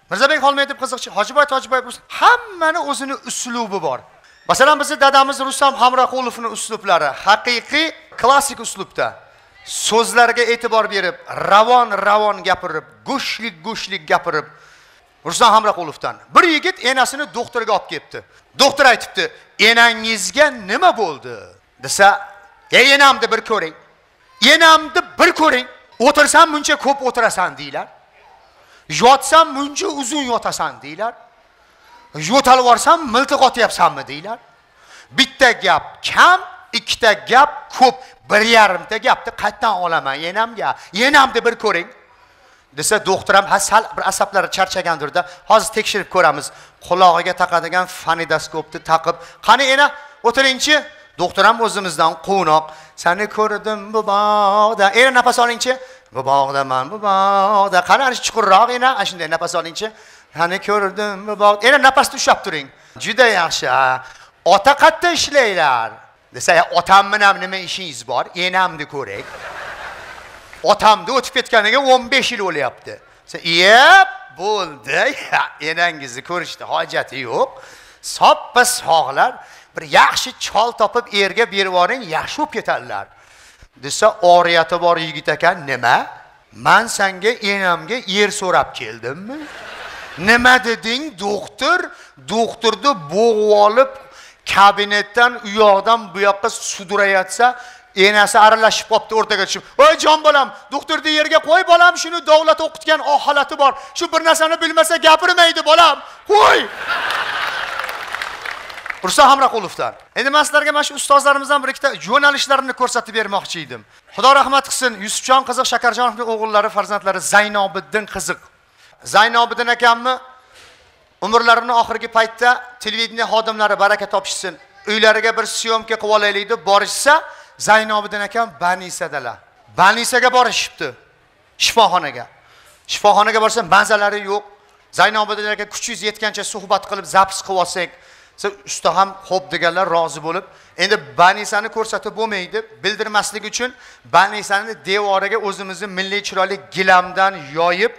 S8: Mirzabek xolmedov qiziqchi. Hojiboy tojiboyev hammani o'zini uslubi bor. Masalan bizni dadamiz rustam hamroqulovni uslublari haqiqiy klassik uslubda. So'zlarga e'tibor berib ravon ravon gapirib go'shlik go'shlik gapirib rustam hamroqulovdan bir yigit enasini doktorga olib kelibdi doktor aytibdi enangizga nima bo'ldi? desa ey enamni bir ko'ring. Enamni bir ko'ring. O'tirsam muncha ko'p o'tirasan deylar. Yotsam muncha uzun yotasan deylar. Yo'talib yuborsam miltiq otyapsanmi deylar. Bitta gap kam ikkita gap ko'p. Bir yarimta gapni qayerdan olaman enamga enamni bir ko'ring. Desa doktor ham ha sal bir asablari charchagandirda hozir tekshirib ko'ramiz. Qulog'iga taqadigan fonidoskopni taqib qani ena o'tiringchi. Doktor ham o'zimizdan quvnoq. Sani ko'rdim bu bog'da. Ena nafas olingchi bu bog'daman bu bog'da. Qani ana shu chuqurroq ena ana shunday nafas olingchi sani ko'rdim bu bog'da. Ena nafasni ushlab turing. Juda yaxshi ha. ota qayerda ishlaylar. Desa otam bilan nima ishingiz bor? Enamni ko'rak otamni o'tib ketganiga 15 yil bo'lyapti desa yep bo'ldi. Enangizni ko'rishni hojati yo'q. Soppa sog'lar. Bir yaxshi chol topib erga berib yuboring yaxshi bo'lib ketadilar desa oriyati bor yigit ekan nima? Man sanga enamga er so'rab keldimmi? Nima deding doktor doktorni bo'g'ib olib kabinetdan u yoqdan bu yoqqa sudrayotsa enasi aralashib qolibdi o'rtaga tushib voy jon bolam doktorni yerga qo'y bolam shuni davlat o'qitgan holati bor. Shu bir narsani bilmasa gapirmaydi bolam. Qo'y! Rustam hamroqulovdan Endi men sizlarga mana shu ustozlarimizdan bir ikkita yo'nalishlarini ko'rsatib bermoqchi edim. Xudo rahmat qilsin, Yusufjon qiziq Shakarjonovning o'g'illari, farzandlari Zaynobiddin qiziq. Zaynobiddin akamni umrlarining oxirgi paytda televideniya xodimlari baraka topishsin. Uylariga bir syomka qilib olaylik deb borishsa, Zaynobiddin akam Banisadalar. Banisaga borishibdi. Shifoxonaga. Shifoxonaga borsa mazalari yo'q. Zaynobiddin aka kuchingiz yetgancha suhbat qilib zapis qilib olsak, siz usta ham xo'p deganlar rozi bo'lib endi banisani ko'rsatib bo'lmaydi. Bildirmaslik uchun banisani devoriga o'zimizni milliy chiroyli gilamdan yoyib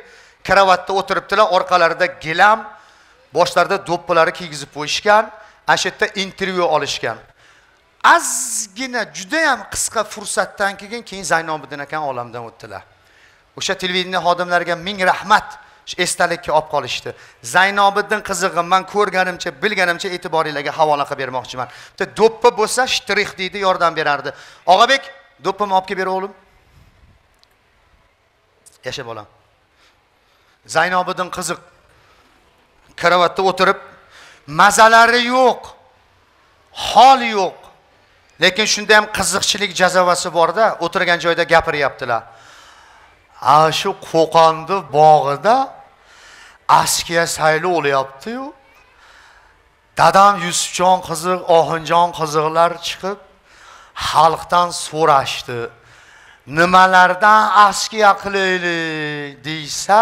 S8: kravatda o'tiribdilar. Orqalarida gilam boshlarida do'ppilari kiygizib qo'yishgan ana shu yerda intervyu olishgan. Ozgina judayam qisqa fursatdan keyin keyin zaynobiddin akam olamdan o'tdilar. O'sha televideniya xodimlariga ming rahmat esdalikka olib qolishdi. Zaynobiddin qizig'i man ko'rganimcha bilganimcha e'tiboringlarga havola qilib bermoqchiman. Bitta do'ppi bo'lsa shtrix deydi yordam berardi. Og'abek do'ppimni olib kelib ber o'g'lim? Yasha bolam zaynobiddin qiziq karavotda o'tirib mazalari yo'q hol yo'q. Lekin shunda ham qiziqchilik jazavasi borda o'tirgan joyda gapiryaptilar. Ana shu qo'qonni bog'ida askiya sayli o'lyapti-yu. Dadam Yusufjon qiziq, Oxinjon qiziqlar chiqib xalqdan so'rashdi. Nimalardan askiya qilaylik deysa,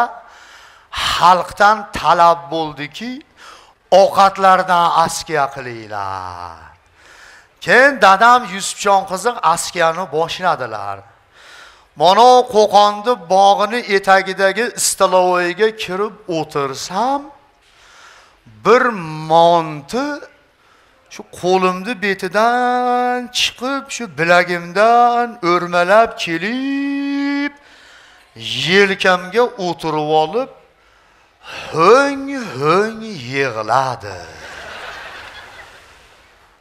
S8: xalqdan talab bo'ldiki, ovqatlardan askiya qilinglar. Keyin dadam Yusufjon qiziq askiyani boshladilar. Mana Qo'qonni bog'ini etagidagi istalovoyga kirib o'tirsam, bir monti shu qo'limni betidan chiqib, shu bilagimdan o'rmalab kelib, yelkamga o'tirib olib, ho'ng-ho'ng yig'ladi.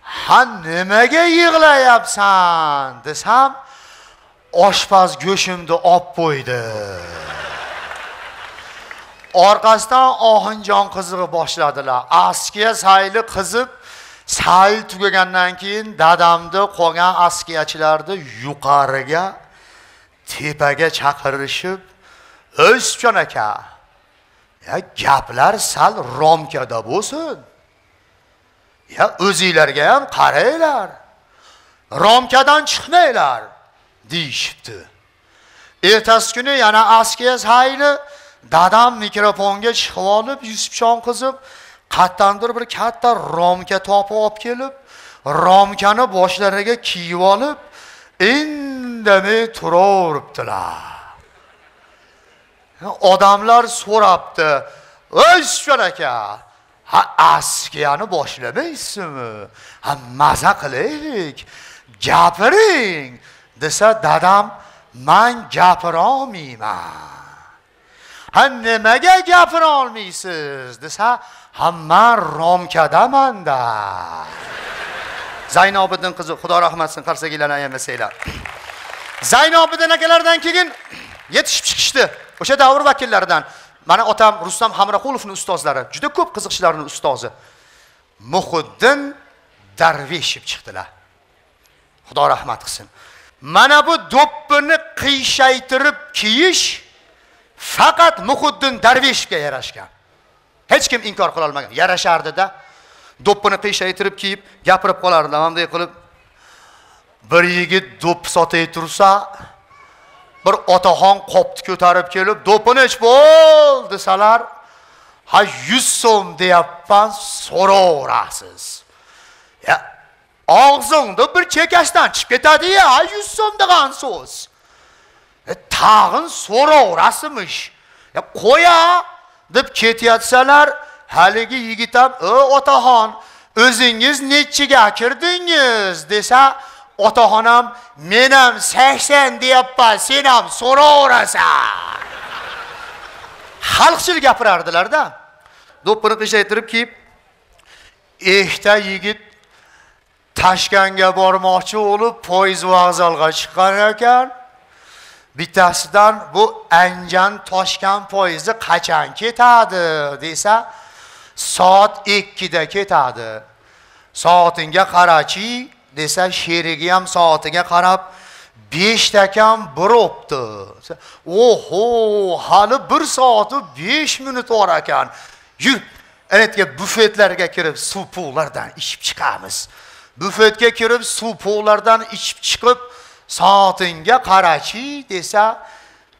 S8: Ha nimaga yig'layapsan desam, oshpaz go'shimni olib qo'ydi. Orqasidan ohinjon qizig'i boshladilar. Askiya sayli qizib sayl tugagandan keyin dadamni qolgan askiyachilarni yuqoriga tepaga chaqirishib o'zjon aka ya gaplar sal romkada bo'lsin. Ya o'zinglarga ham qaranglar. Romkadan chiqmanglar. Deyishibdi. Ertasi kuni yana askiya sayli dadam mikrofonga chiqib olib yusufjon qizib qayerdandir bir katta romka topib olib kelib romkani boshlariga kiyib olib indamay turaveribdilar. Odamlar so'rabdi ey yusufjon aka ha askiyani boshlamaysizmi? Ha maza qilaylik gapiring desa dadam man gapirolmayman ha. Nimaga gapira olmaysiz desa ha man romkadamanda zaynobiddin qizi xudo rahmat qilsin qarsakiylarni ayamasanglar zaynobiddin akalardan keyin yetishib chiqishdi o'sha davr vakillaridan mana otam rustam hamraqulovni ustozlari juda ko'p qiziqchilarni ustozi. Muhiddin darveshib chiqdilar xudo rahmat qilsin mana bu do'ppini qiyshaytirib kiyish faqat muhiddin darveshga yarashgan. Hech kim inkor qila olmagan. Yarashardida do'ppini qiyshaytirib kiyib gapirib qolardi manday qilib. Bir yigit do'pp sotay tursa bir otaxon qopni ko'tarib kelib do'ppini ich bo'l! desalar ha yuz so'm deyapman so'raverasiz. Ya og'zingda bir chekashdan chiqib ketadi-ya, 100 so'm degan so'z. E, tag'in so'raverasizmish. Ya qo'ya deb ketayotsalar, haligi yigit ham, "O otaxon, o'zingiz nechiga kirdingiz?" desa, otaxon ham, "Men ham 80 deyapman, sen ham so'raverasan." Xalqchil gapirardilarda Do'ppini qishaytirib kiyib, ehta yigit Tashkentga bormoqchi bo'lib, poyezd vokzalga chiqqan ekan. Bittasidan bu Anjan Toshkent poyezdi qachon ketadi desa, soat 2 da ketadi. Soatinga qarachi desa, sherigi ham soatiga qarab 5 dakam buribdi. Oho, hali 1 soat 5 minut bor ekan. Yur, anetga bufetlarga kirib suv puvlardan ichib chiqamiz. Bufetga kirib suv puvlardan ichib chiqib soatingga qarachi desa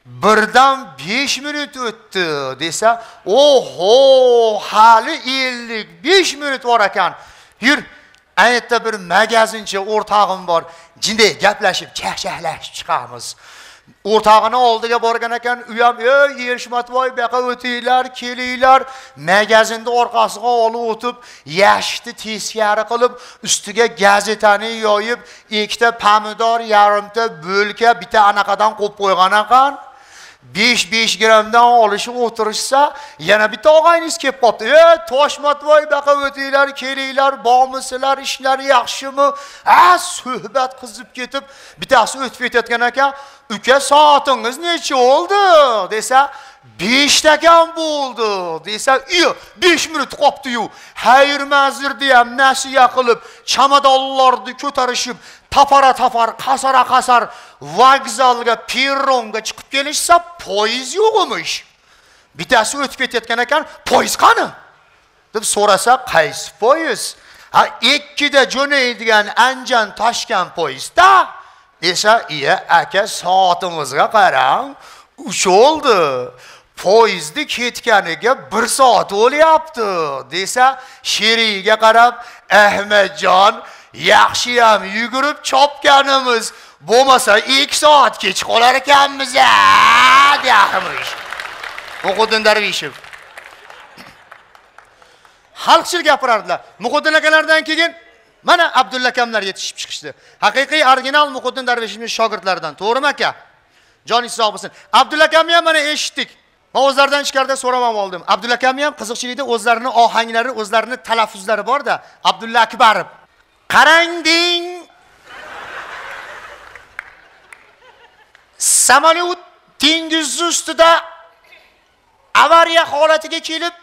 S8: birdan 5 minut o'tdi desa oho hali 55 minut bor ekan. Yur aytda bir magazinchi o'rtog'im bor. Jinday gaplashib chaqchahlashib chiqamiz. O'rtog'ini oldiga borgan ekan. U ham ey erishmatvoy bu yoqqa o'tinglar kelinglar. Magazinni orqasiga olib o'tib yashni teskari qilib ustiga gazetani yoyib ikkita pomidor yarimta bo'lka bitta anaqadan qo'yib qo'ygan ekan. 5-5 grammdan olishib o'tirishsa, yana bitta og'ayningiz kelib qolibdi "Ey, Toshmatvoy buyoqqa o'tinglar, kelinglar, bormisizlar, ishlar yaxshimi?" Ha, suhbat qizib ketib, bittasi o'tib ketayotgan ekan, "Uka, soatingiz necha bo'ldi?" desa, 5 takan bo'ldi desa, "Iyo, 5 minut qopdi-yu." Xayr mazir ham nasiya qilib, chamadonlarni ko'tarishib, tapara tapar, qasara qasar vokzalga, perronga chiqib kelishsa, poyez yo'q emish. Bittasi o'tib ketayotgan ekan, "Poyez qani?" deb so'rasa, "Qaysi poyez?" Ha, 2 da jo'naydigan Anjan Toshkent poyezda desa, "Iya, aka, soatimizga qarang, 3 oldi." poyezdni ketganiga 1 soat bo'lyapti desa sherigiga qarab ahmadjon yaxshi ham yugurib chopganimiz bo'lmasa 2 soat kech qolar ekanmiz a muhiddin darvishev xalqchil gapirardilar. Muhiddin akalardan keyin mana abdulla akamlar yetishib chiqishdi. Haqiqiy original muhiddin darvishevning shogirdlaridan to'g'rimi aka? Joningiz sog' bo'lsin. Abdulla akamni ham mana eshitdik. Man o'zlaridan ichkarida so'ramam oldim. Abdulla akamni ham qiziqchilikda o'zlarini ohanglari o'zlarini talaffuzlari borda. Abdulla akbarov. Qarang deng samolyot dengiz ustida avariya holatiga kelib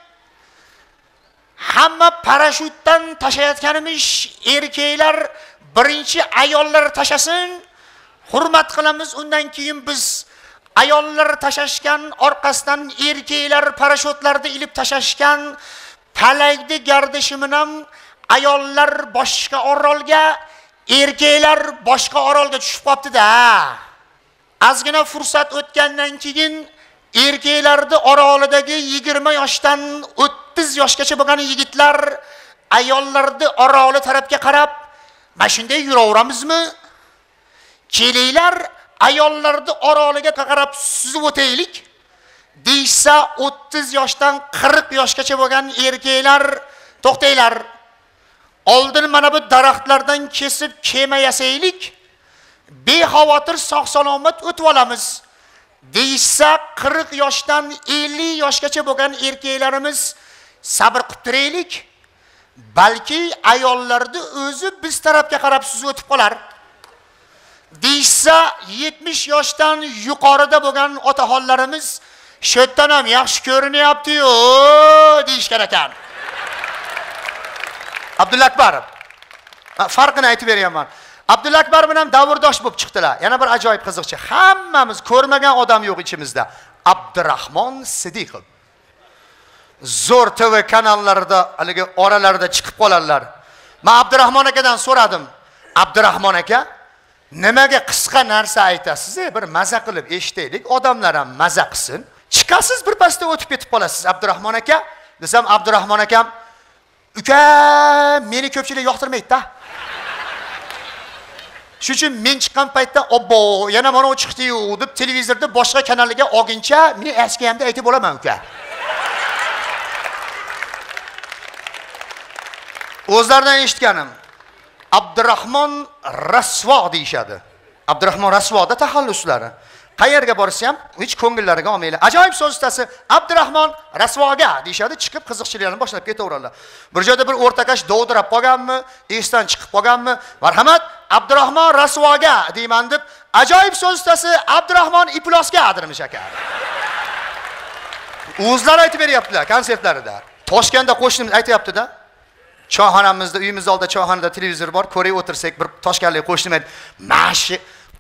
S8: hamma parashyutdan tashlayotganimiz erkaklar birinchi ayollar tashasin hurmat qilamiz undan keyin biz ayollar tashashgan orqasidan erkaklar parashyutlarni ilib tashashgan palakni gardishi bilan ayollar boshqa orolga erkaklar boshqa orolga tushib qolibdida ozgina fursat o'tgandan keyin erkaklarni orolidagi 20 yoshdan 30 yoshgacha bo'lgan yigitlar ayollarni oroli tarafga qarab mana shunday yuraveramizmi? Kelinglar ayollarni oroliga qarab suzib o'taylik. Deyishsa 30 yoshdan 40 yoshgacha bo'lgan erkaklar to'xtanglar. Oldin mana bu daraxtlardan kesib kema yasaylik bexavotir sog' salomat o'tib olamiz. Deyishsa 40 yoshdan 50 yoshgacha bo'lgan erkaklarimiz sabr qilib turaylik. Balki ayollarni o'zi biz tarafga qarab suzib o'tib qolar. Deyishsa 70 yoshdan yuqorida bo'lgan otaxonlarimiz shu yerdan ham yaxshi ko'rinyaptiyu deyishgan ekan. Abdulla akbarov. Farqini aytib beryapman abdulla akbar bilan davrdosh bo'lib chiqdilar. Yana bir ajoyib qiziqchi. Hammamiz ko'rmagan odam yo'q ichimizda. Abdurahmon sidiqov zo'r tv kanallarida haligi oralarida chiqib qoladilar man abdurahmon akadan so'radim. Abdurahmon aka nimaga qisqa narsa aytasiz? E, bir maza qilib eshitaylik. Odamlar ham maza qilsin. Chiqasiz birpasda o'tib ketib qolasiz. Abdurahmon aka desam abdurahmon akam uka meni ko'pchilik yoqtirmaydida. Shuning uchun men chiqqan paytda obbo yana mana u chiqdiyu deb televizorda boshqa kanaliga olguncha men askiyamda aytib olaman uka. O'zlaridan eshitganim abdurahmon rasvo deyishadi. Abdurahmon rasvoda taxalluslari. Qayerga borsa ham hech ko'ngillariga olmanglar ajoyib so'z ustasi abdurahmon rasvoga deyishadi chiqib qiziqchiliklarni boshlab ketaveradilar. Bir joyda bir o'rtakash dovdirab qolganmi esdan chiqib qolganmi? Marhamat abdurahmon rasvoga deyman deb ajoyib so'z ustasi abdurahmon iplosga adirmish aka. O'zlari aytib beryaptilar konsertlarida. Toshkentda qo'shnimiz aytyaptida choyxonamizda uyimizni oldida choyxonada televizor bor ko'ray o'tirsak bir toshkentlik qo'shnim aytdi mana shu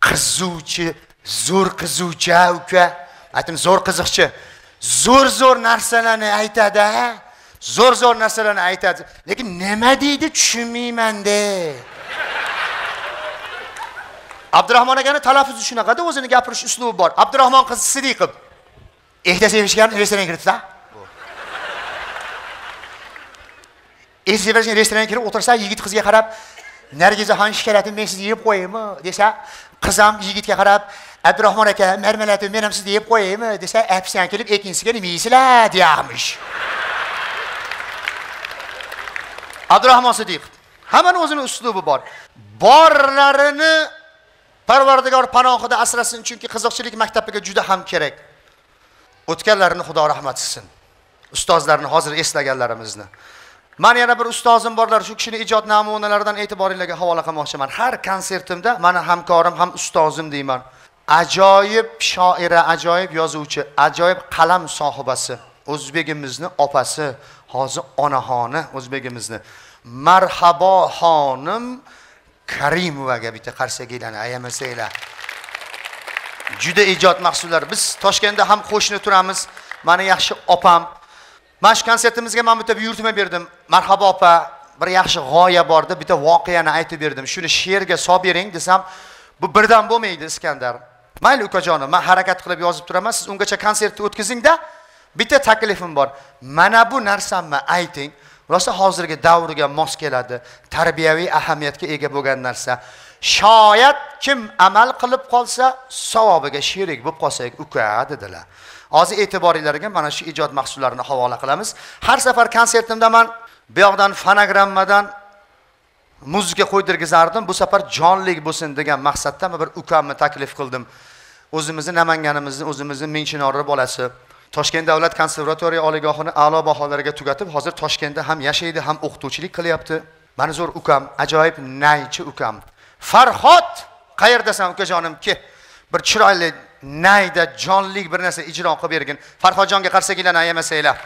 S8: qizuvchi zo'r qizuvchi uka aytim zo'r qiziqchi. Zo'r zo'r narsalarni aytadi zo'r zo'r narsalarni aytadi. Lekin nima deydi tushunmaymanda abdurahmon akani talaffuzi shunaqada o'zini gapirish uslubi bor. Abdurahmon qizi sidiqov. Ehda sevishgan restoranga kirdida ehda sevishgan restoranga kirib o'tirsa yigit qizga qarab nargizaxon shikalatini men sizga yeb qo'yaymi? desa qiz ham yigitga qarab abdurahmon aka marmalatni men ham deyib yeb qo'yaymi? desa apisiyan kelib ikkinchisiga nima yeysizlar deyapmish. Abdurahmon sidiqov hammani o'zini uslubi bor. Borlarini parvardigor panohida asrasin chunki qiziqchilik maktabiga juda ham kerak. O'tganlarini xudo rahmat qilsin. Ustozlarni hozir eslaganlarimizni. Mani yana bir ustozim borlar shu kishini ijod namunalaridan e'tiboringlarga havola qilmoqchiman. Har konsertimda mani hamkorim ham ustozim deyman. Ajoyib shoira ajoyib yozuvchi ajoyib qalam sohibasi o'zbegimizni opasi hozir onaxoni o'zbegimizni. Marhabo xonim karimovaga bitta qarsakiylarni ayamasanglar juda ijod mahsullari biz toshkentda ham qo'shni turamiz. Mani yaxshi opam. Mana shu konsertimizga man bitta buyurtma berdim. Marhabo opa bir yaxshi g'oya bordi bitta voqeani aytib berdim. Shuni she'rga solib bering desam bu birdan bo'lmaydi iskandar. Mayli ukajonim man harakat qilib yozib turaman siz ungacha konsertni o'tkazingda bitta taklifim bor. Mana bu narsamni ayting. Rosa hozirgi davrga mos keladi. Tarbiyaviy ahamiyatga ega bo'lgan narsa. Shoyat kim amal qilib qolsa savobiga sherik bo'lib qolsak uka dedilar. Hozir e'tiboringlarga mana shu ijod mahsullarini havola qilamiz. Har safar konsertimda man bu yoqdan fonogrammadan muzika qo'ydirgizardim bu safar jonlik bo'lsin degan maqsadda bir ukamni taklif qildim. O'zimizni namanganimizni o'zimizni mingchinori bolasi. Toshkent davlat konservatoriya oliygohini a'lo baholarga tugatib hozir toshkentda ham yashaydi ham o'qituvchilik qilyapti. Mani zo'r ukam ajoyib naychi ukam. Farhod! Qayerdasan ukajonim? Ke. Bir chiroyli nayda jonlik bir narsa ijro qilib bergin. Farhodjonga qarsakinglarni ayamasanglar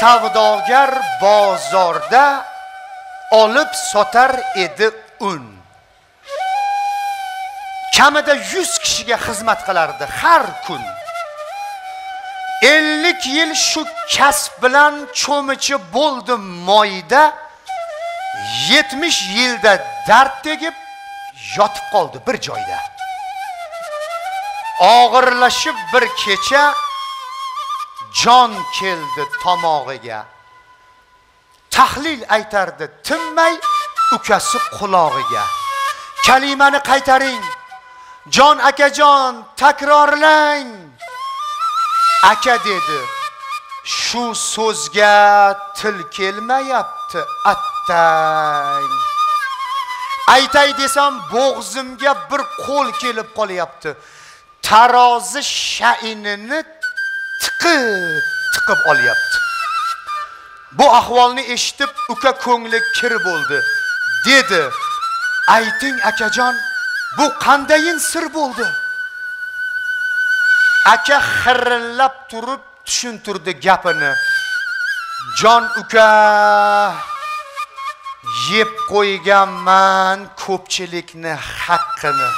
S8: savdogar bozorda olib sotar edi un. Kamida 100 kishiga xizmat qilardi har kun. 50 yil shu kasb bilan cho'michi bo'ldim moyda. 70 yilda dard tegib yotib qoldi bir joyda. Og'irlashib bir kecha jon keldi tomog'iga. Tahlil aytardi tinmay ukasi qulog'iga. Kalimani qaytaring. Jon akajon takrorlang. Aka dedi shu so'zga til kelmayapti attang. Aytay desam bo'g'zimga bir qo'l kelib qolyapti. Tarozi shainini tiqib tiqib olyapti. Bu ahvolni eshitib uka ko'ngli kir bo'ldi dedi. Ayting akajon bu qandayin sir bo'ldi? Aka xirillab turib tushuntirdi gapini. Jon uka yeb qo'yganman ko'pchilikni haqqini.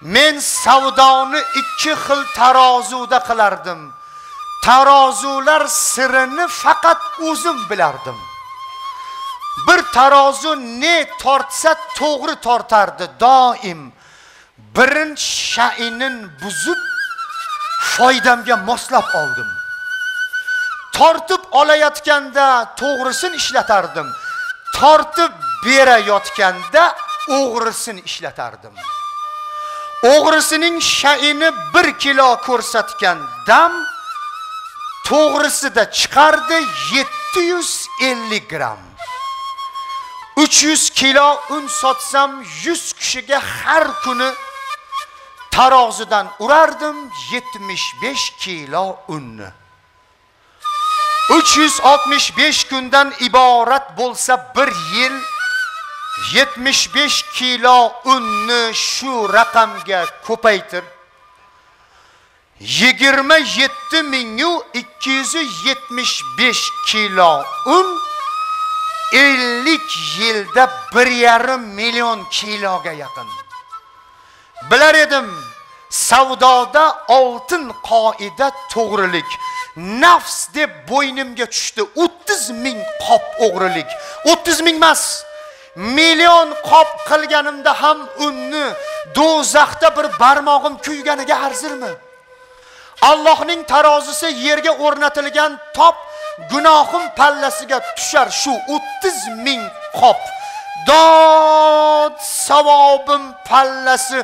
S8: Men savdoni ikki xil tarozuda qilardim. Tarozular sirini faqat o'zim bilardim. Bir tarozu ne tortsa to'g'ri tortardi doim. Birinchi shainin buzib foydamga moslab oldim. Tortib olayotganda to'g'risini ishlatardim. Tortib berayotganda o'g'risini ishlatardim. O'g'risining shaini bir kilo ko'rsatgan dam to'g'risida chiqardi 750 gramm 300 kilo un sotsam 100 kishiga har kuni tarozidan urardim 75 kilo unni 365 kundan iborat bo'lsa bir yil 75 kilo unni shu raqamga ko'paytir 27 mingu 275 kilo un 50 yilda 1,5 million kiloga yaqin. Bilar edim, savdoda oltin qoida to'g'rilik. Nafs deb bo'ynimga tushdi 30 ming qop o'g'rilik. 30 ming emas. Million qop qilganimda ham unni do'zaxda bir barmog'im kuyganiga arzirmi? Allohning tarozisi yerga o'rnatilgan top gunohim pallasiga tushar shu 30 ming qop. Dod savobim pallasi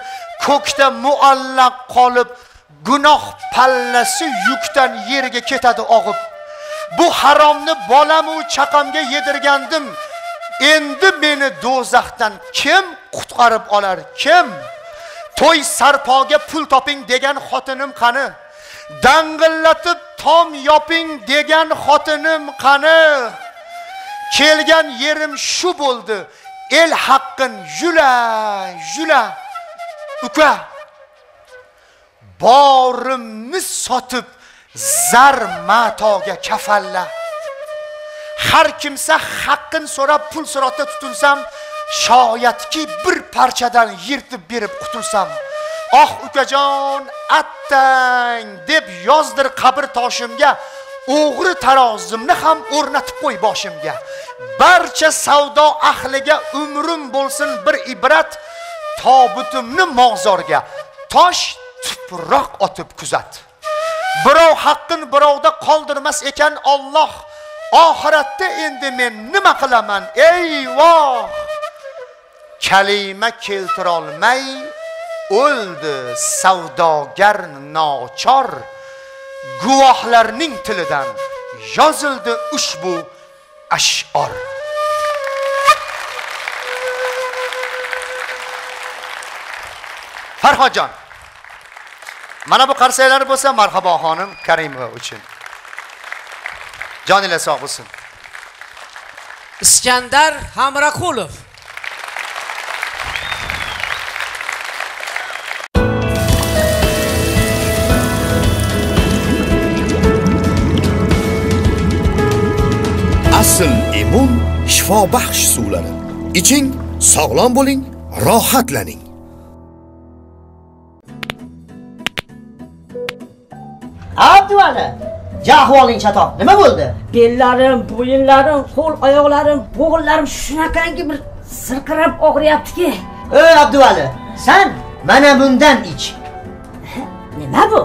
S8: ko'kda muallaq qolib, gunoh pallasi yukdan yerga ketadi og'ib. Bu haromni bolamu chaqamga yedirgandim. Endi meni do'zaxdan kim qutqarib olar? Kim? To'y sarpoga pul toping degan xotinim qani? dang'illatib tom yoping degan xotinim qani kelgan yerim shu bo'ldi el haqqin yula yula uka borimni sotib zar matoga kafalla har kimsa haqqin so'rab pul so'roqda tutilsam shoyatki bir parchadan yirtib berib qutulsam oh ah, ukajon attang! deb yozdir qabr toshimga o'g'ri tarozimni ham o'rnatib qo'y boshimga. Barcha savdo ahliga umrim bo'lsin bir ibrat tobutimni mozorga tosh tuproq otib kuzat. Birov haqqin birovda qoldirmas ekan Alloh oxiratda endi men nima qilaman? Ey voh kalima keltira olmay o'ldi savdogar nochor guvohlarning tilidan yozildi ushbu ash'or. Farhodjon mana bu qarsaklar bo'lsa marhabo xonim karimova uchun. Joningiz sog' bo'lsin.
S1: Iskandar hamraqulov
S2: asl immun shifobaxsh suvlari. Iching sog'lom bo'ling rohatlaning.
S9: Abduvali jahvoling chatoq nima bo'ldi?
S12: Bellarim bo'yinlarim qo'l oyoqlarim bo'g'inlarim shunaqangi bir sirqirab og'riyaptiki.
S9: Ey abduvali san mana bundan ich.
S12: Nima bu?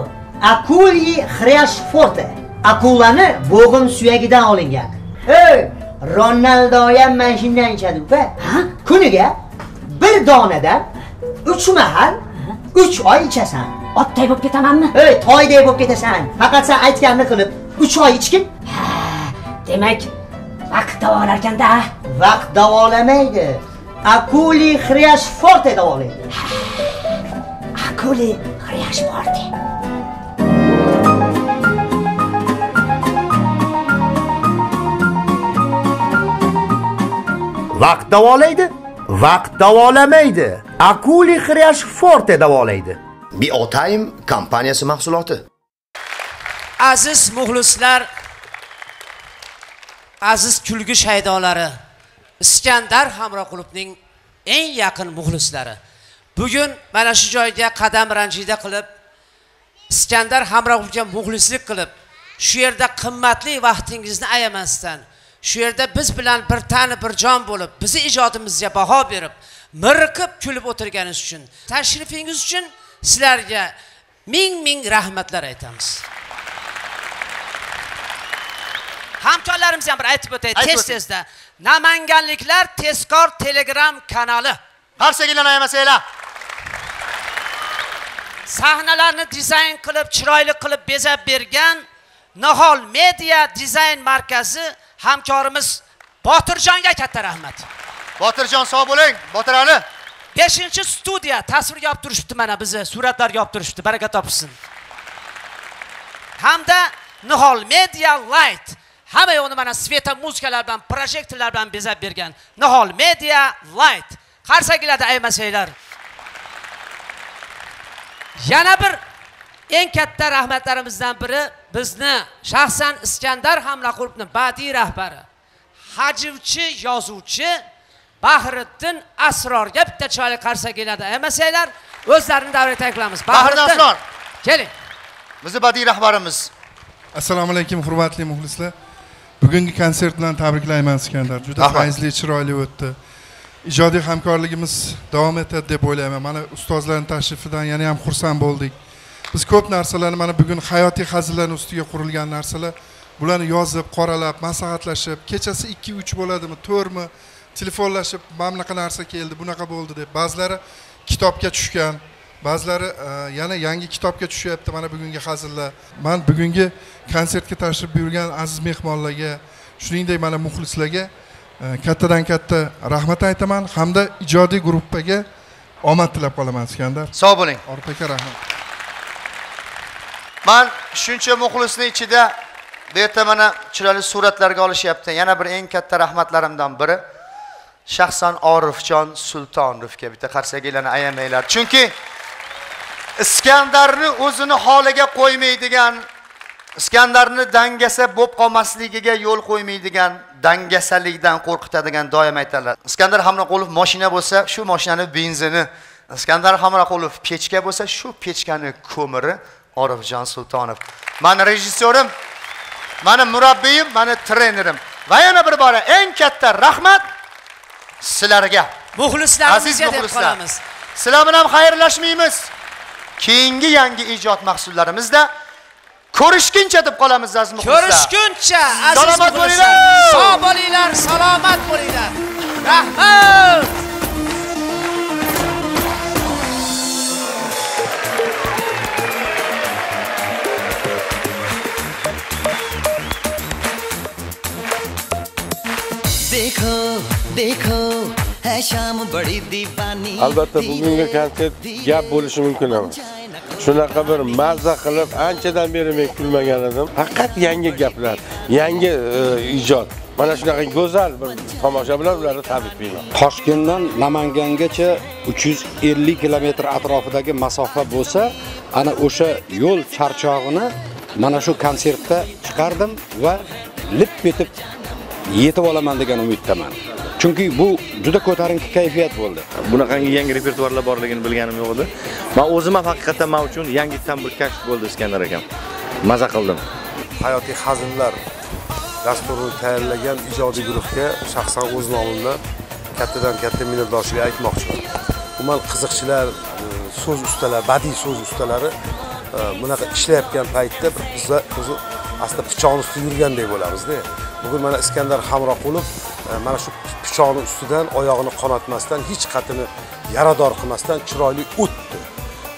S9: Akuli xresh forte. Akulani bo'g'im suyagidan olingan. Ey ronaldo ham mana shundan ichadi uka kuniga bir donadan uch mahal uch oy ichasan
S12: otday bo'lib ketamanmi?
S9: Ey toyday bo'lib ketasan. Faqat sen aytganini qilib uch oy ichgin.
S12: Demak vaqt davolarkanda
S9: vaqt davolamaydi akuli xriyash forte davolaydi
S12: akuli xriyash forte.
S2: Vaqt davolaydi vaqt davolamaydi akuli xriyash forte davolaydi Biotime kompaniyasi mahsuloti.
S1: Aziz muxlislar aziz kulgi shaydolari iskandar hamroqulovning eng yaqin muxlislari. Bugun mana shu joyga qadam ranjida qilib iskandar hamroqulovga muxlislik qilib shu yerda qimmatli vaqtingizni ayamasdan shu yerda biz bilan bir tani bir jon bo'lib bizi ijodimizga baho berib miriqib kulib o'tirganingiz uchun tashrifingiz uchun sizlarga ming ming rahmatlar aytamiz. Hamkorlarimiz ham bir aytib o'tay tez tezda. Namanganliklar tezkor telegram kanali.
S8: Qarsagilar ayamasanglar
S1: sahnalarni dizayn qilib chiroyli qilib bezab bergan nihol media dizayn markazi hamkorimiz botirjonga katta rahmat.
S8: Botirjon sog' bo'ling. Botir ali
S1: beshinchi studiya tasvirga olib turishibdi mana bizni suratlarga olib turishibdi baraka topishsin hamda nihol media light hamma yoqni mana sveta muzikalar bilan projektorlar bilan bezab bergan nihol media light. Qarsaklarda aymasanglar. Yana bir eng katta rahmatlarimizdan biri bizni shaxsan iskandar hamlaqulovni badiiy rahbari hajivchi yozuvchi bahriddin asrorga bitta chiroyli qarsaklarda aymasanglar o'zlarini davriga takliflaymiz
S8: Bahriddin Asror.
S1: keling.
S8: Bizni badiiy rahbarimiz.
S22: Assalomu alaykum hurmatli muxlislar. Bugungi konsert bilan tabriklayman iskandar. Juda fayzli chiroyli o'tdi. Ijodiy hamkorligimiz davom etadi deb o'ylayman. Mana ustozlarni tashrifidan yana ham xursand bo'ldik. Biz ko'p narsalarni mana bugun hayotiy hazillarni ustiga qurilgan narsalar. Bularni yozib qoralab maslahatlashib kechasi ikki uch bo'ladimi to'rtmi telefonlashib mana bunaqa narsa keldi bunaqa bo'ldi deb ba'zilari kitobga tushgan ba'zilari e, yana yangi kitobga tushyapti. Mana bugungi hazillar. Man bugungi konsertga tashrif buyurgan aziz mehmonlarga shuningdek mana muxlislarga e, kattadan katta rahmat aytaman hamda ijodiy gruppaga omad tilab qolaman iskandar.
S8: Sog' bo'ling.
S22: Orif aka rahmat.
S8: Man shuncha muxlisni ichida bu yerda mana chiroyli suratlarga olishyapti. Yana bir eng katta rahmatlarimdan biri shaxsan orifjon sultonovga bitta qarsakinglarni ayamanglar. Chunki iskandarni o'zini holiga qo'ymaydigan iskandarni dangasa bo'lib qolmasligiga yo'l qo'ymaydigan dangasalikdan qo'rqitadigan doim aytadilar. Iskandar hamroqulov moshina bo'lsa shu moshinani benzini. Iskandar hamroqulov pechka bo'lsa shu pechkani ko'miri orifjon sultonov. Mani rejissyorim mani murabbiyim mani trenerim. Va yana bir bora eng katta rahmat. Sizlarga.
S1: Muxlislarimizga
S8: aziz
S1: deb
S8: muxlislar
S1: qolamiz.
S8: sizlar bilan xayrlashmaymiz. Keyingi yangi ijod mahsullarimizda ko'rishguncha deb qolamiz aziz muxlislar.
S1: Ko'rishguncha aziz
S8: salomat bo'linglar.
S1: Sog' bo'linglar salomat bo'linglar. Rahmat.
S13: देखो देखो
S4: albatta bugungi konsert gap bo'lishi mumkin emas shunaqa bir mazza qilib anchadan beri men kulmagan edim. Faqat yangi gaplar yangi e, ijod. Mana shunaqa go'zal bir tomosha bilan ularni tabriklayman
S5: toshkentdan namangangacha 350 kilometr atrofidagi masofa bo'lsa ana o'sha yo'l charchog'ini mana shu konsertda chiqardim va lip etib yetib olaman degan umiddaman. Chunki bu juda ko'tarinki kayfiyat bo'ldi.
S16: Bunaqangi yangi repertuarlar borligini bilganim yo'q edi. Man o'zim ham haqiqatdan man uchun yangitdan bir kashf bo'ldi iskandar akam. Maza qildim.
S6: Hayotiy hazillar dasturini tayyorlagan ijodiy guruhga shaxsan o'z nomimdan kattadan katta minnatdorchilik aytmoqchiman. Umuman qiziqchilar so'z ustalari badiiy so'z ustalari e, bunaqa ishlayotgan paytda bir biza o'zi aslida pichoqni ustida yurgandek bo'lamizda bugun mana iskandar hamroqulov E, mana shu pichoqni ustidan oyog'ini qonatmasdan hech qatini yarador qilmasdan chiroyli o'tdi.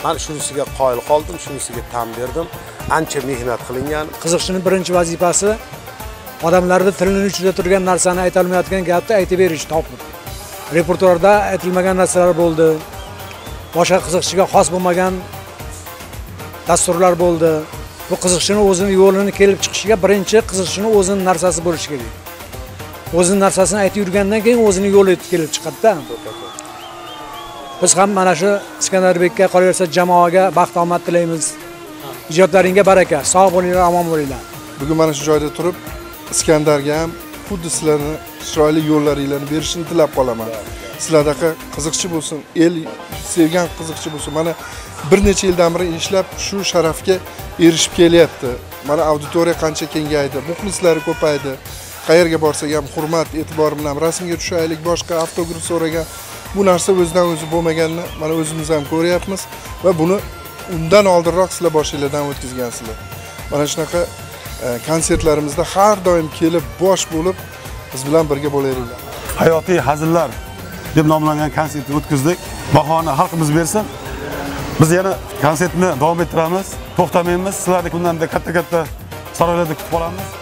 S6: Man shunisiga qoyil qoldim shunisiga tan berdim. Ancha mehnat qilingan.
S18: Qiziqchini birinchi vazifasi odamlarni tilini uchida turgan narsani aytolmayotgan gapni aytib berish topib. Repertuarda aytilmagan narsalar bo'ldi. Boshqa qiziqchiga xos bo'lmagan dasturlar bo'ldi. Bu qiziqchini o'zini yo'lini kelib chiqishiga birinchi qiziqchini o'zini narsasi bo'lishi kerak. O'zini narsasini aytib yurgandan keyin o'zini yo'li kelib chiqadida. Biz ham mana shu iskandarbekka qolaversa jamoaga baxt omad tilaymiz. Ijodlaringga baraka. Sog' bo'linglar omon bo'linglar.
S22: Bugun mana shu joyda turib iskandarga ham xuddi sizlarni chiroyli yo'llaringlarni berishini tilab qolaman. Sizlardaqa qiziqchi bo'lsin el sevgan qiziqchi bo'lsin. Mana bir necha yildan beri ishlab shu sharafga erishib kelyapti. Mana auditoriya qancha kengaydi muxlislari ko'paydi. Qayerga borsak ham hurmat e'tibor bilan rasmga tushaylik. Boshqa avtograf so'ragan bu narsa o'zidan o'zi bo'lmaganini mana o'zimiz ham ko'ryapmiz va buni undan oldinroq sizlar boshinglardan o'tkazgansizlar. Mana shunaqa e, konsertlarimizda har doim kelib bosh bo'lib biz bilan birga bo'laveringlar
S23: hayotiy hazillar deb nomlangan konsertni o'tkazdik. Bahoni xalqimiz bersin. Biz yana konsertni davom ettiramiz to'xtamaymiz. Sizlarni bundan katta katta saroylarda kutib qolamiz.